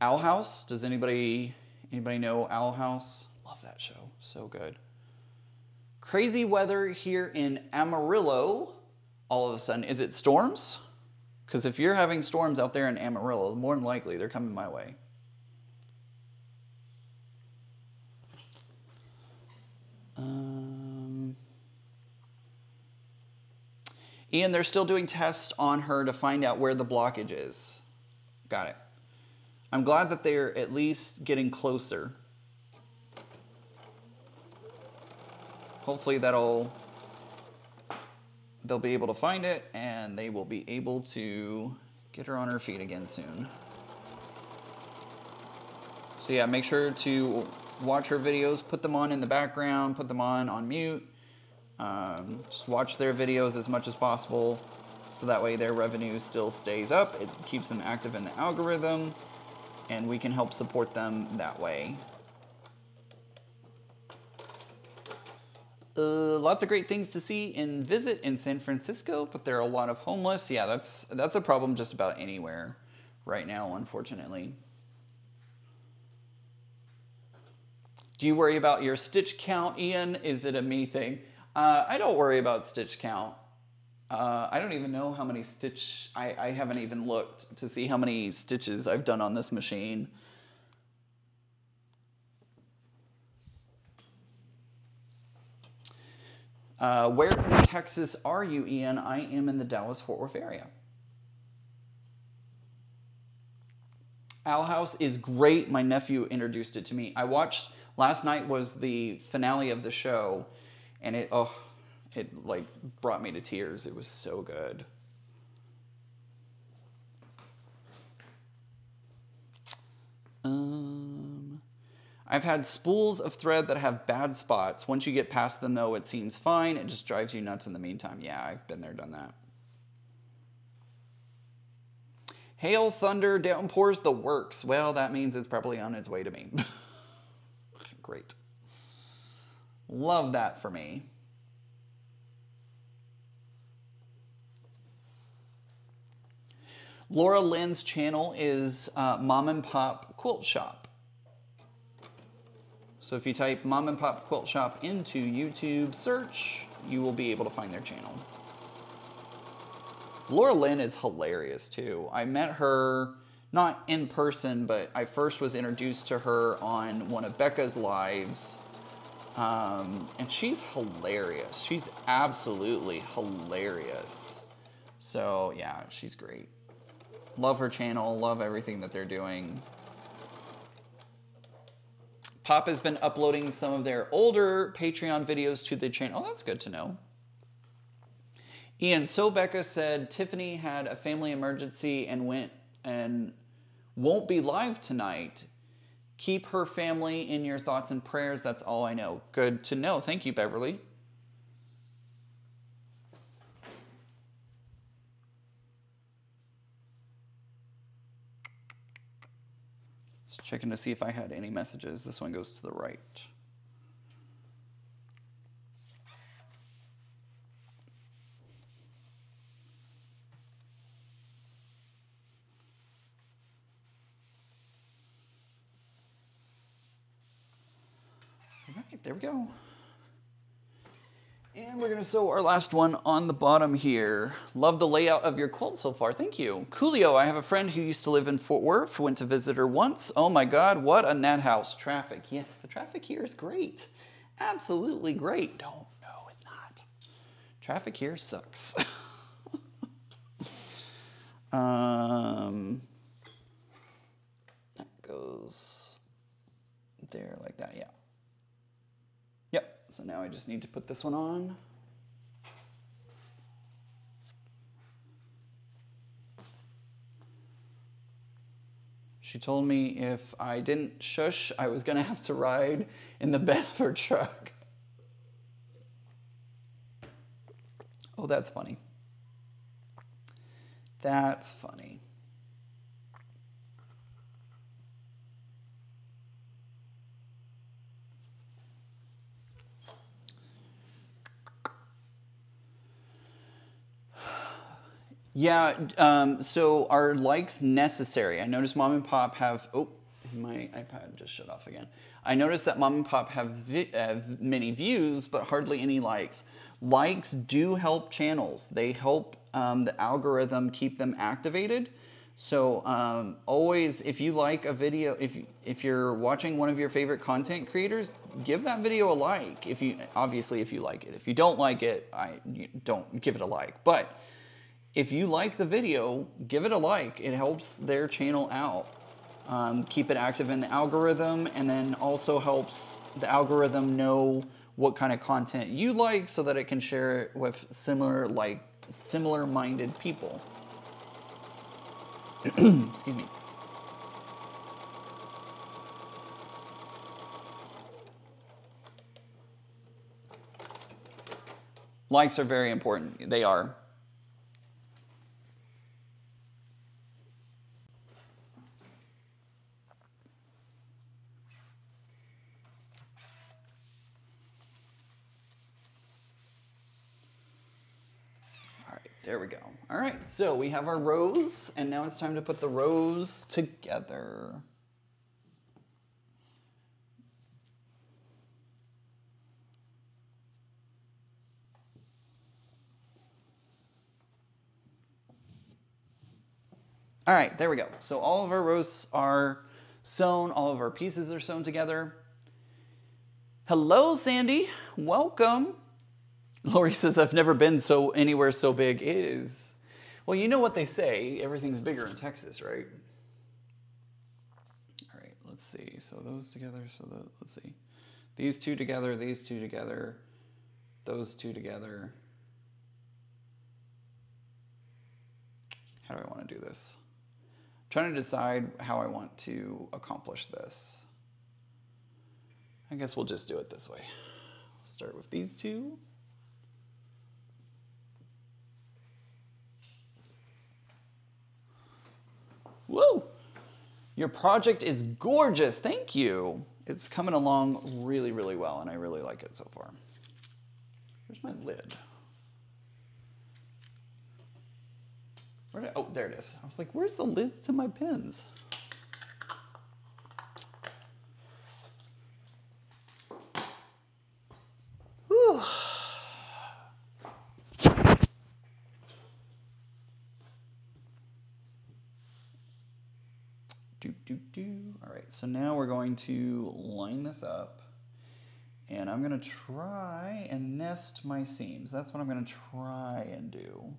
Owl House. Does anybody anybody know Owl House? Love that show, so good. Crazy weather here in Amarillo. All of a sudden, is it storms? Because if you're having storms out there in Amarillo, more than likely they're coming my way. Um, Ian, they're still doing tests on her to find out where the blockage is. Got it. I'm glad that they're at least getting closer. Hopefully that'll they'll be able to find it and they will be able to get her on her feet again soon. So yeah, make sure to watch her videos, put them on in the background, put them on on mute. Um, just watch their videos as much as possible so that way their revenue still stays up. It keeps them active in the algorithm and we can help support them that way. Uh, lots of great things to see and visit in San Francisco, but there are a lot of homeless. Yeah, that's that's a problem just about anywhere right now, unfortunately. Do you worry about your stitch count, Ian? Is it a me thing? Uh, I don't worry about stitch count. Uh, I don't even know how many stitch, I, I haven't even looked to see how many stitches I've done on this machine. Uh, where in Texas are you, Ian? I am in the Dallas Fort Worth area. Owl House is great. My nephew introduced it to me. I watched last night was the finale of the show, and it oh, it like brought me to tears. It was so good. Um, I've had spools of thread that have bad spots. Once you get past them, though, it seems fine. It just drives you nuts in the meantime. Yeah, I've been there, done that. Hail, thunder, downpours, the works. Well, that means it's probably on its way to me. Great. Love that for me. Laura Lynn's channel is uh, Mom and Pop Quilt Shop. So if you type Mom and Pop Quilt Shop into YouTube search, you will be able to find their channel. Laura Lynn is hilarious too. I met her not in person, but I first was introduced to her on one of Becca's lives. Um, and she's hilarious. She's absolutely hilarious. So, yeah, she's great. Love her channel, love everything that they're doing. Pop has been uploading some of their older Patreon videos to the channel. Oh, that's good to know. Ian, so Becca said Tiffany had a family emergency and went and won't be live tonight. Keep her family in your thoughts and prayers. That's all I know. Good to know. Thank you, Beverly. Checking to see if I had any messages. This one goes to the right. there we go. And we're gonna sew our last one on the bottom here. Love the layout of your quilt so far, thank you. Coolio, I have a friend who used to live in Fort Worth, went to visit her once. Oh my God, what a net house. Traffic, yes, the traffic here is great. Absolutely great. Don't, no, it's not. Traffic here sucks. um, that goes there like that, yeah. So now I just need to put this one on. She told me if I didn't shush, I was gonna have to ride in the bed of her truck. Oh, that's funny. That's funny. Yeah, um, so are likes necessary? I noticed mom and pop have, oh, my iPad just shut off again. I noticed that mom and pop have, have many views, but hardly any likes. Likes do help channels. They help um, the algorithm keep them activated. So um, always, if you like a video, if if you're watching one of your favorite content creators, give that video a like. If you obviously if you like it. If you don't like it, I don't give it a like. But if you like the video, give it a like. It helps their channel out. Um, keep it active in the algorithm, and then also helps the algorithm know what kind of content you like, so that it can share it with similar like similar minded people. Excuse me. Likes are very important. They are. There we go. All right, so we have our rows, and now it's time to put the rows together. All right, there we go. So all of our rows are sewn, all of our pieces are sewn together. Hello, Sandy. Welcome. Lori says, I've never been so anywhere so big. Is. Well, you know what they say, everything's bigger in Texas, right? All right, let's see. So those together, so the, let's see. These two together, these two together, those two together. How do I want to do this? I'm trying to decide how I want to accomplish this. I guess we'll just do it this way. Start with these two. Woo! Your project is gorgeous. Thank you. It's coming along really, really well, and I really like it so far. Where's my lid? Where did, oh, there it is. I was like, where's the lid to my pens? Whew. Do, do, do. All so now we're going to line this up and I'm gonna try and nest my seams. That's what I'm gonna try and do.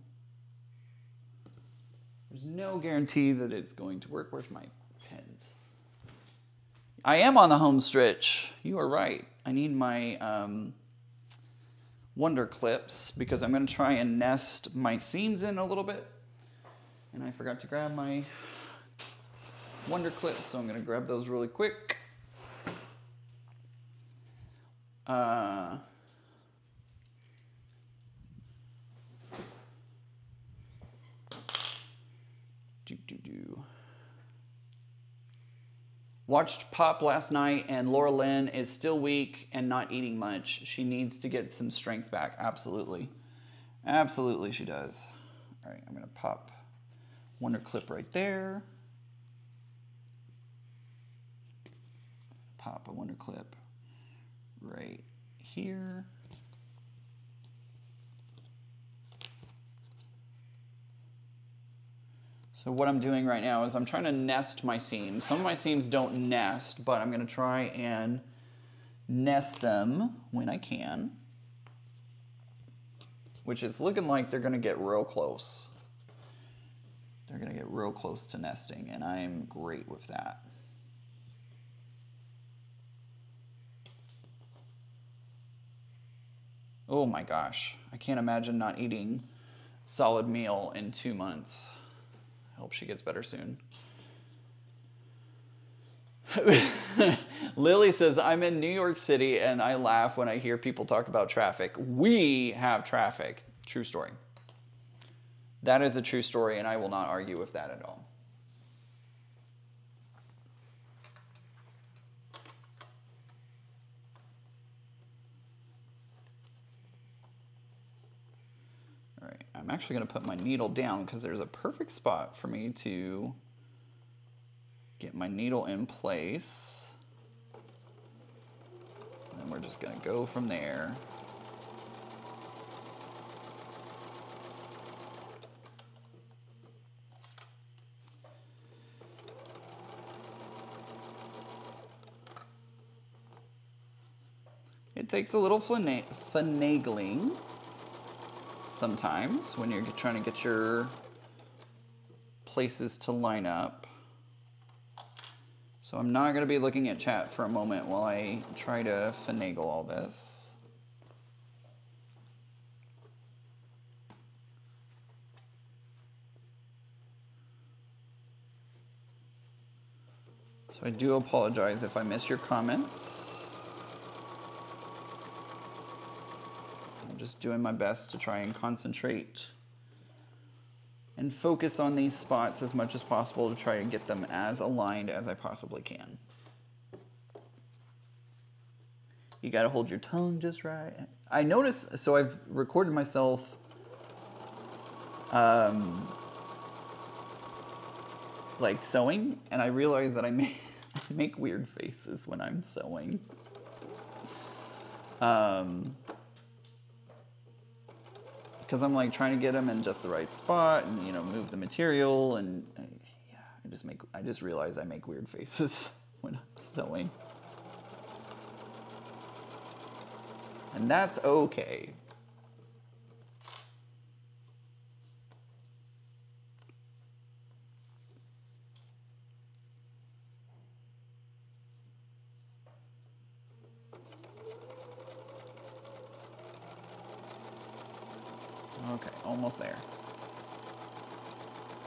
There's no guarantee that it's going to work. Where's my pens? I am on the home stretch. You are right. I need my um, Wonder Clips because I'm gonna try and nest my seams in a little bit. And I forgot to grab my Wonder Clips, so I'm gonna grab those really quick. Uh, do, do, do. Watched Pop last night, and Laura Lynn is still weak and not eating much. She needs to get some strength back. Absolutely. Absolutely, she does. All right, I'm going to pop Wonder Clip right there. Pop a Wonder Clip right here. So what I'm doing right now is I'm trying to nest my seams. Some of my seams don't nest, but I'm gonna try and nest them when I can, which is looking like they're gonna get real close. They're gonna get real close to nesting, and I'm great with that. Oh my gosh, I can't imagine not eating solid meal in two months. I hope she gets better soon. Lily says, I'm in New York City and I laugh when I hear people talk about traffic. We have traffic. True story. That is a true story, and I will not argue with that at all. I'm actually going to put my needle down because there's a perfect spot for me to get my needle in place. And we're just going to go from there. It takes a little finagling sometimes when you're trying to get your places to line up. So I'm not going to be looking at chat for a moment while I try to finagle all this. So I do apologize if I miss your comments. Just doing my best to try and concentrate and focus on these spots as much as possible to try and get them as aligned as I possibly can. You gotta hold your tongue just right. I notice, so I've recorded myself um, like sewing, and I realize that I make, make weird faces when I'm sewing. Um, because I'm like trying to get them in just the right spot and you know move the material and uh, yeah I just make I just realize I make weird faces when I'm sewing. And that's okay Okay, almost there.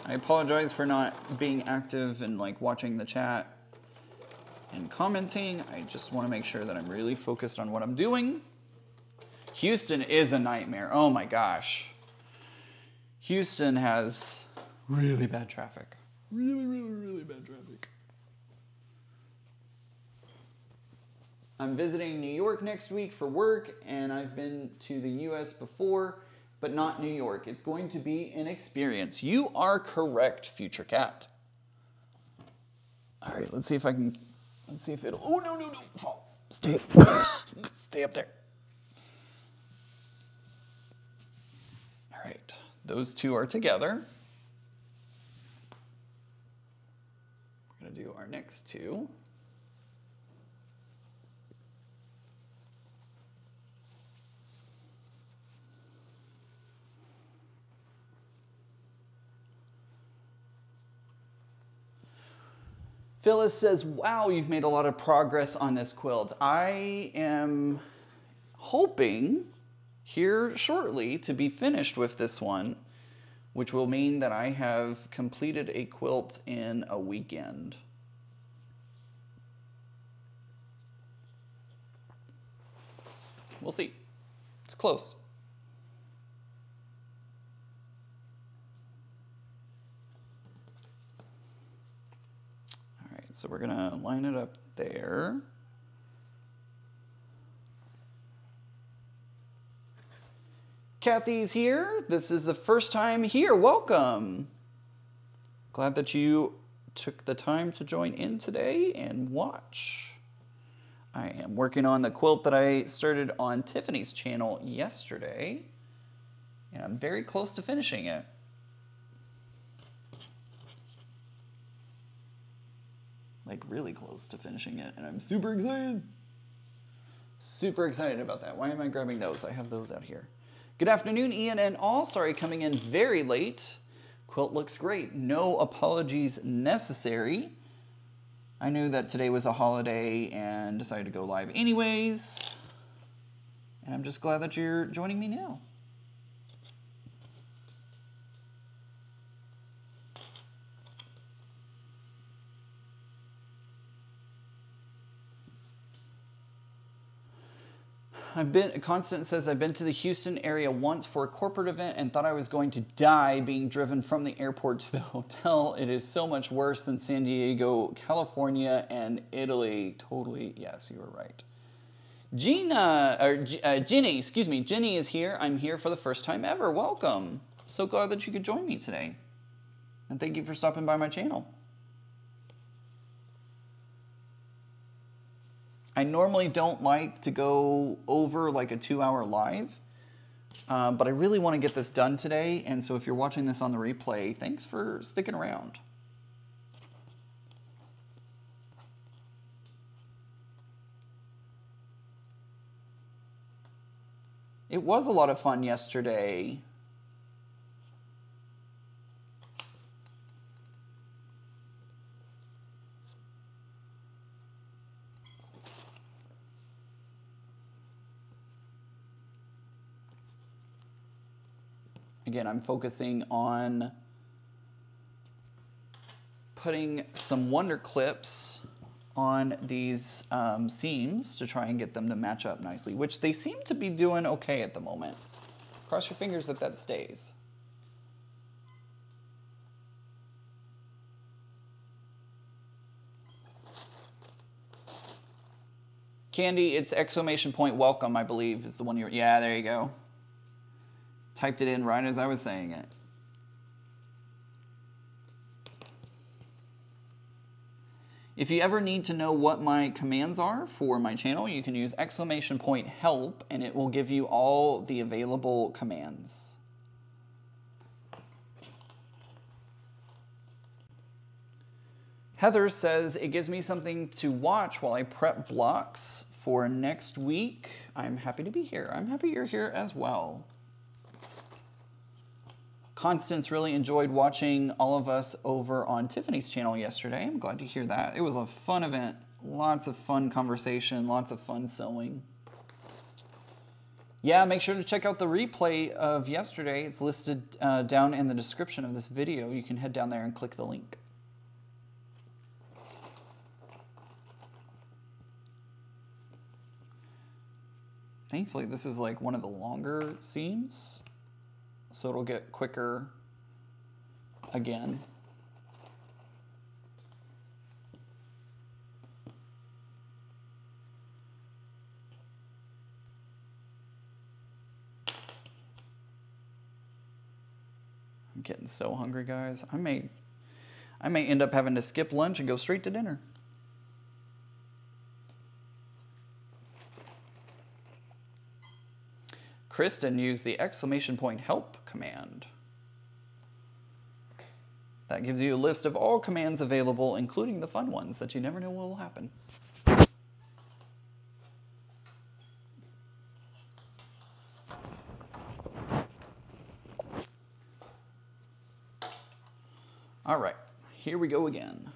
I apologize for not being active and like watching the chat and commenting. I just want to make sure that I'm really focused on what I'm doing. Houston is a nightmare. Oh my gosh. Houston has really bad traffic. Really, really, really bad traffic. I'm visiting New York next week for work, and I've been to the US before but not New York. It's going to be an experience. You are correct, future cat. All right, let's see if I can, let's see if it'll, oh, no, no, no, fall. Stay, stay up there. All right, those two are together. We're gonna do our next two. Phyllis says, wow, you've made a lot of progress on this quilt. I am hoping here shortly to be finished with this one, which will mean that I have completed a quilt in a weekend. We'll see. It's close. So we're gonna line it up there. Kathy's here. This is the first time here. Welcome. Glad that you took the time to join in today and watch. I am working on the quilt that I started on Tiffany's channel yesterday, and I'm very close to finishing it. Like really close to finishing it, and I'm super excited. Super excited about that. Why am I grabbing those? I have those out here. Good afternoon, Ian and all. Sorry coming in very late. Quilt looks great. No apologies necessary. I knew that today was a holiday and decided to go live anyways. And I'm just glad that you're joining me now. I've been. Constance says I've been to the Houston area once for a corporate event and thought I was going to die being driven from the airport to the hotel. It is so much worse than San Diego, California, and Italy. Totally, yes, you were right. Gina or uh, Ginny, excuse me, Ginny is here. I'm here for the first time ever. Welcome. So glad that you could join me today, and thank you for stopping by my channel. I normally don't like to go over like a two hour live, uh, but I really want to get this done today. And so if you're watching this on the replay, thanks for sticking around. It was a lot of fun yesterday. Again, I'm focusing on putting some wonder clips on these um, seams to try and get them to match up nicely, which they seem to be doing okay at the moment. Cross your fingers that that stays. Candy, it's exclamation point welcome, I believe, is the one you're, yeah, there you go. Typed it in right as I was saying it. If you ever need to know what my commands are for my channel, you can use exclamation point help and it will give you all the available commands. Heather says it gives me something to watch while I prep blocks for next week. I'm happy to be here. I'm happy you're here as well. Constance really enjoyed watching all of us over on Tiffany's channel yesterday. I'm glad to hear that. It was a fun event. Lots of fun conversation, lots of fun sewing. Yeah, make sure to check out the replay of yesterday. It's listed uh, down in the description of this video. You can head down there and click the link. Thankfully, this is like one of the longer seams so it'll get quicker again. I'm getting so hungry, guys. I may I may end up having to skip lunch and go straight to dinner. Kristen used the exclamation point help command. That gives you a list of all commands available, including the fun ones that you never know what will happen. All right, here we go again.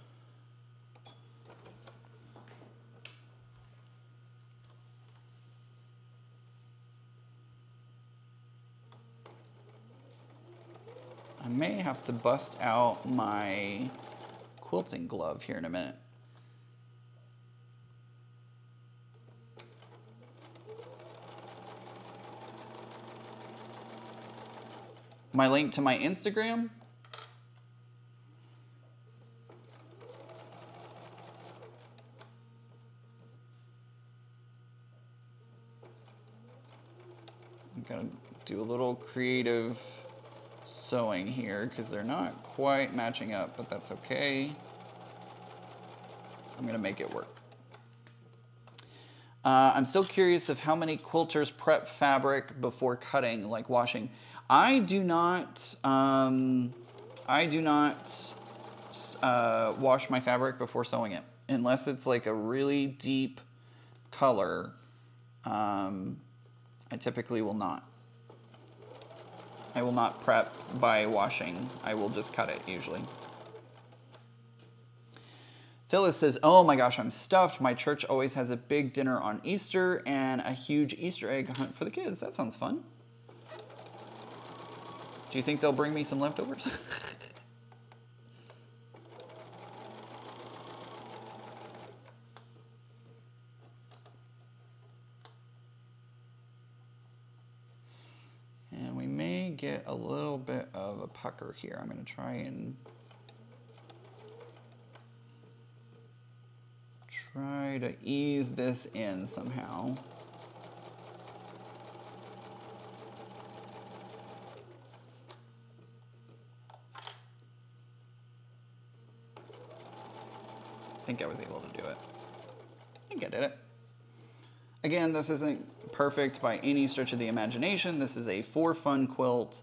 I may have to bust out my quilting glove here in a minute. My link to my Instagram I'm gonna do a little creative sewing here because they're not quite matching up, but that's okay. I'm gonna make it work. Uh, I'm still curious of how many quilters prep fabric before cutting, like washing. I do not, um, I do not uh, wash my fabric before sewing it, unless it's like a really deep color. Um, I typically will not. I will not prep by washing. I will just cut it usually. Phyllis says, oh my gosh, I'm stuffed. My church always has a big dinner on Easter and a huge Easter egg hunt for the kids. That sounds fun. Do you think they'll bring me some leftovers? get a little bit of a pucker here. I'm gonna try and try to ease this in somehow. I think I was able to do it. I think I did it. Again, this isn't perfect by any stretch of the imagination. This is a for fun quilt.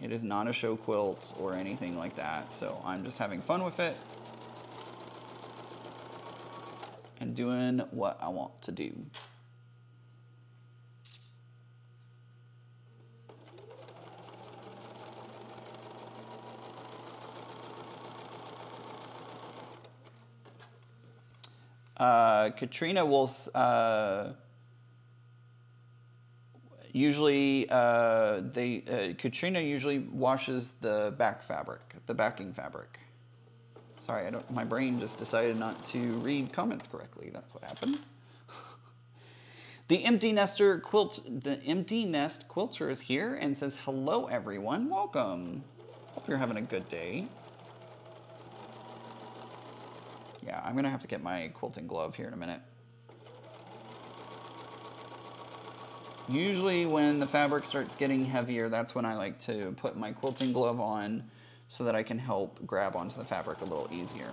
It is not a show quilt or anything like that. So I'm just having fun with it and doing what I want to do. Uh, Katrina will uh, usually uh, they uh, Katrina usually washes the back fabric, the backing fabric. Sorry, I don't. My brain just decided not to read comments correctly. That's what happened. the empty nester quilt. The empty nest quilter is here and says hello, everyone. Welcome. Hope you're having a good day. Yeah, I'm gonna have to get my quilting glove here in a minute. Usually when the fabric starts getting heavier, that's when I like to put my quilting glove on so that I can help grab onto the fabric a little easier.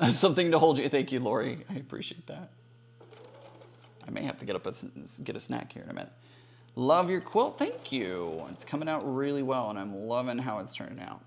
Something to hold you. Thank you, Lori. I appreciate that. I may have to get up a, get a snack here in a minute. Love your quilt. Thank you. It's coming out really well, and I'm loving how it's turning out.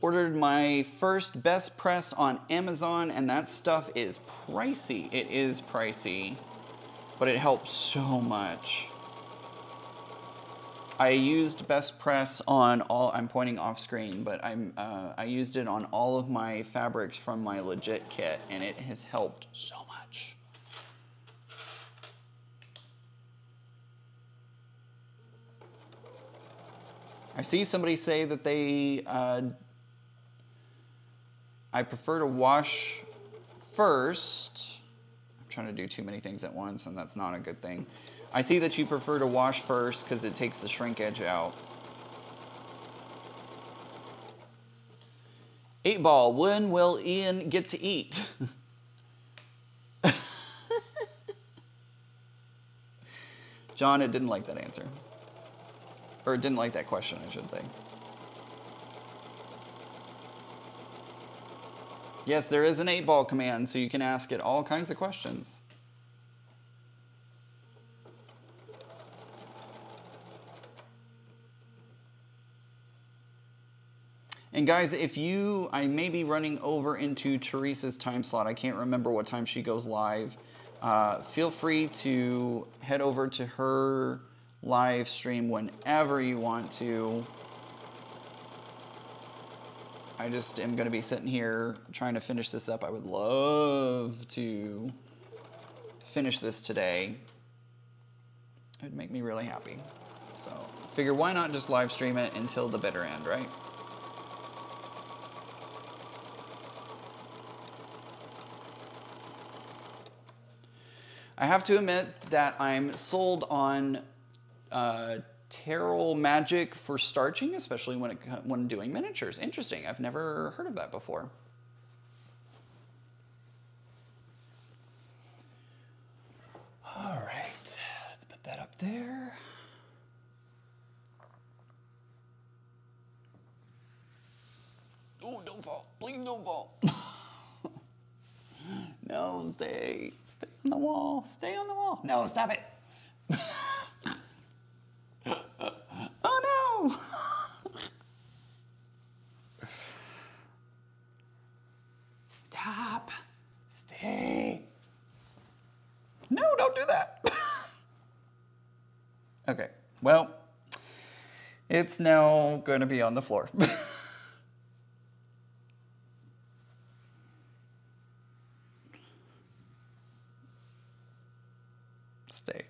Ordered my first best press on Amazon, and that stuff is pricey. It is pricey but it helps so much. I used Best Press on all, I'm pointing off screen, but I'm, uh, I used it on all of my fabrics from my legit kit and it has helped so much. I see somebody say that they, uh, I prefer to wash first I'm trying to do too many things at once, and that's not a good thing. I see that you prefer to wash first because it takes the shrinkage out. Eight ball, when will Ian get to eat? John, it didn't like that answer. Or it didn't like that question, I should say. Yes, there is an 8-ball command, so you can ask it all kinds of questions. And guys, if you, I may be running over into Teresa's time slot. I can't remember what time she goes live. Uh, feel free to head over to her live stream whenever you want to. I just am going to be sitting here trying to finish this up. I would love to finish this today. It would make me really happy. So figure why not just live stream it until the bitter end, right? I have to admit that I'm sold on uh, Terial magic for starching, especially when, it, when doing miniatures. Interesting, I've never heard of that before. All right, let's put that up there. Oh, don't fall. Please don't fall. no, stay. Stay on the wall. Stay on the wall. No, stop it. oh no! Stop. Stay. No, don't do that. okay, well, it's now going to be on the floor. Stay.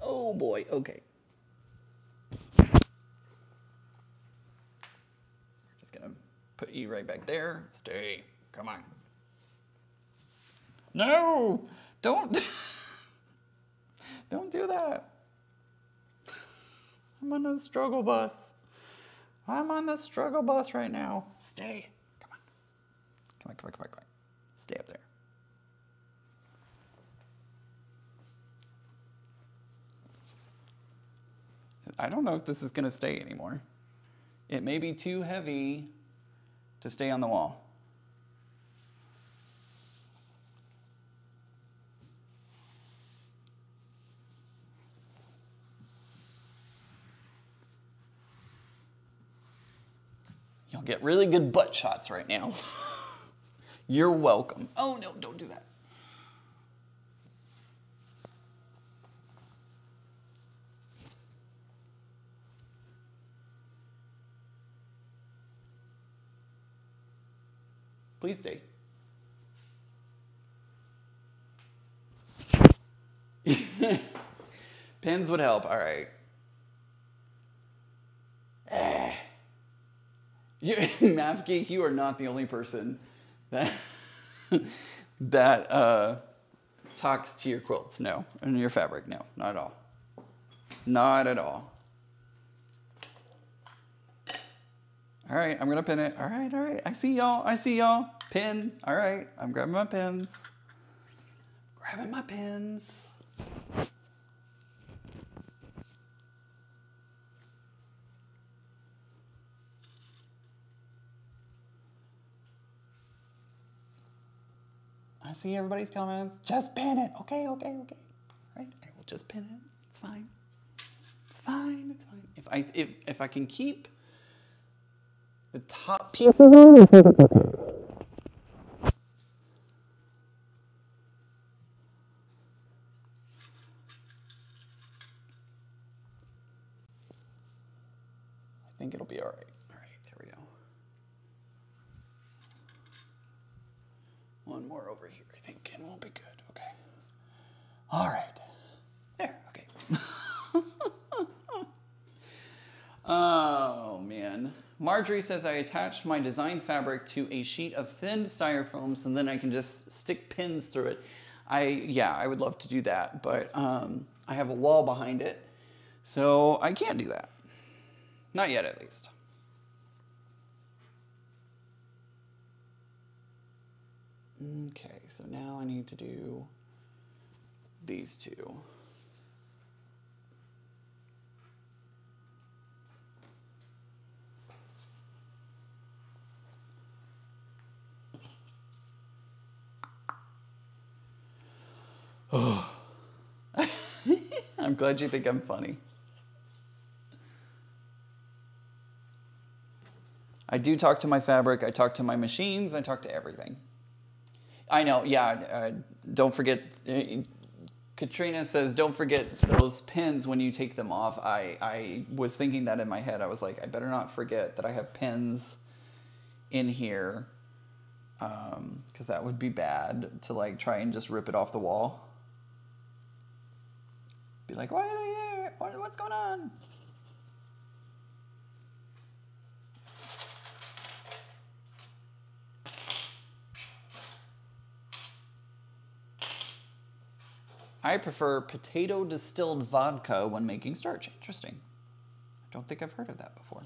Oh boy, okay. Just gonna put you right back there. Stay. Come on. No! Don't Don't do that. I'm on the struggle bus. I'm on the struggle bus right now. Stay. Come on. Come on, come on, come on, come on. Stay up there. I don't know if this is to stay anymore. It may be too heavy to stay on the wall. You'll get really good butt shots right now. You're welcome. Oh no, don't do that. Please stay. Pins would help. All right. Eh. You, Math Geek, you are not the only person that that uh, talks to your quilts. No, and your fabric. No, not at all. Not at all. All right, I'm gonna pin it. All right, all right. I see y'all. I see y'all. Pin. All right, I'm grabbing my pins. Grabbing my pins. I see everybody's comments. Just pin it. Okay, okay, okay. All right, I will just pin it. It's fine. It's fine. It's fine. If I if if I can keep the top pieces on, I think it's okay. I think it'll be all right. All right, there we go. One more over here, I think, and we'll be good. Okay. All right. There, okay. oh, man. Marjorie says I attached my design fabric to a sheet of thin styrofoam so then I can just stick pins through it. I, yeah, I would love to do that, but um, I have a wall behind it, so I can't do that. Not yet, at least. Okay, so now I need to do these two. I'm glad you think I'm funny. I do talk to my fabric, I talk to my machines, I talk to everything. I know, yeah. Uh, don't forget. Uh, Katrina says, "Don't forget those pins when you take them off." I I was thinking that in my head. I was like, I better not forget that I have pins in here, because um, that would be bad to like try and just rip it off the wall. Be like, why are they there? What, what's going on? I prefer potato distilled vodka when making starch. Interesting. I don't think I've heard of that before.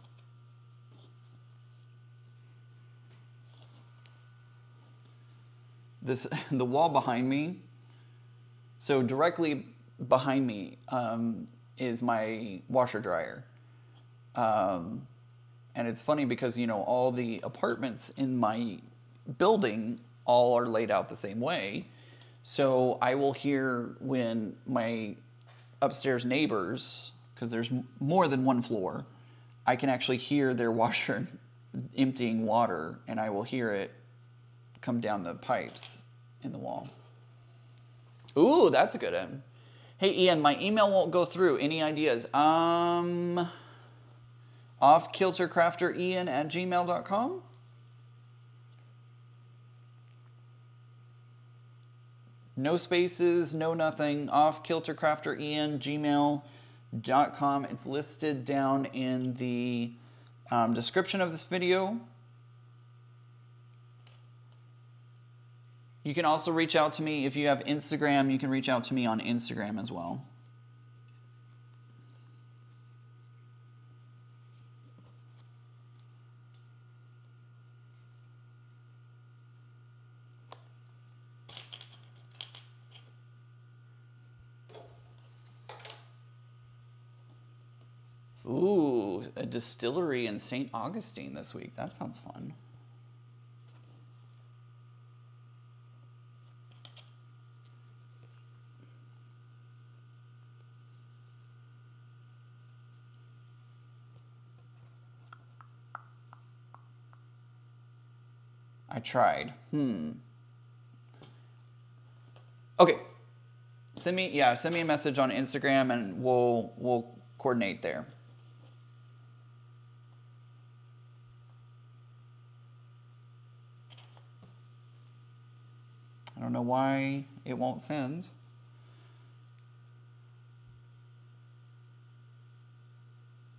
This the wall behind me. So directly behind me um, is my washer dryer. Um, and it's funny because you know all the apartments in my building all are laid out the same way so I will hear when my upstairs neighbors, because there's more than one floor, I can actually hear their washer emptying water, and I will hear it come down the pipes in the wall. Ooh, that's a good one. Hey, Ian, my email won't go through. Any ideas? Um, offkiltercrafterian at gmail.com? No spaces, no nothing. Off kiltercrafter Ian, gmail.com. It's listed down in the um, description of this video. You can also reach out to me if you have Instagram. You can reach out to me on Instagram as well. Ooh, a distillery in St. Augustine this week. That sounds fun. I tried. Hmm. Okay. Send me yeah, send me a message on Instagram and we'll we'll coordinate there. I don't know why it won't send.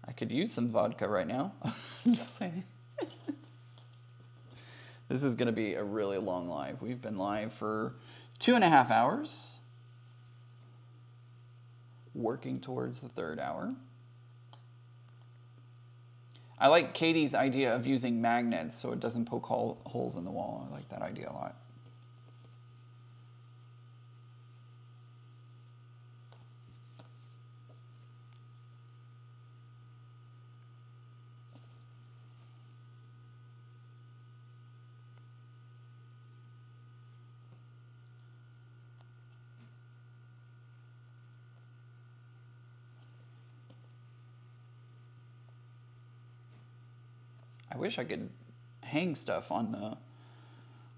I could use some vodka right now. Just saying. this is going to be a really long live. We've been live for two and a half hours, working towards the third hour. I like Katie's idea of using magnets so it doesn't poke hole, holes in the wall. I like that idea a lot. I wish I could hang stuff on the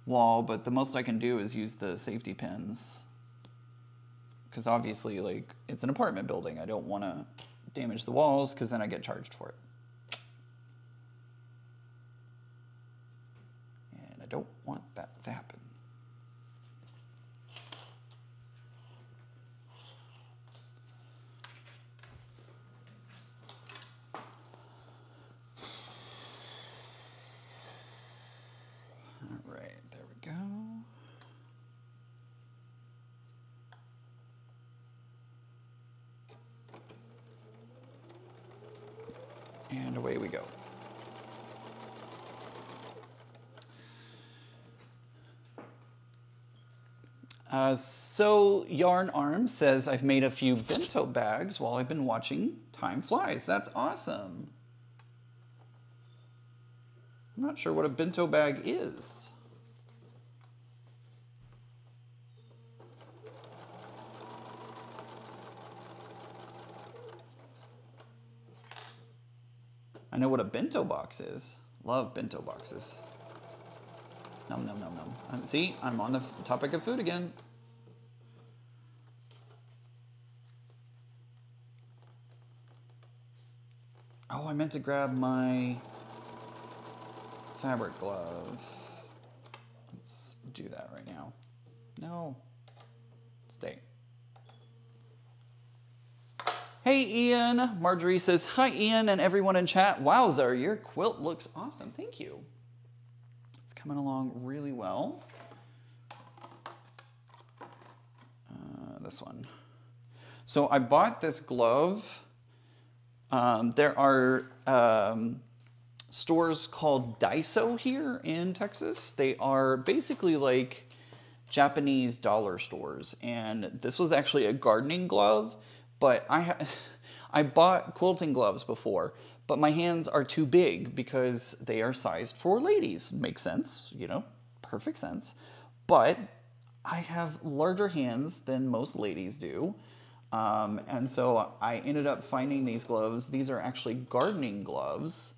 wall, but the most I can do is use the safety pins. Because obviously, like, it's an apartment building. I don't want to damage the walls because then I get charged for it. And I don't want that to happen. All right, there we go. And away we go. Uh, so Yarn Arm says, I've made a few bento bags while I've been watching Time Flies. That's awesome. I'm not sure what a bento bag is. I know what a bento box is. Love bento boxes. Num num num num. Um, see, I'm on the topic of food again. I meant to grab my fabric glove. Let's do that right now. No. Stay. Hey Ian, Marjorie says, Hi Ian and everyone in chat. Wowzer, your quilt looks awesome. Thank you. It's coming along really well. Uh, this one. So I bought this glove. Um, there are um, stores called Daiso here in Texas. They are basically like Japanese dollar stores. And this was actually a gardening glove, but I, I bought quilting gloves before, but my hands are too big because they are sized for ladies. Makes sense, you know, perfect sense. But I have larger hands than most ladies do. Um, and so I ended up finding these gloves. These are actually gardening gloves,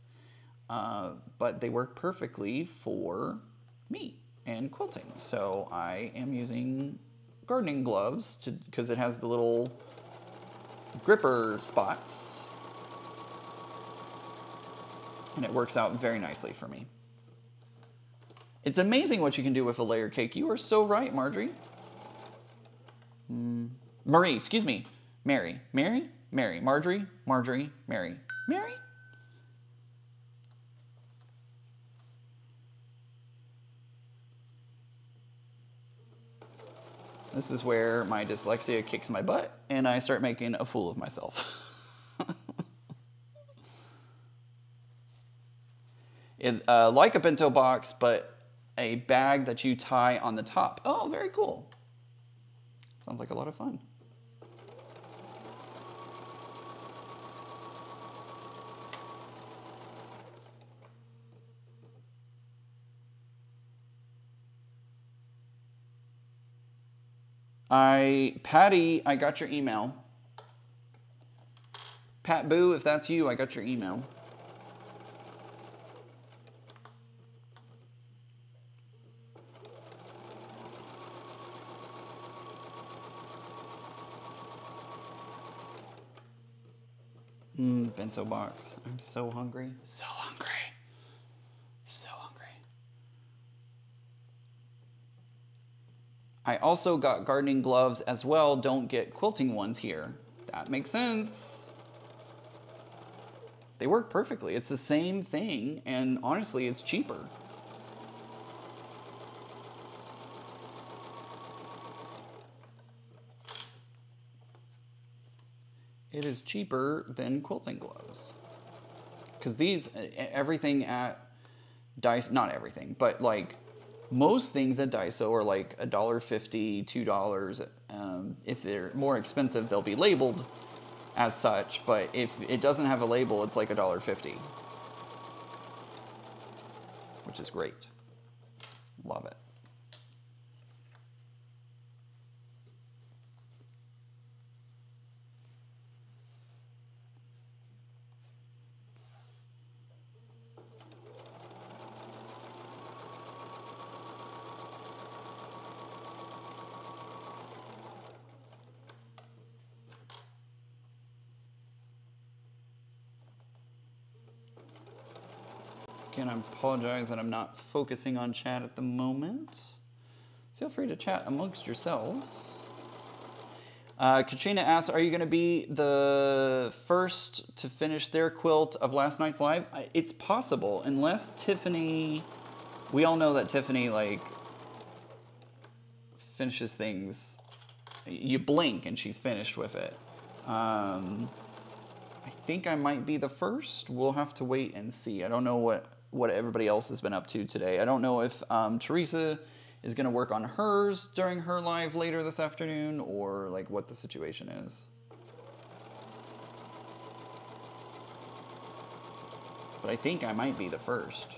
uh, but they work perfectly for me and quilting. So I am using gardening gloves to because it has the little gripper spots. And it works out very nicely for me. It's amazing what you can do with a layer cake. You are so right, Marjorie. Mm. Marie, excuse me. Mary. Mary? Mary. Marjorie? Marjorie. Mary. Mary? This is where my dyslexia kicks my butt and I start making a fool of myself. it, uh, like a bento box, but a bag that you tie on the top. Oh, very cool. Sounds like a lot of fun. I, Patty, I got your email. Pat Boo, if that's you, I got your email. Mmm, bento box. I'm so hungry. So hungry. So hungry. I also got gardening gloves as well. Don't get quilting ones here. That makes sense. They work perfectly. It's the same thing, and honestly, it's cheaper. It is cheaper than quilting gloves. Because these, everything at Dice, not everything, but like most things at Daiso are like a dollar fifty, two dollars. Um, if they're more expensive, they'll be labeled as such. But if it doesn't have a label, it's like a dollar fifty, which is great. Love it. I apologize that I'm not focusing on chat at the moment. Feel free to chat amongst yourselves. Uh, Katrina asks, are you going to be the first to finish their quilt of last night's live? It's possible, unless Tiffany... We all know that Tiffany, like, finishes things. You blink and she's finished with it. Um, I think I might be the first. We'll have to wait and see. I don't know what what everybody else has been up to today. I don't know if um, Teresa is going to work on hers during her live later this afternoon or like what the situation is. But I think I might be the first.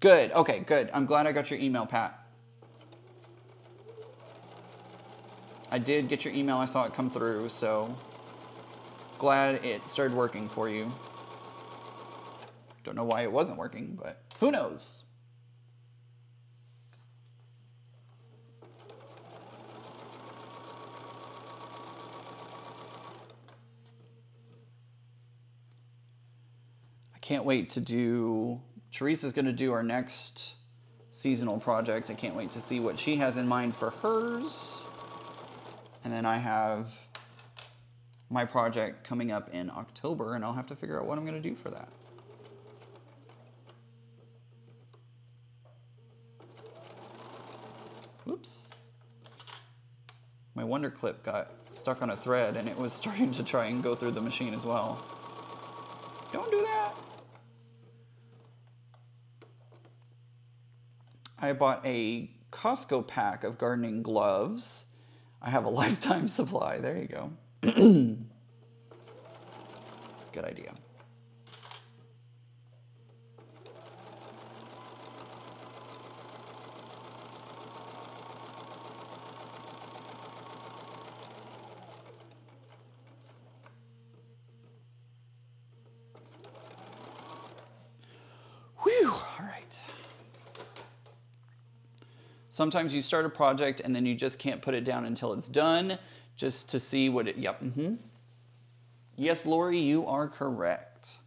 Good. Okay, good. I'm glad I got your email, Pat. I did get your email. I saw it come through, so glad it started working for you. Don't know why it wasn't working, but who knows? I can't wait to do, Teresa's going to do our next seasonal project. I can't wait to see what she has in mind for hers. And then I have my project coming up in October, and I'll have to figure out what I'm going to do for that. Whoops. My Wonder Clip got stuck on a thread, and it was starting to try and go through the machine as well. Don't do that. I bought a Costco pack of gardening gloves. I have a lifetime supply. There you go. Good idea. Whew, all right. Sometimes you start a project and then you just can't put it down until it's done just to see what it, yep, mm-hmm. Yes, Lori, you are correct.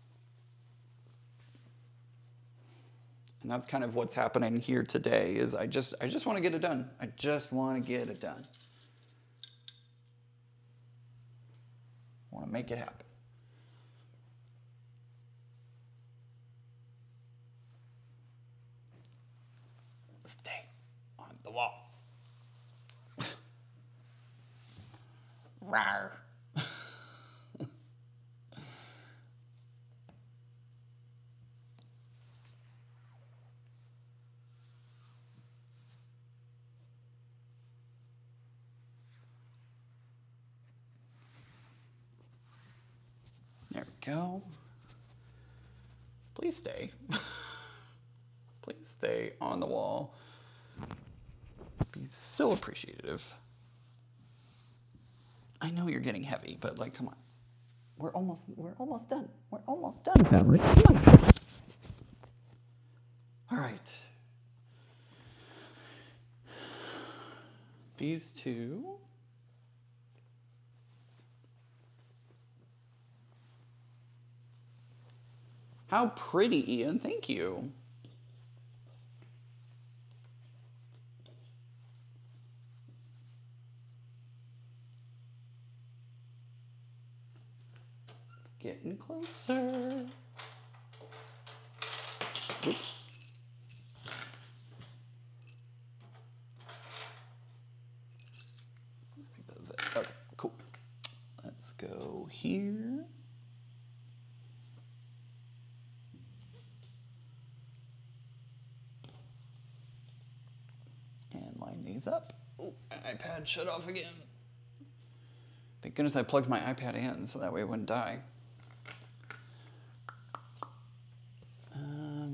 And that's kind of what's happening here today is I just I just want to get it done. I just want to get it done. Want to make it happen. Stay on the wall. There we go. Please stay. Please stay on the wall. Be so appreciative. I know you're getting heavy, but like, come on. We're almost, we're almost done. We're almost done, family. Come on. All right. These two. How pretty, Ian. Thank you. It's getting closer. Oops. I think that's it. Okay, cool. Let's go here. and line these up. Oh, iPad shut off again. Thank goodness I plugged my iPad in so that way it wouldn't die.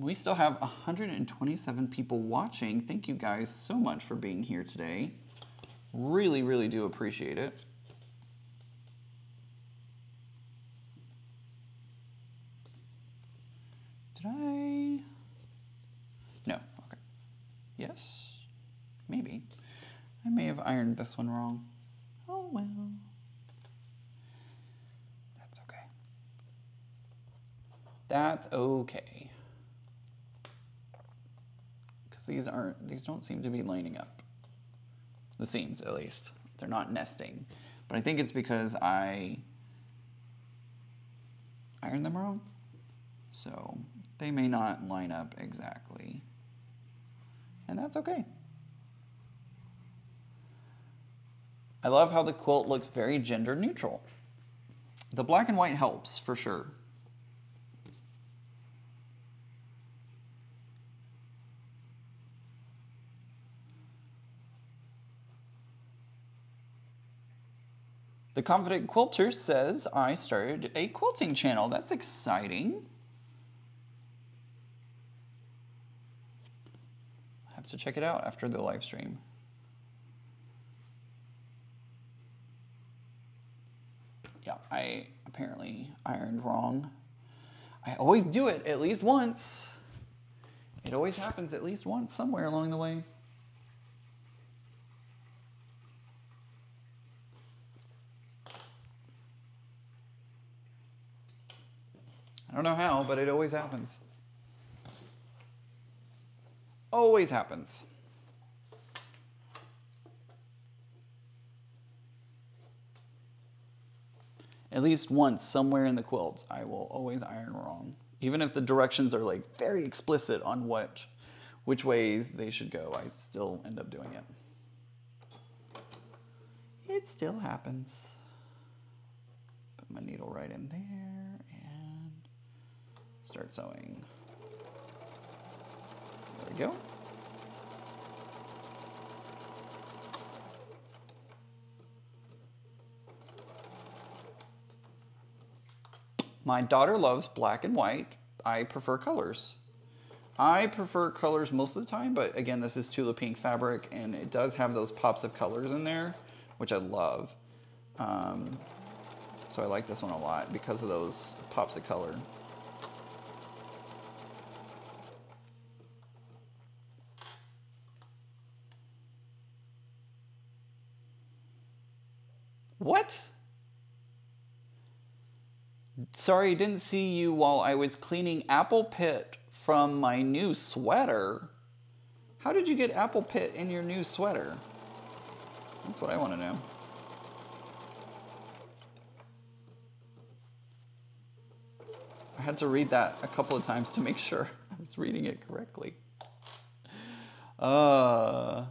We still have 127 people watching. Thank you guys so much for being here today. Really, really do appreciate it. Did I? No, okay. Yes? Maybe. I may have ironed this one wrong. Oh well. That's okay. That's okay. Because these aren't, these don't seem to be lining up. The seams, at least. They're not nesting. But I think it's because I ironed them wrong. So they may not line up exactly. And that's okay. I love how the quilt looks very gender neutral. The black and white helps for sure. The Confident Quilter says, I started a quilting channel. That's exciting. I have to check it out after the live stream. Yeah, I apparently ironed wrong. I always do it at least once. It always happens at least once somewhere along the way. I don't know how, but it always happens. Always happens. At least once, somewhere in the quilt, I will always iron wrong. Even if the directions are like very explicit on what, which ways they should go, I still end up doing it. It still happens. Put my needle right in there start sewing. There we go. My daughter loves black and white. I prefer colors. I prefer colors most of the time, but again, this is Tula Pink fabric and it does have those pops of colors in there, which I love. Um, so I like this one a lot because of those pops of color. What? Sorry, didn't see you while I was cleaning Apple Pit from my new sweater. How did you get apple pit in your new sweater? That's what I want to know. I had to read that a couple of times to make sure I was reading it correctly. Uh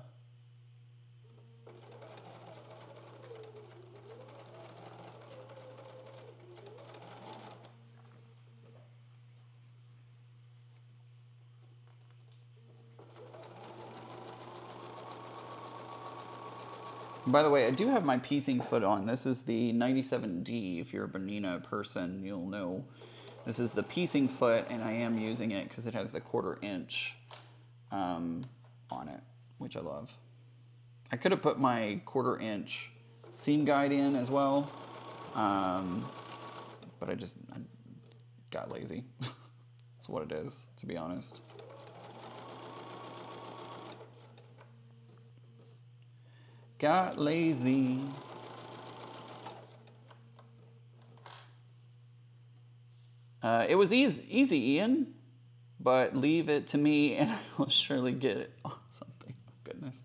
By the way, I do have my piecing foot on. This is the 97D. If you're a Bernina person, you'll know. This is the piecing foot, and I am using it because it has the quarter inch um, on it, which I love. I could have put my quarter inch seam guide in as well, um, but I just I got lazy. That's what it is, to be honest. Got lazy. Uh, it was easy, easy, Ian, but leave it to me and I will surely get it on something. Goodness.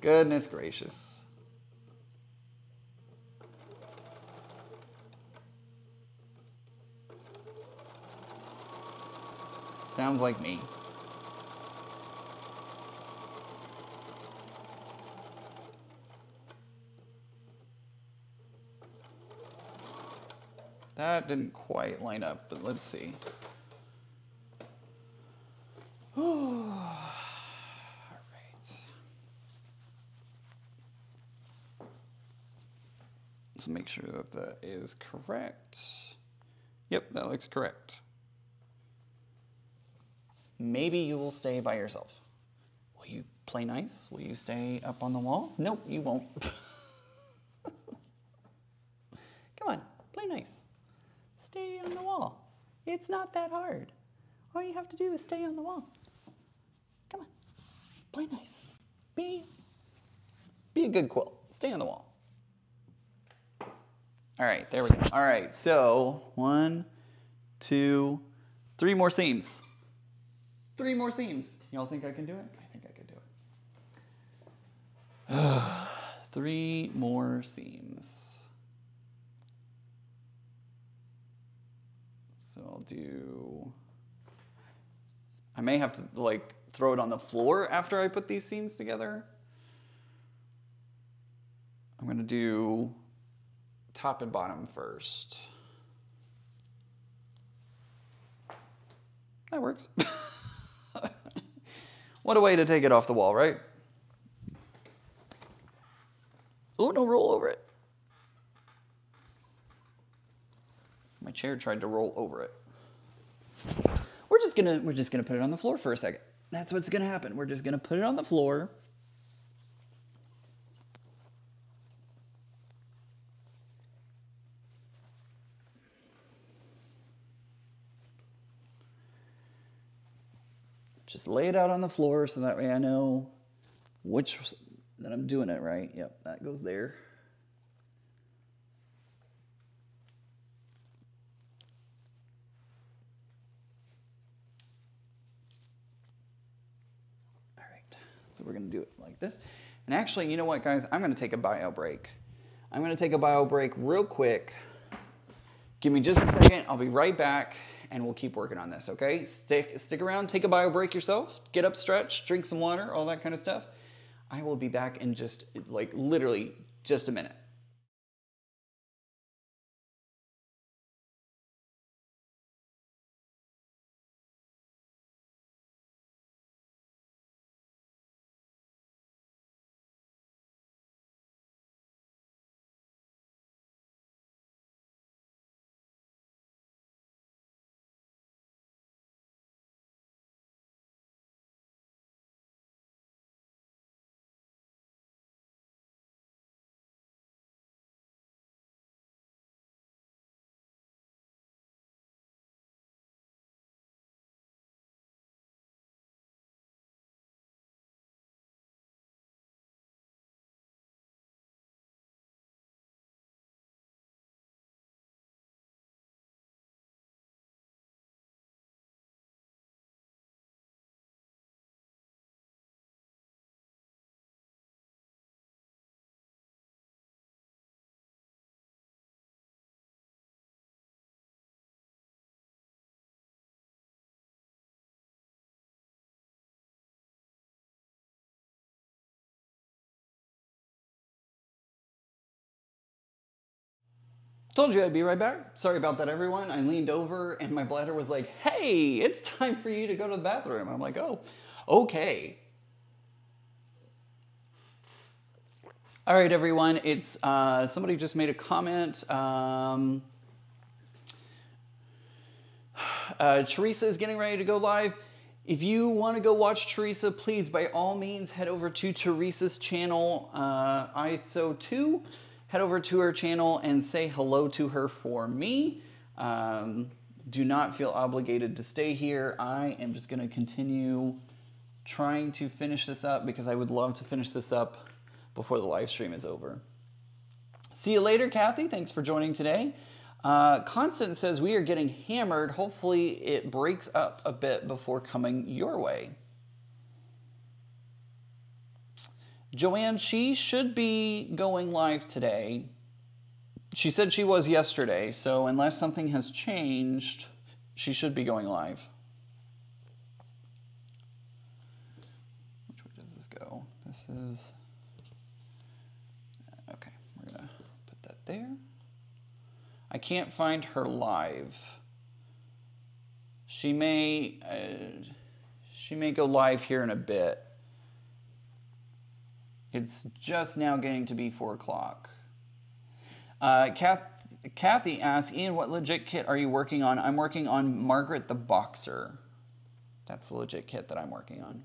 Goodness gracious. Sounds like me. That didn't quite line up, but let's see. All right. Let's make sure that that is correct. Yep, that looks correct. Maybe you will stay by yourself. Will you play nice? Will you stay up on the wall? Nope, you won't. Come on, play nice stay on the wall. It's not that hard. All you have to do is stay on the wall. Come on, play nice. Be, be a good quilt. Stay on the wall. All right, there we go. All right, so one, two, three more seams. Three more seams. Y'all think I can do it? I think I can do it. three more seams. So I'll do, I may have to like throw it on the floor after I put these seams together. I'm gonna do top and bottom first. That works. what a way to take it off the wall, right? Oh, no, roll over it. My chair tried to roll over it. We're just gonna we're just gonna put it on the floor for a second. That's what's gonna happen. We're just gonna put it on the floor. Just lay it out on the floor so that way I know which that I'm doing it right. Yep, that goes there. So we're gonna do it like this. And actually, you know what, guys? I'm gonna take a bio break. I'm gonna take a bio break real quick. Give me just a second, I'll be right back and we'll keep working on this, okay? Stick, stick around, take a bio break yourself, get up, stretch, drink some water, all that kind of stuff. I will be back in just, like, literally just a minute. Told you I'd be right back. Sorry about that, everyone. I leaned over and my bladder was like, hey, it's time for you to go to the bathroom. I'm like, oh, okay. All right, everyone. It's uh, somebody just made a comment. Um, uh, Teresa is getting ready to go live. If you want to go watch Teresa, please, by all means, head over to Teresa's channel, uh, ISO2 head over to her channel and say hello to her for me. Um, do not feel obligated to stay here. I am just going to continue trying to finish this up because I would love to finish this up before the live stream is over. See you later, Kathy. Thanks for joining today. Uh, Constance says we are getting hammered. Hopefully, it breaks up a bit before coming your way. Joanne, she should be going live today. She said she was yesterday, so unless something has changed, she should be going live. Which way does this go? This is. Okay, we're to put that there. I can't find her live. She may. Uh, she may go live here in a bit. It's just now getting to be 4 o'clock. Uh, Kath, Kathy asks, Ian, what legit kit are you working on? I'm working on Margaret the Boxer. That's the legit kit that I'm working on.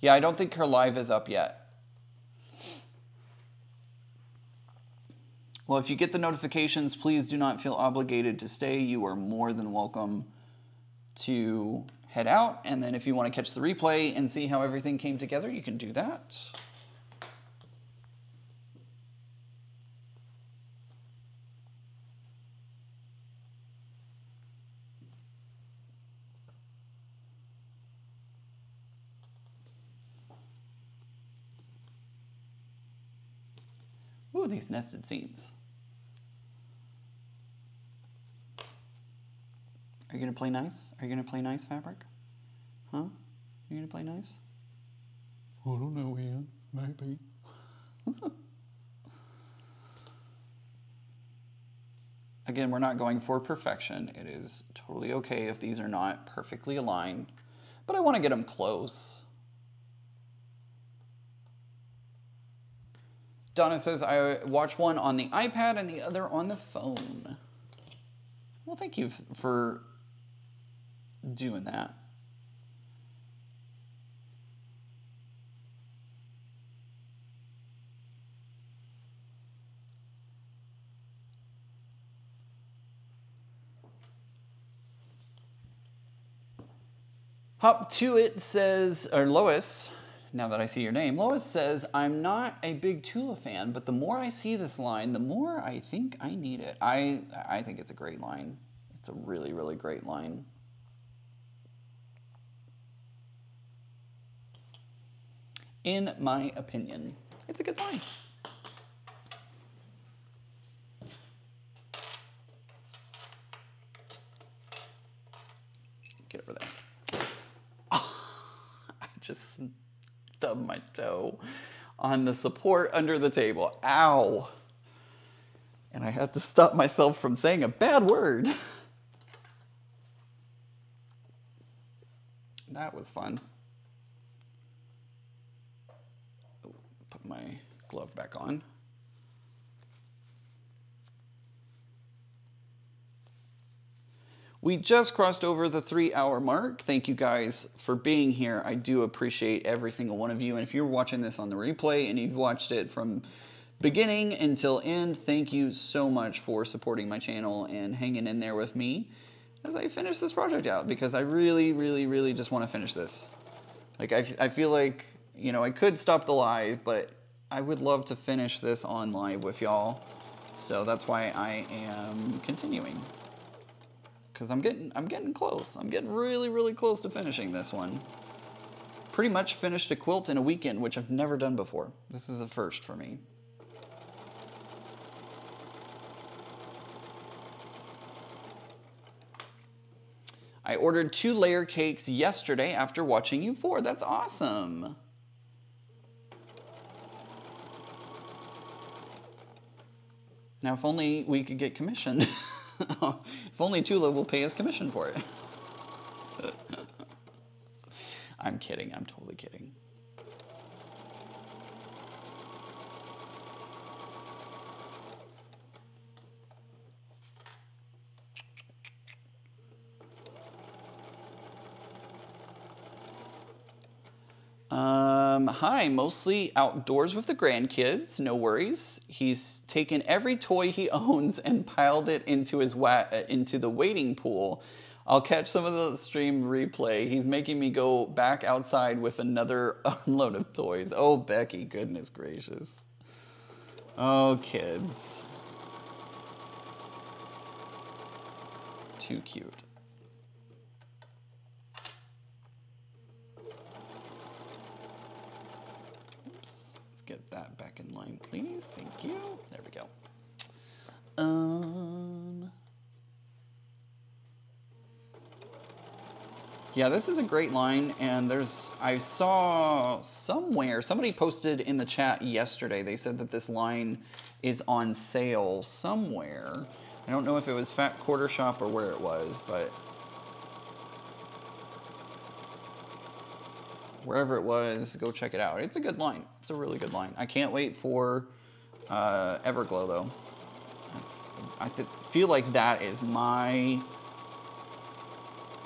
Yeah, I don't think her live is up yet. Well, if you get the notifications, please do not feel obligated to stay. You are more than welcome to head out. And then if you want to catch the replay and see how everything came together, you can do that. These nested seams. Are you gonna play nice? Are you gonna play nice fabric? Huh? Are you gonna play nice? I don't know, Ian. Maybe. Again, we're not going for perfection. It is totally okay if these are not perfectly aligned, but I want to get them close. Donna says, I watch one on the iPad and the other on the phone. Well, thank you for doing that. Hop to it says, or Lois, now that I see your name. Lois says, I'm not a big Tula fan, but the more I see this line, the more I think I need it. I, I think it's a great line. It's a really, really great line. In my opinion, it's a good line. Get over there. Oh, I just stub my toe on the support under the table. Ow. And I had to stop myself from saying a bad word. that was fun. Oh, put my glove back on. We just crossed over the three hour mark. Thank you guys for being here. I do appreciate every single one of you. And if you're watching this on the replay and you've watched it from beginning until end, thank you so much for supporting my channel and hanging in there with me as I finish this project out because I really, really, really just want to finish this. Like, I, I feel like, you know, I could stop the live, but I would love to finish this on live with y'all. So that's why I am continuing because I'm getting I'm getting close. I'm getting really really close to finishing this one. Pretty much finished a quilt in a weekend, which I've never done before. This is a first for me. I ordered two layer cakes yesterday after watching you four. That's awesome. Now, if only we could get commission. if only Tula will pay us commission for it. I'm kidding. I'm totally kidding. Um, hi, mostly outdoors with the grandkids. No worries. He's taken every toy he owns and piled it into his uh, into the waiting pool. I'll catch some of the stream replay. He's making me go back outside with another unload of toys. Oh, Becky, goodness gracious. Oh, kids. Too cute. Oops. Let's get that back in line, please. Thank you. There we go. Um. Yeah, this is a great line, and there's I saw somewhere somebody posted in the chat yesterday. They said that this line is on sale somewhere. I don't know if it was Fat Quarter Shop or where it was, but wherever it was, go check it out. It's a good line. It's a really good line. I can't wait for uh, Everglow though. That's, I feel like that is my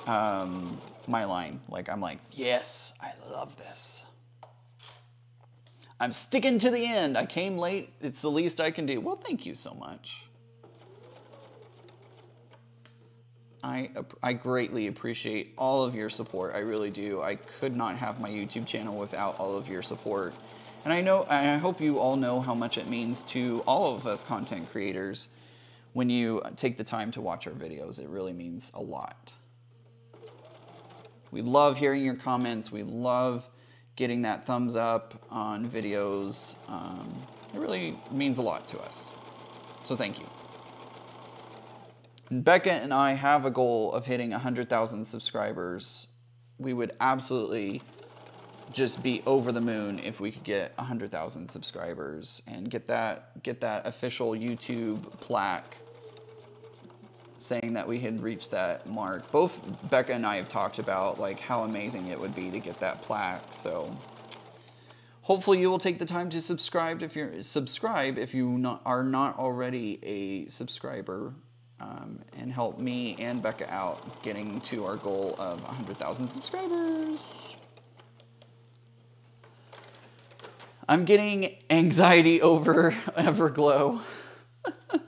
um, my line. Like I'm like, yes, I love this. I'm sticking to the end. I came late. It's the least I can do. Well, thank you so much. I, I greatly appreciate all of your support. I really do. I could not have my YouTube channel without all of your support. And I know I hope you all know how much it means to all of us content creators when you take the time to watch our videos. It really means a lot. We love hearing your comments. We love getting that thumbs up on videos. Um, it really means a lot to us. So thank you. Becca and I have a goal of hitting 100,000 subscribers. We would absolutely just be over the moon if we could get 100,000 subscribers and get that get that official YouTube plaque saying that we had reached that mark. Both Becca and I have talked about like how amazing it would be to get that plaque. So hopefully you will take the time to subscribe if you're subscribe if you not, are not already a subscriber um, and help me and Becca out getting to our goal of 100,000 subscribers. I'm getting anxiety over Everglow.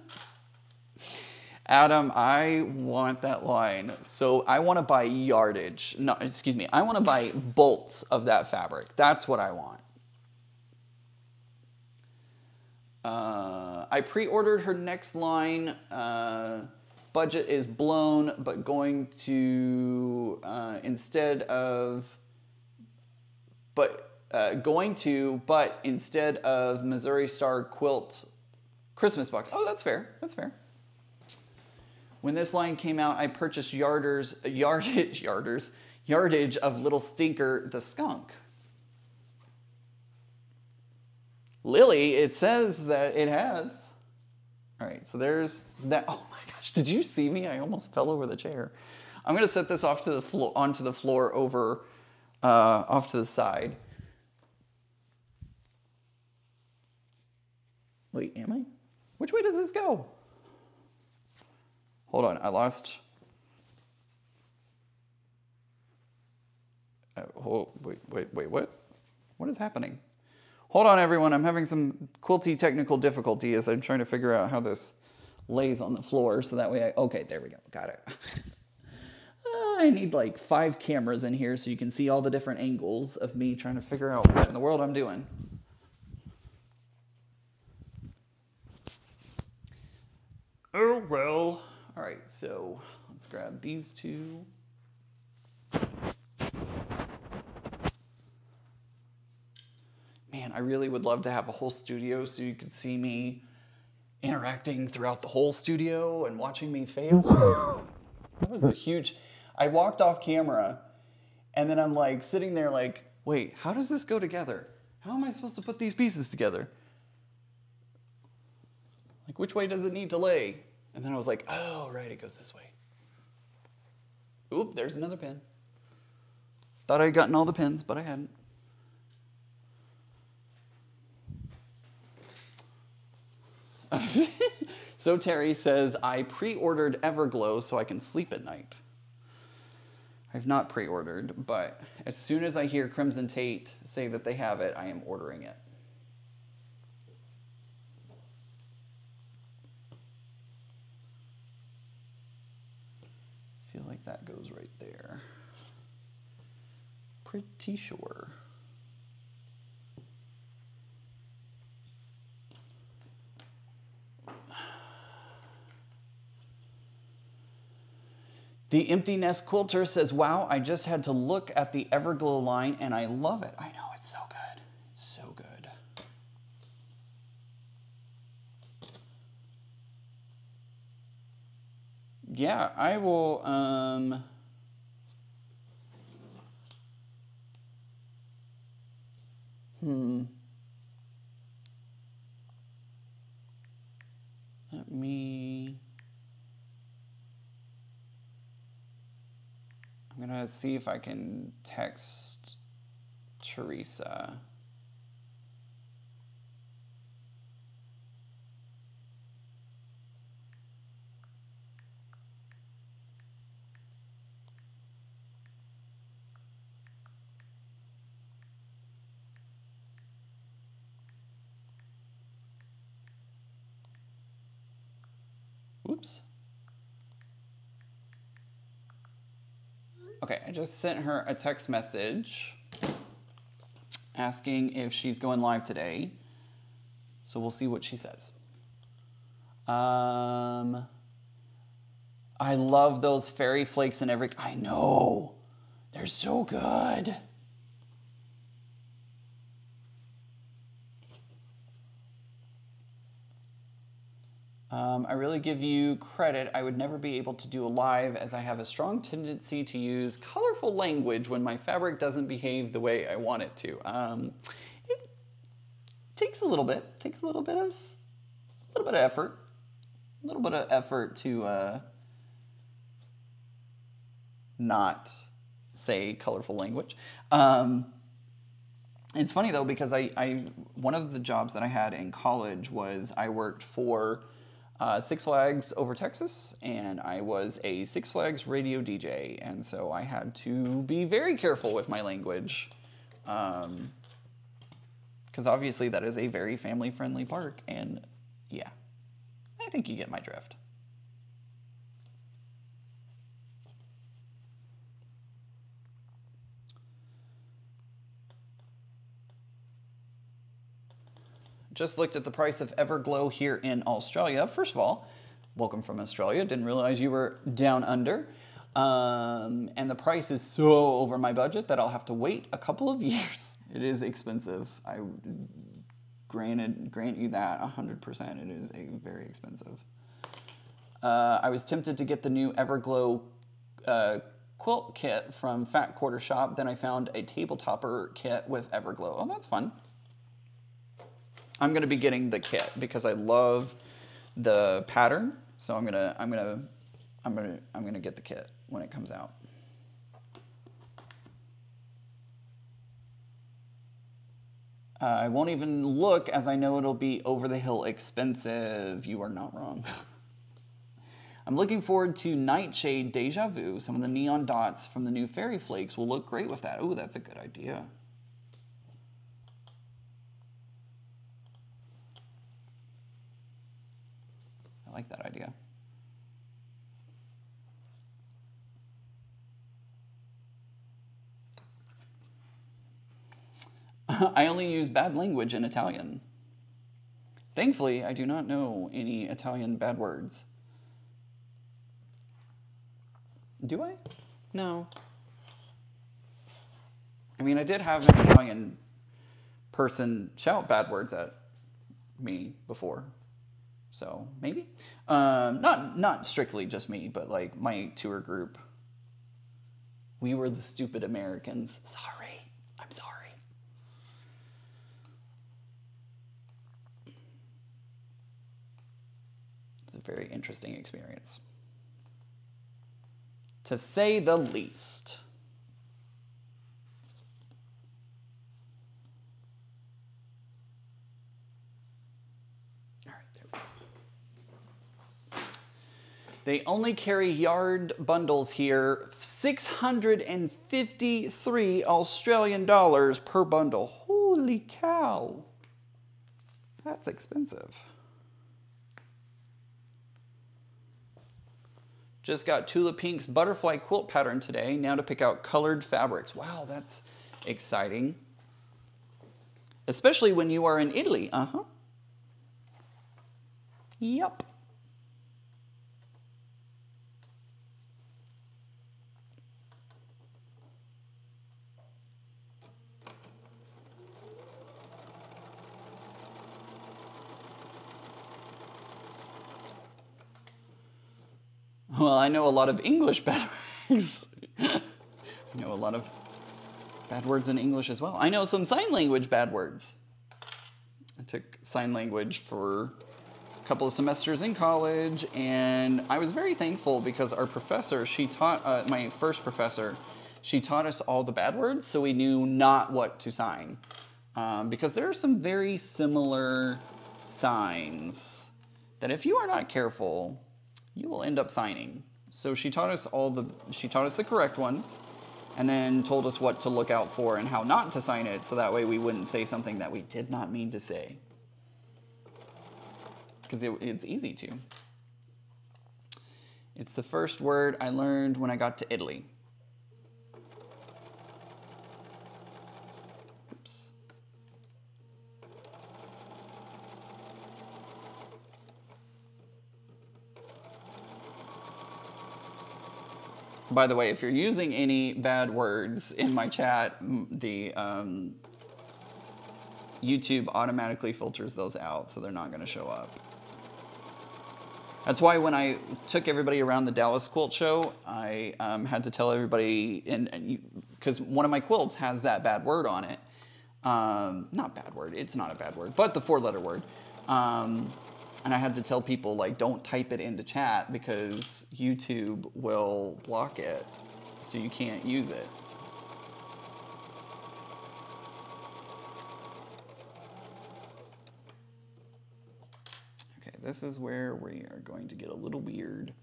Adam, I want that line. So I want to buy yardage. No, excuse me. I want to buy bolts of that fabric. That's what I want. Uh, I pre-ordered her next line. Uh, budget is blown, but going to uh, instead of, but uh, going to, but instead of Missouri Star quilt Christmas box. Oh, that's fair. That's fair. When this line came out, I purchased yarders, yardage, yarders, yardage of Little Stinker the skunk. Lily, it says that it has. All right, so there's that. Oh my gosh, did you see me? I almost fell over the chair. I'm gonna set this off to the floor, onto the floor over, uh, off to the side. Wait, am I? Which way does this go? Hold on, I lost. Hold, wait, wait, wait, what? What is happening? Hold on, everyone. I'm having some quilty technical difficulty as I'm trying to figure out how this lays on the floor so that way I. Okay, there we go. Got it. Uh, I need like five cameras in here so you can see all the different angles of me trying to figure out what in the world I'm doing. Oh, well. All right, so let's grab these two. Man, I really would love to have a whole studio so you could see me interacting throughout the whole studio and watching me fail. That was a huge. I walked off camera and then I'm like sitting there, like, wait, how does this go together? How am I supposed to put these pieces together? Like, which way does it need to lay? And then I was like, oh, right, it goes this way. Oop, there's another pin. Thought I'd gotten all the pins, but I hadn't. so Terry says, I pre ordered Everglow so I can sleep at night. I've not pre ordered, but as soon as I hear Crimson Tate say that they have it, I am ordering it. feel like that goes right there. Pretty sure. The Empty Nest Quilter says, Wow, I just had to look at the Everglow line and I love it. I know, it's so good. It's so good. Yeah, I will. Um, hmm. Let me. I'm gonna see if I can text Teresa. Oops. Okay, I just sent her a text message asking if she's going live today. So we'll see what she says. Um, I love those fairy flakes and every. I know. They're so good. Um, I really give you credit. I would never be able to do a live as I have a strong tendency to use colorful language when my fabric doesn't behave the way I want it to. Um, it takes a little bit, takes a little bit of, a little bit of effort, a little bit of effort to uh, not say colorful language. Um, it's funny though because I, I one of the jobs that I had in college was I worked for uh, Six Flags over Texas, and I was a Six Flags radio DJ, and so I had to be very careful with my language, because um, obviously that is a very family-friendly park, and yeah, I think you get my drift. Just looked at the price of Everglow here in Australia. First of all, welcome from Australia. Didn't realize you were down under. Um, and the price is so over my budget that I'll have to wait a couple of years. It is expensive. I granted grant you that 100%. It is very expensive. Uh, I was tempted to get the new Everglow uh, quilt kit from Fat Quarter Shop. Then I found a table topper kit with Everglow. Oh, that's fun. I'm gonna be getting the kit because I love the pattern. So I'm gonna I'm gonna I'm gonna I'm gonna get the kit when it comes out. Uh, I won't even look as I know it'll be over the hill expensive. You are not wrong. I'm looking forward to Nightshade Deja Vu. Some of the neon dots from the new Fairy Flakes will look great with that. Oh, that's a good idea. Like that idea. I only use bad language in Italian. Thankfully, I do not know any Italian bad words. Do I? No. I mean, I did have an Italian person shout bad words at me before. So maybe, um, not not strictly just me, but like my tour group. We were the stupid Americans. Sorry, I'm sorry. It's a very interesting experience. To say the least. All right, there we go. They only carry yard bundles here, 653 Australian dollars per bundle. Holy cow. That's expensive. Just got Tula Pink's butterfly quilt pattern today. Now to pick out colored fabrics. Wow, that's exciting. Especially when you are in Italy. Uh huh. Yep. Well, I know a lot of English bad words. I know a lot of bad words in English as well. I know some sign language bad words. I took sign language for a couple of semesters in college, and I was very thankful because our professor, she taught, uh, my first professor, she taught us all the bad words so we knew not what to sign. Um, because there are some very similar signs that if you are not careful, you will end up signing. So she taught us all the she taught us the correct ones and then told us what to look out for and how not to sign it so that way we wouldn't say something that we did not mean to say. Because it, it's easy to. It's the first word I learned when I got to Italy. By the way, if you're using any bad words in my chat, the um, YouTube automatically filters those out, so they're not going to show up. That's why when I took everybody around the Dallas Quilt Show, I um, had to tell everybody, and because one of my quilts has that bad word on it. Um, not bad word, it's not a bad word, but the four letter word. Um, and I had to tell people, like, don't type it into chat because YouTube will block it, so you can't use it. Okay, this is where we are going to get a little weird.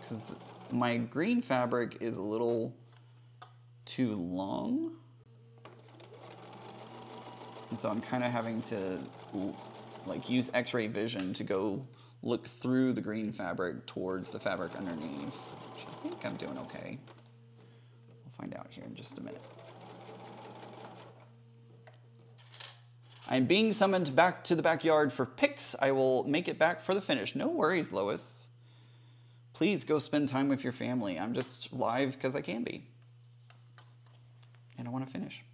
Because my green fabric is a little too long. And so I'm kind of having to like use x-ray vision to go look through the green fabric towards the fabric underneath. Which I think I'm doing okay. We'll find out here in just a minute. I'm being summoned back to the backyard for pics. I will make it back for the finish. No worries, Lois. Please go spend time with your family. I'm just live because I can be. And I want to finish.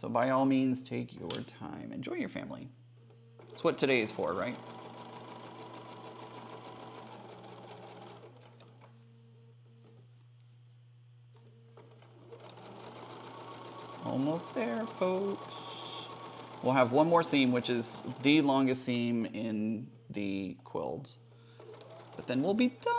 So by all means, take your time. Enjoy your family. That's what today is for, right? Almost there, folks. We'll have one more seam, which is the longest seam in the quilt. But then we'll be done.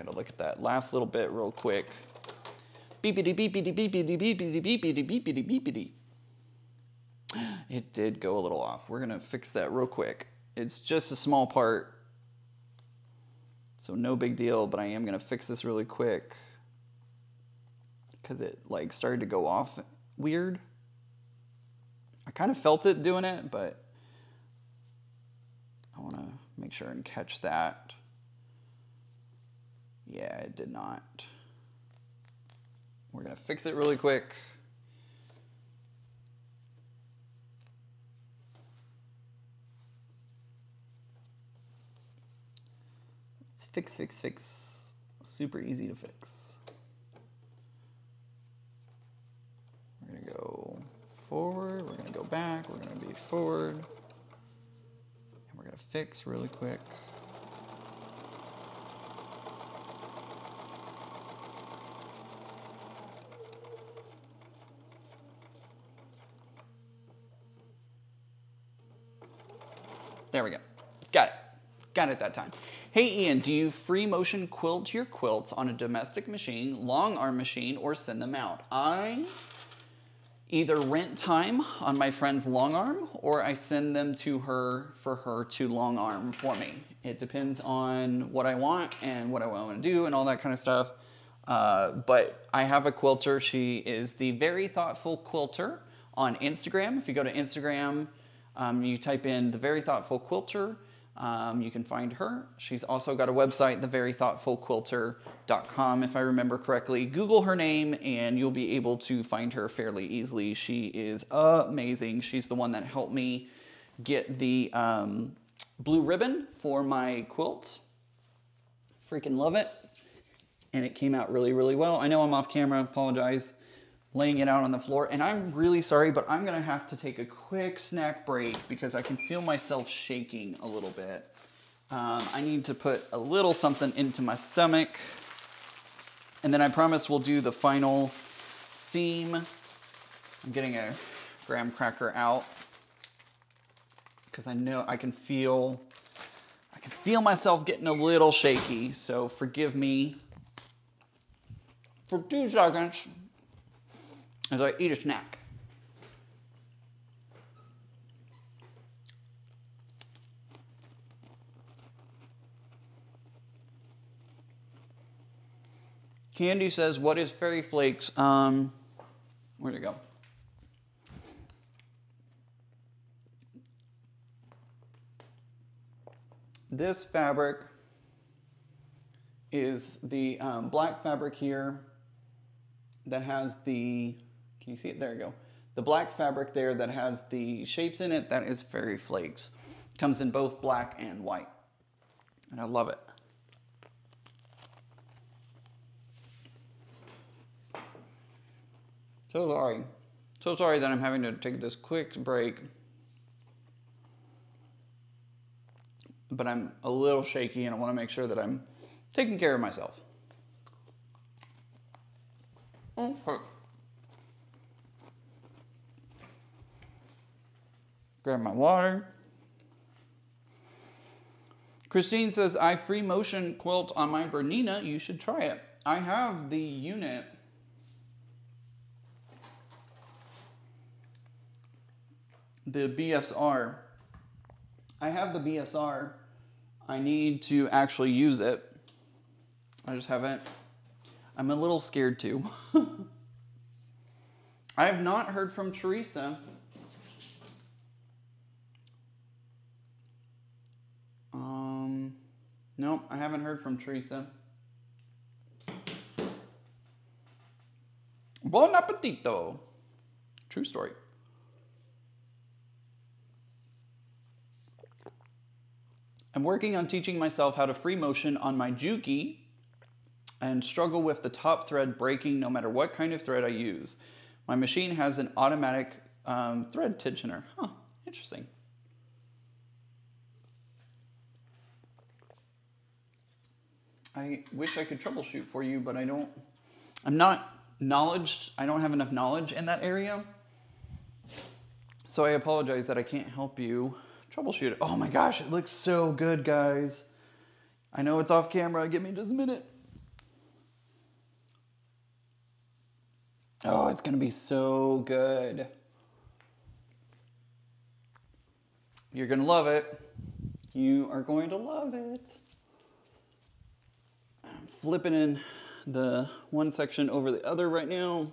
I gotta look at that last little bit real quick. Beepity beepity beepity beepity beepity beepity beepity. It did go a little off. We're gonna fix that real quick. It's just a small part, so no big deal, but I am gonna fix this really quick because it like started to go off weird. I kind of felt it doing it, but I wanna make sure and catch that. Yeah, it did not. We're gonna fix it really quick. It's fix, fix, fix. Super easy to fix. We're gonna go forward, we're gonna go back, we're gonna be forward. And we're gonna fix really quick. There we go. Got it. Got it that time. Hey Ian, do you free motion quilt your quilts on a domestic machine, long arm machine, or send them out? I either rent time on my friend's long arm or I send them to her for her to long arm for me. It depends on what I want and what I want to do and all that kind of stuff. Uh, but I have a quilter. She is the Very Thoughtful Quilter on Instagram. If you go to Instagram, um, you type in the Very Thoughtful Quilter. Um, you can find her. She's also got a website, theverythoughtfulquilter.com, if I remember correctly. Google her name and you'll be able to find her fairly easily. She is amazing. She's the one that helped me get the um, blue ribbon for my quilt. Freaking love it. And it came out really, really well. I know I'm off camera, apologize laying it out on the floor. And I'm really sorry, but I'm gonna have to take a quick snack break because I can feel myself shaking a little bit. Um, I need to put a little something into my stomach. And then I promise we'll do the final seam. I'm getting a graham cracker out because I know I can feel, I can feel myself getting a little shaky. So forgive me for two seconds as I eat a snack. Candy says, "What is fairy flakes?" Um, where'd it go? This fabric is the um, black fabric here that has the can you see it? There you go. The black fabric there that has the shapes in it, that is Fairy Flakes. Comes in both black and white. And I love it. So sorry. So sorry that I'm having to take this quick break. But I'm a little shaky and I want to make sure that I'm taking care of myself. Oh, okay. Grab my water. Christine says, I free motion quilt on my Bernina. You should try it. I have the unit. The BSR. I have the BSR. I need to actually use it. I just haven't. I'm a little scared too. I have not heard from Teresa. Nope, I haven't heard from Teresa. Bon appetito. True story. I'm working on teaching myself how to free motion on my Juki and struggle with the top thread breaking no matter what kind of thread I use. My machine has an automatic um, thread tensioner. Huh, interesting. I wish I could troubleshoot for you, but I don't. I'm not knowledge. I don't have enough knowledge in that area. So I apologize that I can't help you troubleshoot it. Oh my gosh, it looks so good, guys. I know it's off camera. Give me just a minute. Oh, it's to be so good. You're to love it. You are going to love it. Flipping in the one section over the other right now.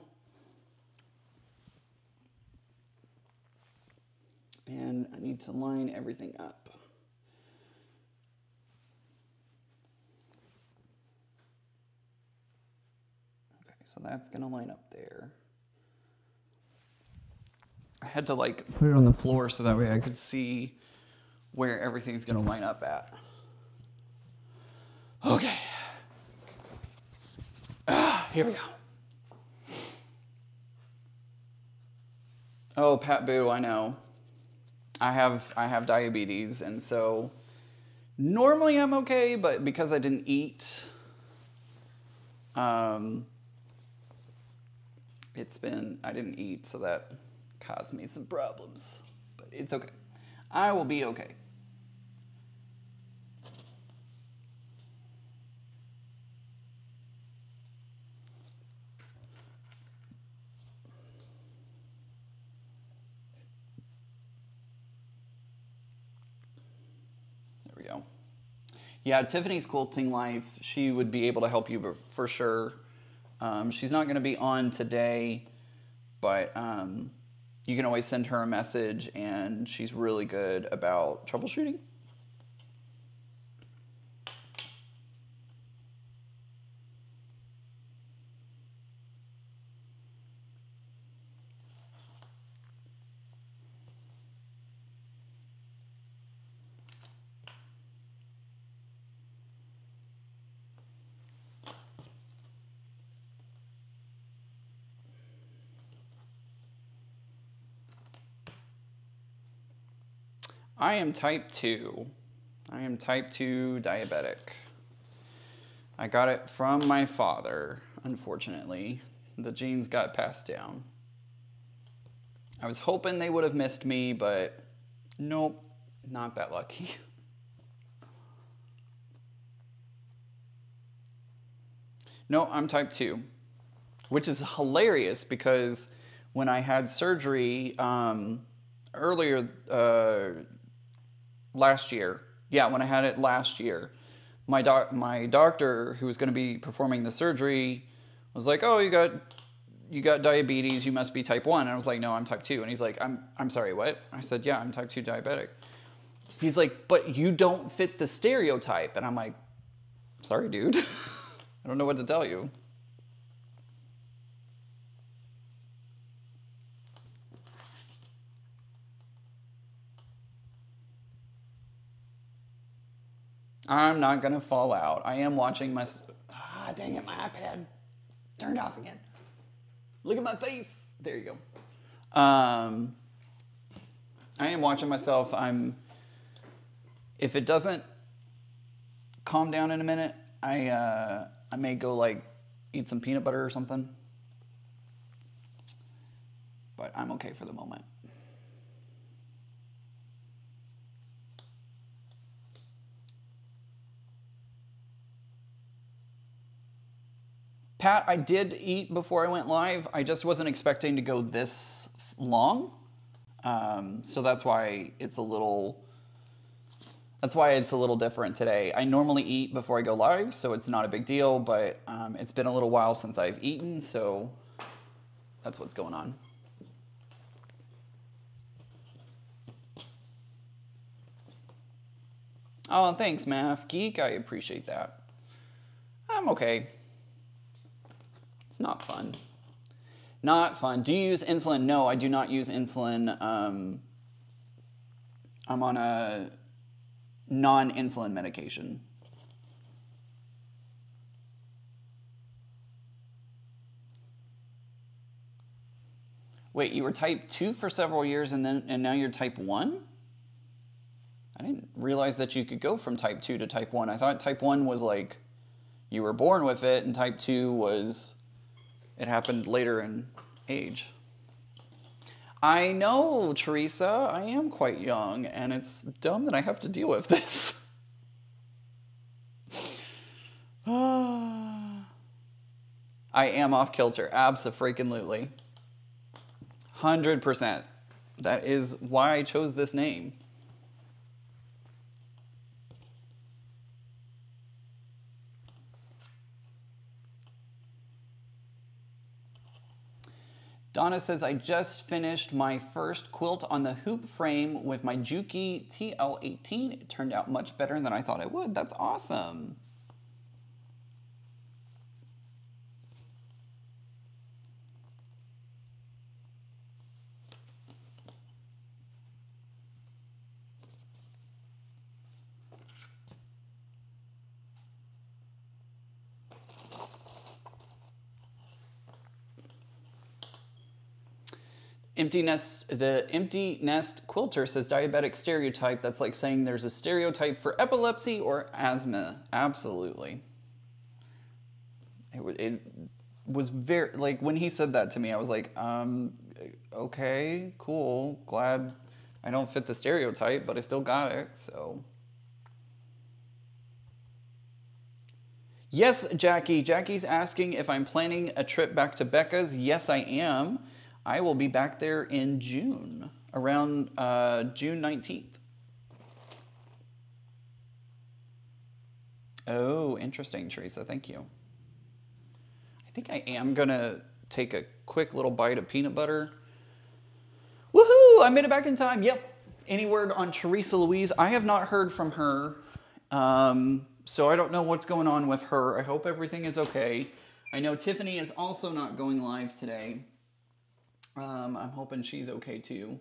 And I need to line everything up. Okay, so that's gonna line up there. I had to like put it on the floor so that way I could see where everything's gonna line up at. Okay. Ah, here we go. Oh, Pat Boo, I know. I have I have diabetes, and so normally I'm okay, but because I didn't eat, um, it's been I didn't eat, so that caused me some problems. But it's okay. I will be okay. There we go. Yeah, Tiffany's Quilting Life, she would be able to help you for sure. Um, she's not going to be on today, but um, you can always send her a message, and she's really good about troubleshooting. I am type 2. I am type 2 diabetic. I got it from my father, unfortunately. The genes got passed down. I was hoping they would have missed me, but nope, not that lucky. no, I'm type 2, which is hilarious because when I had surgery um, earlier, uh, last year. Yeah, when I had it last year, my doc, my doctor who was going to be performing the surgery was like, "Oh, you got you got diabetes. You must be type 1." And I was like, "No, I'm type 2." And he's like, "I'm I'm sorry, what?" I said, "Yeah, I'm type 2 diabetic." He's like, "But you don't fit the stereotype." And I'm like, "Sorry, dude. I don't know what to tell you." I'm not gonna fall out. I am watching my. Ah, dang it, my iPad turned off again. Look at my face. There you go. Um, I am watching myself. I'm. If it doesn't calm down in a minute, I uh, I may go like eat some peanut butter or something. But I'm okay for the moment. Pat, I did eat before I went live. I just wasn't expecting to go this long. Um, so that's why it's a little that's why it's a little different today. I normally eat before I go live, so it's not a big deal, but um, it's been a little while since I've eaten, so that's what's going on. Oh, thanks, Math Geek. I appreciate that. I'm okay. It's not fun. Not fun. Do you use insulin? No, I do not use insulin. Um, I'm on a non insulin medication. Wait, you were type 2 for several years and then and now you're type 1? I didn't realize that you could go from type 2 to type 1. I thought type 1 was like you were born with it and type 2 was it happened later in age. I know, Teresa, I am quite young, and it's dumb that I have to deal with this. I am off kilter, abso-freaking-lutely. 100%. That is why I chose this name. Donna says, I just finished my first quilt on the hoop frame with my Juki TL18. It turned out much better than I thought it would. That's awesome. Empty nest, the empty nest quilter says diabetic stereotype. That's like saying there's a stereotype for epilepsy or asthma. Absolutely. It, it was very like when he said that to me, I was like, um, okay, cool, glad I don't fit the stereotype, but I still got it. So. Yes, Jackie. Jackie's asking if I'm planning a trip back to Becca's. Yes, I am. I will be back there in June, around uh, June 19th. Oh, interesting, Teresa. Thank you. I think I am going to take a quick little bite of peanut butter. Woohoo! I made it back in time. Yep. Any word on Teresa Louise? I have not heard from her. Um, so I don't know what's going on with her. I hope everything is okay. I know Tiffany is also not going live today. Um, I'm hoping she's okay too.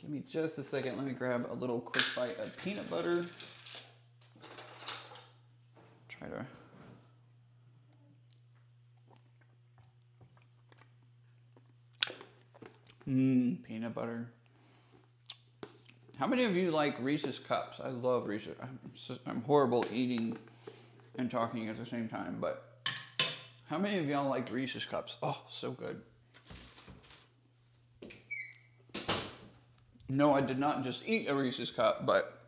Give me just a second. Let me grab a little quick bite of peanut butter. Try to. Mmm, peanut butter. How many of you like Reese's cups? I love Reese's. I'm, I'm horrible eating and talking at the same time, but how many of y'all like Reese's cups? Oh, so good. No, I did not just eat a Reese's cup, but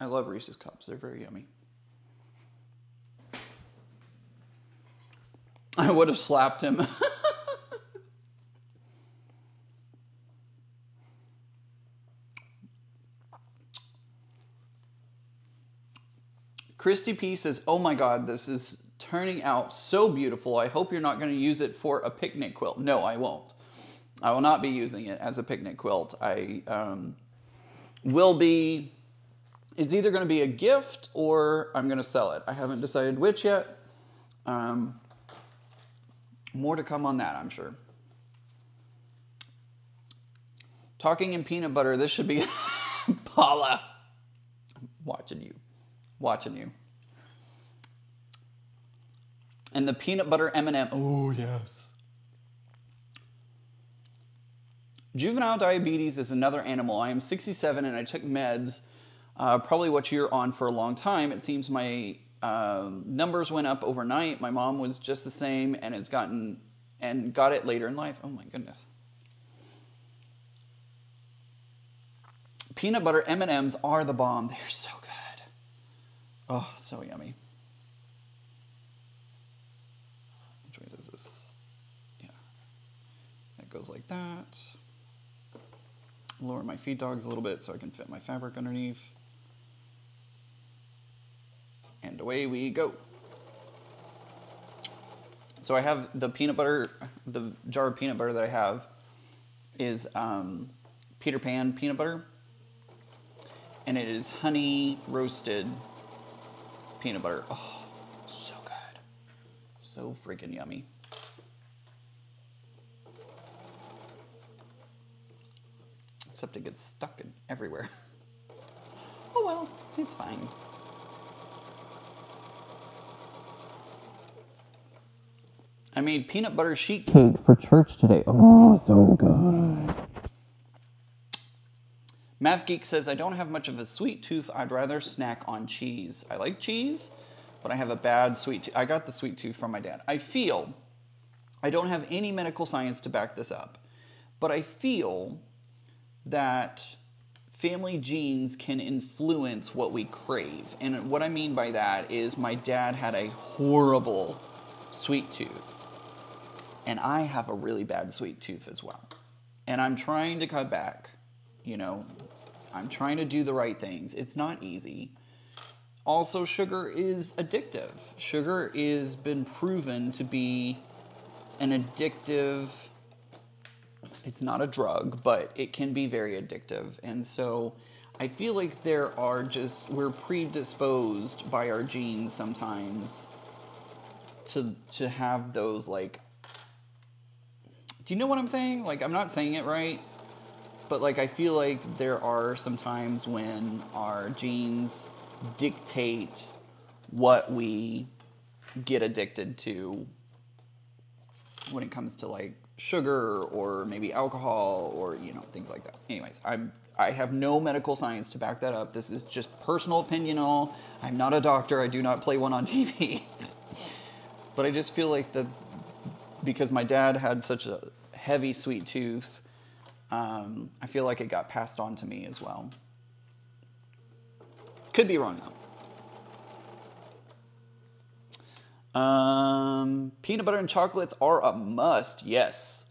I love Reese's cups. They're very yummy. I would have slapped him. Christy P says, Oh my God, this is turning out so beautiful. I hope you're not going to use it for a picnic quilt. No, I won't. I will not be using it as a picnic quilt. I um, will be, it's either going to be a gift or I'm going to sell it. I haven't decided which yet. Um, more to come on that, I'm sure. Talking in peanut butter, this should be Paula. Watching you. Watching you. And the peanut butter M&M. Oh, yes. Juvenile diabetes is another animal. I am 67 and I took meds, uh, probably what you're on for a long time. It seems my um numbers went up overnight. My mom was just the same, and it's gotten and got it later in life. Oh my goodness. Peanut butter M&Ms are the bomb. They're so good. Oh, so yummy. Which way does this? Yeah. It goes like that. Lower my feed dogs a little bit so I can fit my fabric underneath. And away we go. So I have the peanut butter, the jar of peanut butter that I have is um, Peter Pan peanut butter. And it is honey roasted peanut butter. Oh, so good. So freaking yummy. Except it gets stuck in everywhere. oh well, it's fine. I made peanut butter sheet cake for church today. Oh, so good. Math Geek says, I don't have much of a sweet tooth. I'd rather snack on cheese. I like cheese, but I have a bad sweet tooth. I got the sweet tooth from my dad. I feel, I don't have any medical science to back this up, but I feel that family genes can influence what we crave. And what I mean by that is my dad had a horrible sweet tooth. And I have a really bad sweet tooth as well. And I'm trying to cut back. You know, I'm trying to do the right things. It's not easy. Also, sugar is addictive. Sugar has been proven to be an addictive it's not a drug, but it can be very addictive. And so I feel like there are just, we're predisposed by our genes sometimes to, to have those like, do you know what I'm saying? Like, I'm not saying it right, but like, I feel like there are some times when our genes dictate what we get addicted to when it comes to like sugar or maybe alcohol or you know things like that. Anyways, I'm I have no medical science to back that up. This is just personal opinion. All I'm not a doctor. I do not play one on TV. but I just feel like the because my dad had such a heavy sweet tooth, um, I feel like it got passed on to me as well. Could be wrong though. Um, peanut butter and chocolates are a must. Yes.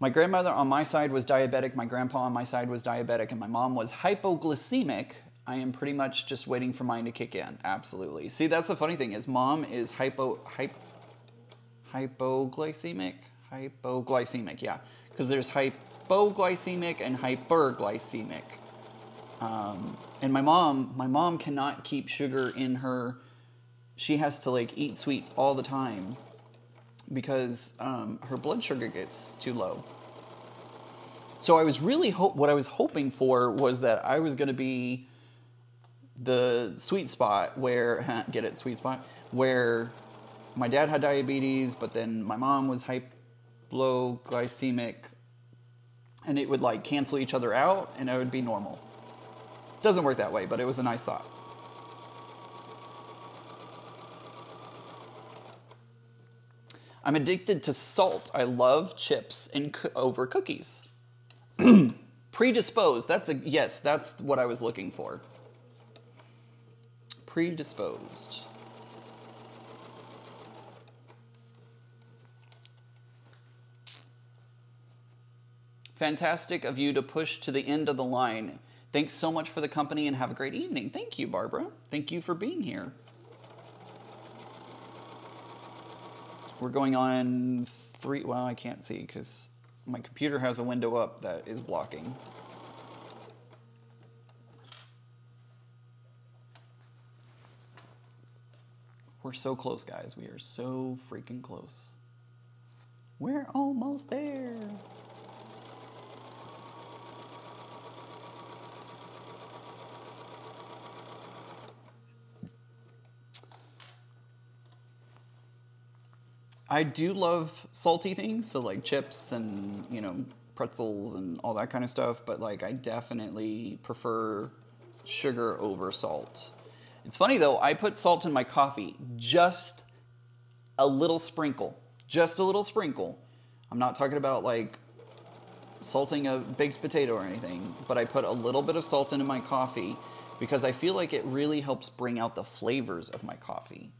My grandmother on my side was diabetic, my grandpa on my side was diabetic, and my mom was hypoglycemic. I am pretty much just waiting for mine to kick in. Absolutely. See, that's the funny thing is mom is hypo hypo hypoglycemic? Hypoglycemic, yeah. Because there's hypoglycemic and hyperglycemic. Um, and my mom, my mom cannot keep sugar in her. She has to like eat sweets all the time because um, her blood sugar gets too low. So I was really hope what I was hoping for was that I was going to be the sweet spot where get it sweet spot where my dad had diabetes, but then my mom was hypoglycemic, and it would like cancel each other out, and I would be normal. Doesn't work that way, but it was a nice thought. I'm addicted to salt. I love chips and over cookies. Predisposed. That's a yes. That's what I was looking for. Predisposed. Fantastic of you to push to the end of the line. Thanks so much for the company and have a great evening. Thank you, Barbara. Thank you for being here. We're going on three. Well, I can't see because my computer has a window up that is blocking. We're so close, guys. We are so freaking close. We're almost there. I do love salty things, so like chips and you know pretzels and all that kind of stuff. But like, I definitely prefer sugar over salt. It's funny though. I put salt in my coffee, just a little sprinkle, just a little sprinkle. I'm not talking about like salting a baked potato or anything, but I put a little bit of salt into my coffee because I feel like it really helps bring out the flavors of my coffee.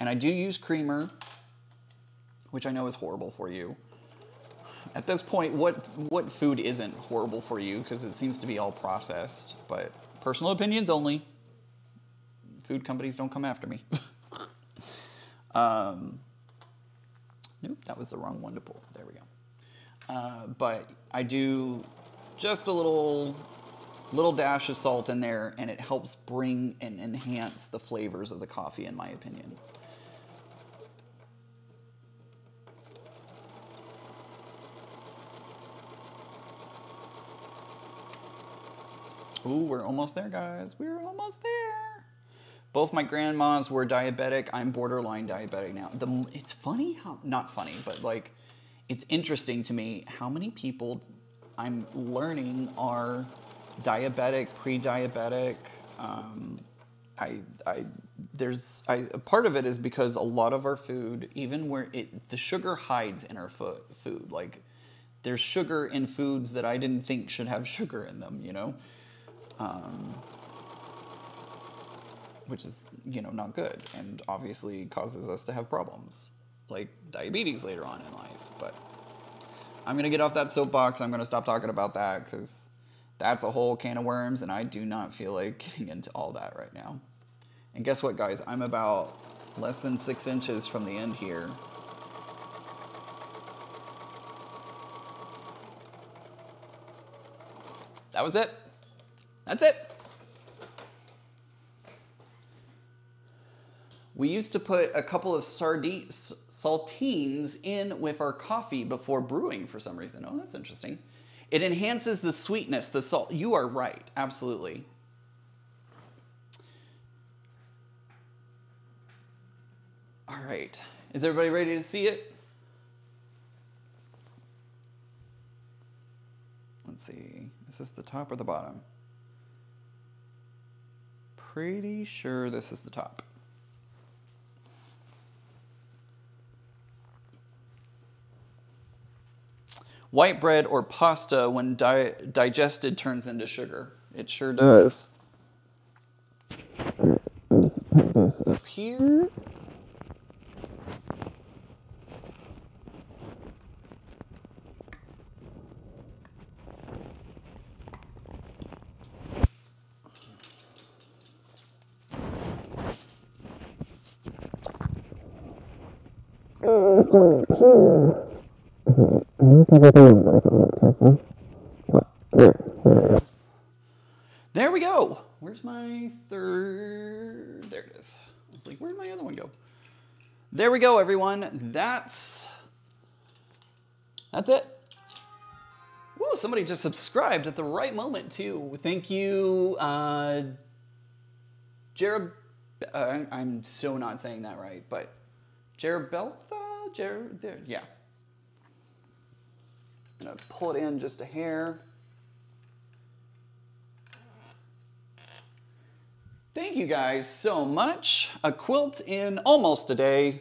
And I do use creamer which I know is horrible for you. At this point, what what food isn't horrible for you? Because it seems to be all processed. But personal opinions only. Food companies don't come after me. um, nope, that was the wrong one to pull. There we go. Uh, but I do just a little little dash of salt in there, and it helps bring and enhance the flavors of the coffee, in my opinion. Ooh, we're almost there, guys. We're almost there. Both my grandmas were diabetic. I'm borderline diabetic now. The, it's funny how, not funny, but like, it's interesting to me how many people I'm learning are diabetic, pre-diabetic. Um, I, I, there's, I, part of it is because a lot of our food, even where it, the sugar hides in our food, food. Like, there's sugar in foods that I didn't think should have sugar in them, you know? Um, which is you know not good and obviously causes us to have problems like diabetes later on in life. But I'm gonna get off that soapbox. I'm gonna stop talking about that because that's a whole can of worms, and I do not feel like getting into all that right now. And guess what, guys? I'm about less than six inches from the end here. That was it. That's it. We used to put a couple of sardines, saltines in with our coffee before brewing for some reason. Oh, that's interesting. It enhances the sweetness, the salt. You are right, absolutely. All right. Is everybody ready to see it? Let's see. Is this the top or the bottom? Pretty sure this is the top. White bread or pasta, when di- digested, turns into sugar. It sure does. Up here. There we go. Where's my third? There it is. I was like, where'd my other one go? There we go, everyone. That's that's it. Ooh, somebody just subscribed at the right moment too. Thank you, uh, Jereb. Uh, I'm so not saying that right, but Jerabeltha. There, yeah. I'm gonna pull it in just a hair. Thank you guys so much. A quilt in almost a day.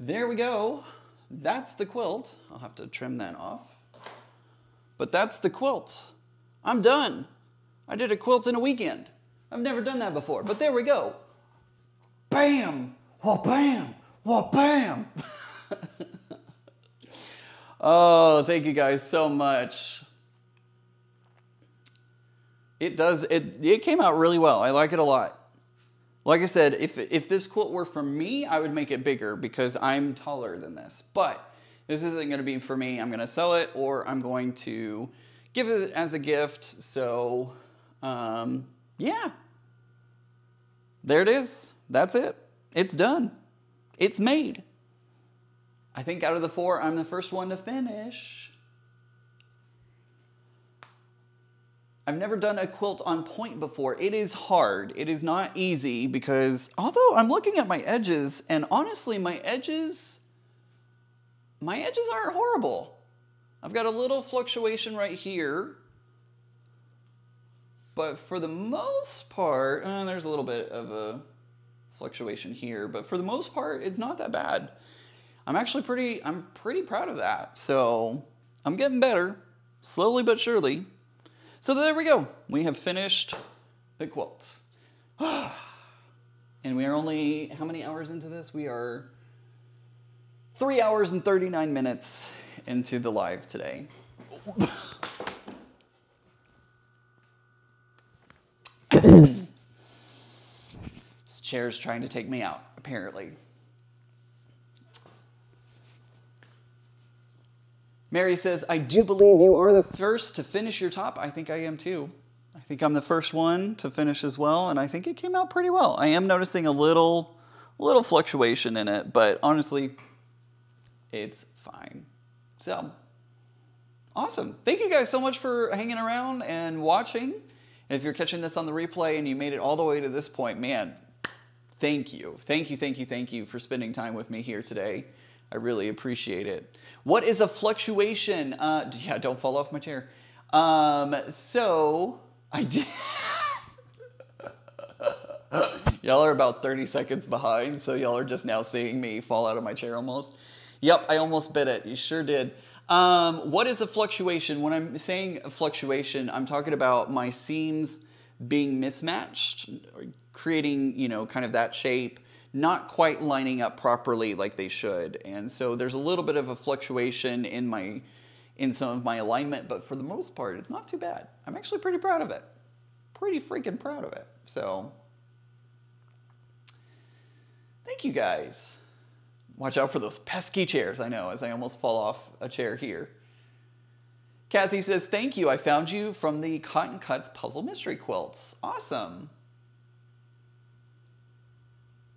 There we go. That's the quilt. I'll have to trim that off. But that's the quilt. I'm done. I did a quilt in a weekend. I've never done that before, but there we go. Bam! Wha bam! Wha bam! oh, thank you guys so much. It does, it, it came out really well. I like it a lot. Like I said, if, if this quilt were for me, I would make it bigger because I'm taller than this. But this isn't going to be for me. I'm going to sell it or I'm going to give it as a gift. So, um, yeah. There it is. That's it. It's done. It's made. I think out of the four, I'm the first one to finish. I've never done a quilt on point before. It is hard. It is not easy because although I'm looking at my edges and honestly my edges my edges aren't horrible. I've got a little fluctuation right here. But for the most part, uh, there's a little bit of a fluctuation here, but for the most part, it's not that bad. I'm actually pretty I'm pretty proud of that. So, I'm getting better, slowly but surely. So there we go. We have finished the quilt. and we are only, how many hours into this? We are three hours and 39 minutes into the live today. this chair's trying to take me out, apparently. Mary says, I do believe you are the first to finish your top. I think I am too. I think I'm the first one to finish as well, and I think it came out pretty well. I am noticing a little, little fluctuation in it, but honestly, it's fine. So, awesome. Thank you guys so much for hanging around and watching. If you're catching this on the replay and you made it all the way to this point, man, thank you. Thank you, thank you, thank you for spending time with me here today. I really appreciate it. What is a fluctuation? Uh, yeah, don't fall off my chair. Um, so I did. y'all are about 30 seconds behind, so y'all are just now seeing me fall out of my chair almost. Yep, I almost bit it. You sure did. Um, what is a fluctuation? When I'm saying a fluctuation, I'm talking about my seams being mismatched, creating, you know, kind of that shape not quite lining up properly like they should. And so there's a little bit of a fluctuation in my in some of my alignment, but for the most part, it's not too bad. I'm actually pretty proud of it. Pretty freaking proud of it. So thank you guys. Watch out for those pesky chairs, I know, as I almost fall off a chair here. Kathy says, Thank you. I found you from the Cotton Cuts Puzzle Mystery Quilts. Awesome.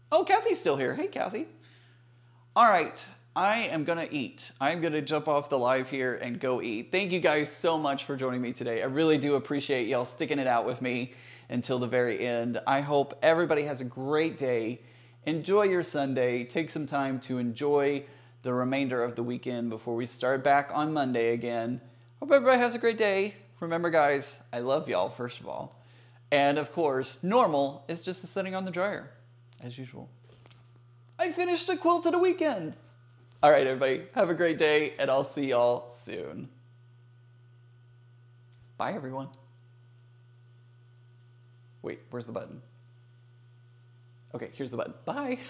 Oh, Kathy's still here. Hey, Kathy. All right, I am gonna eat. I'm gonna jump off the live here and go eat. Thank you guys so much for joining me today. I really do appreciate y'all sticking it out with me until the very end. I hope everybody has a great day. Enjoy your Sunday. Take some time to enjoy the remainder of the weekend before we start back on Monday again. Hope everybody has a great day. Remember, guys, I love y'all, first of all. And of course, normal is just a setting on the dryer, as usual. I finished a quilt at a weekend. All right, everybody, have a great day, and I'll see y'all soon. Bye, everyone. Wait, where's the button? Okay, here's the button. Bye.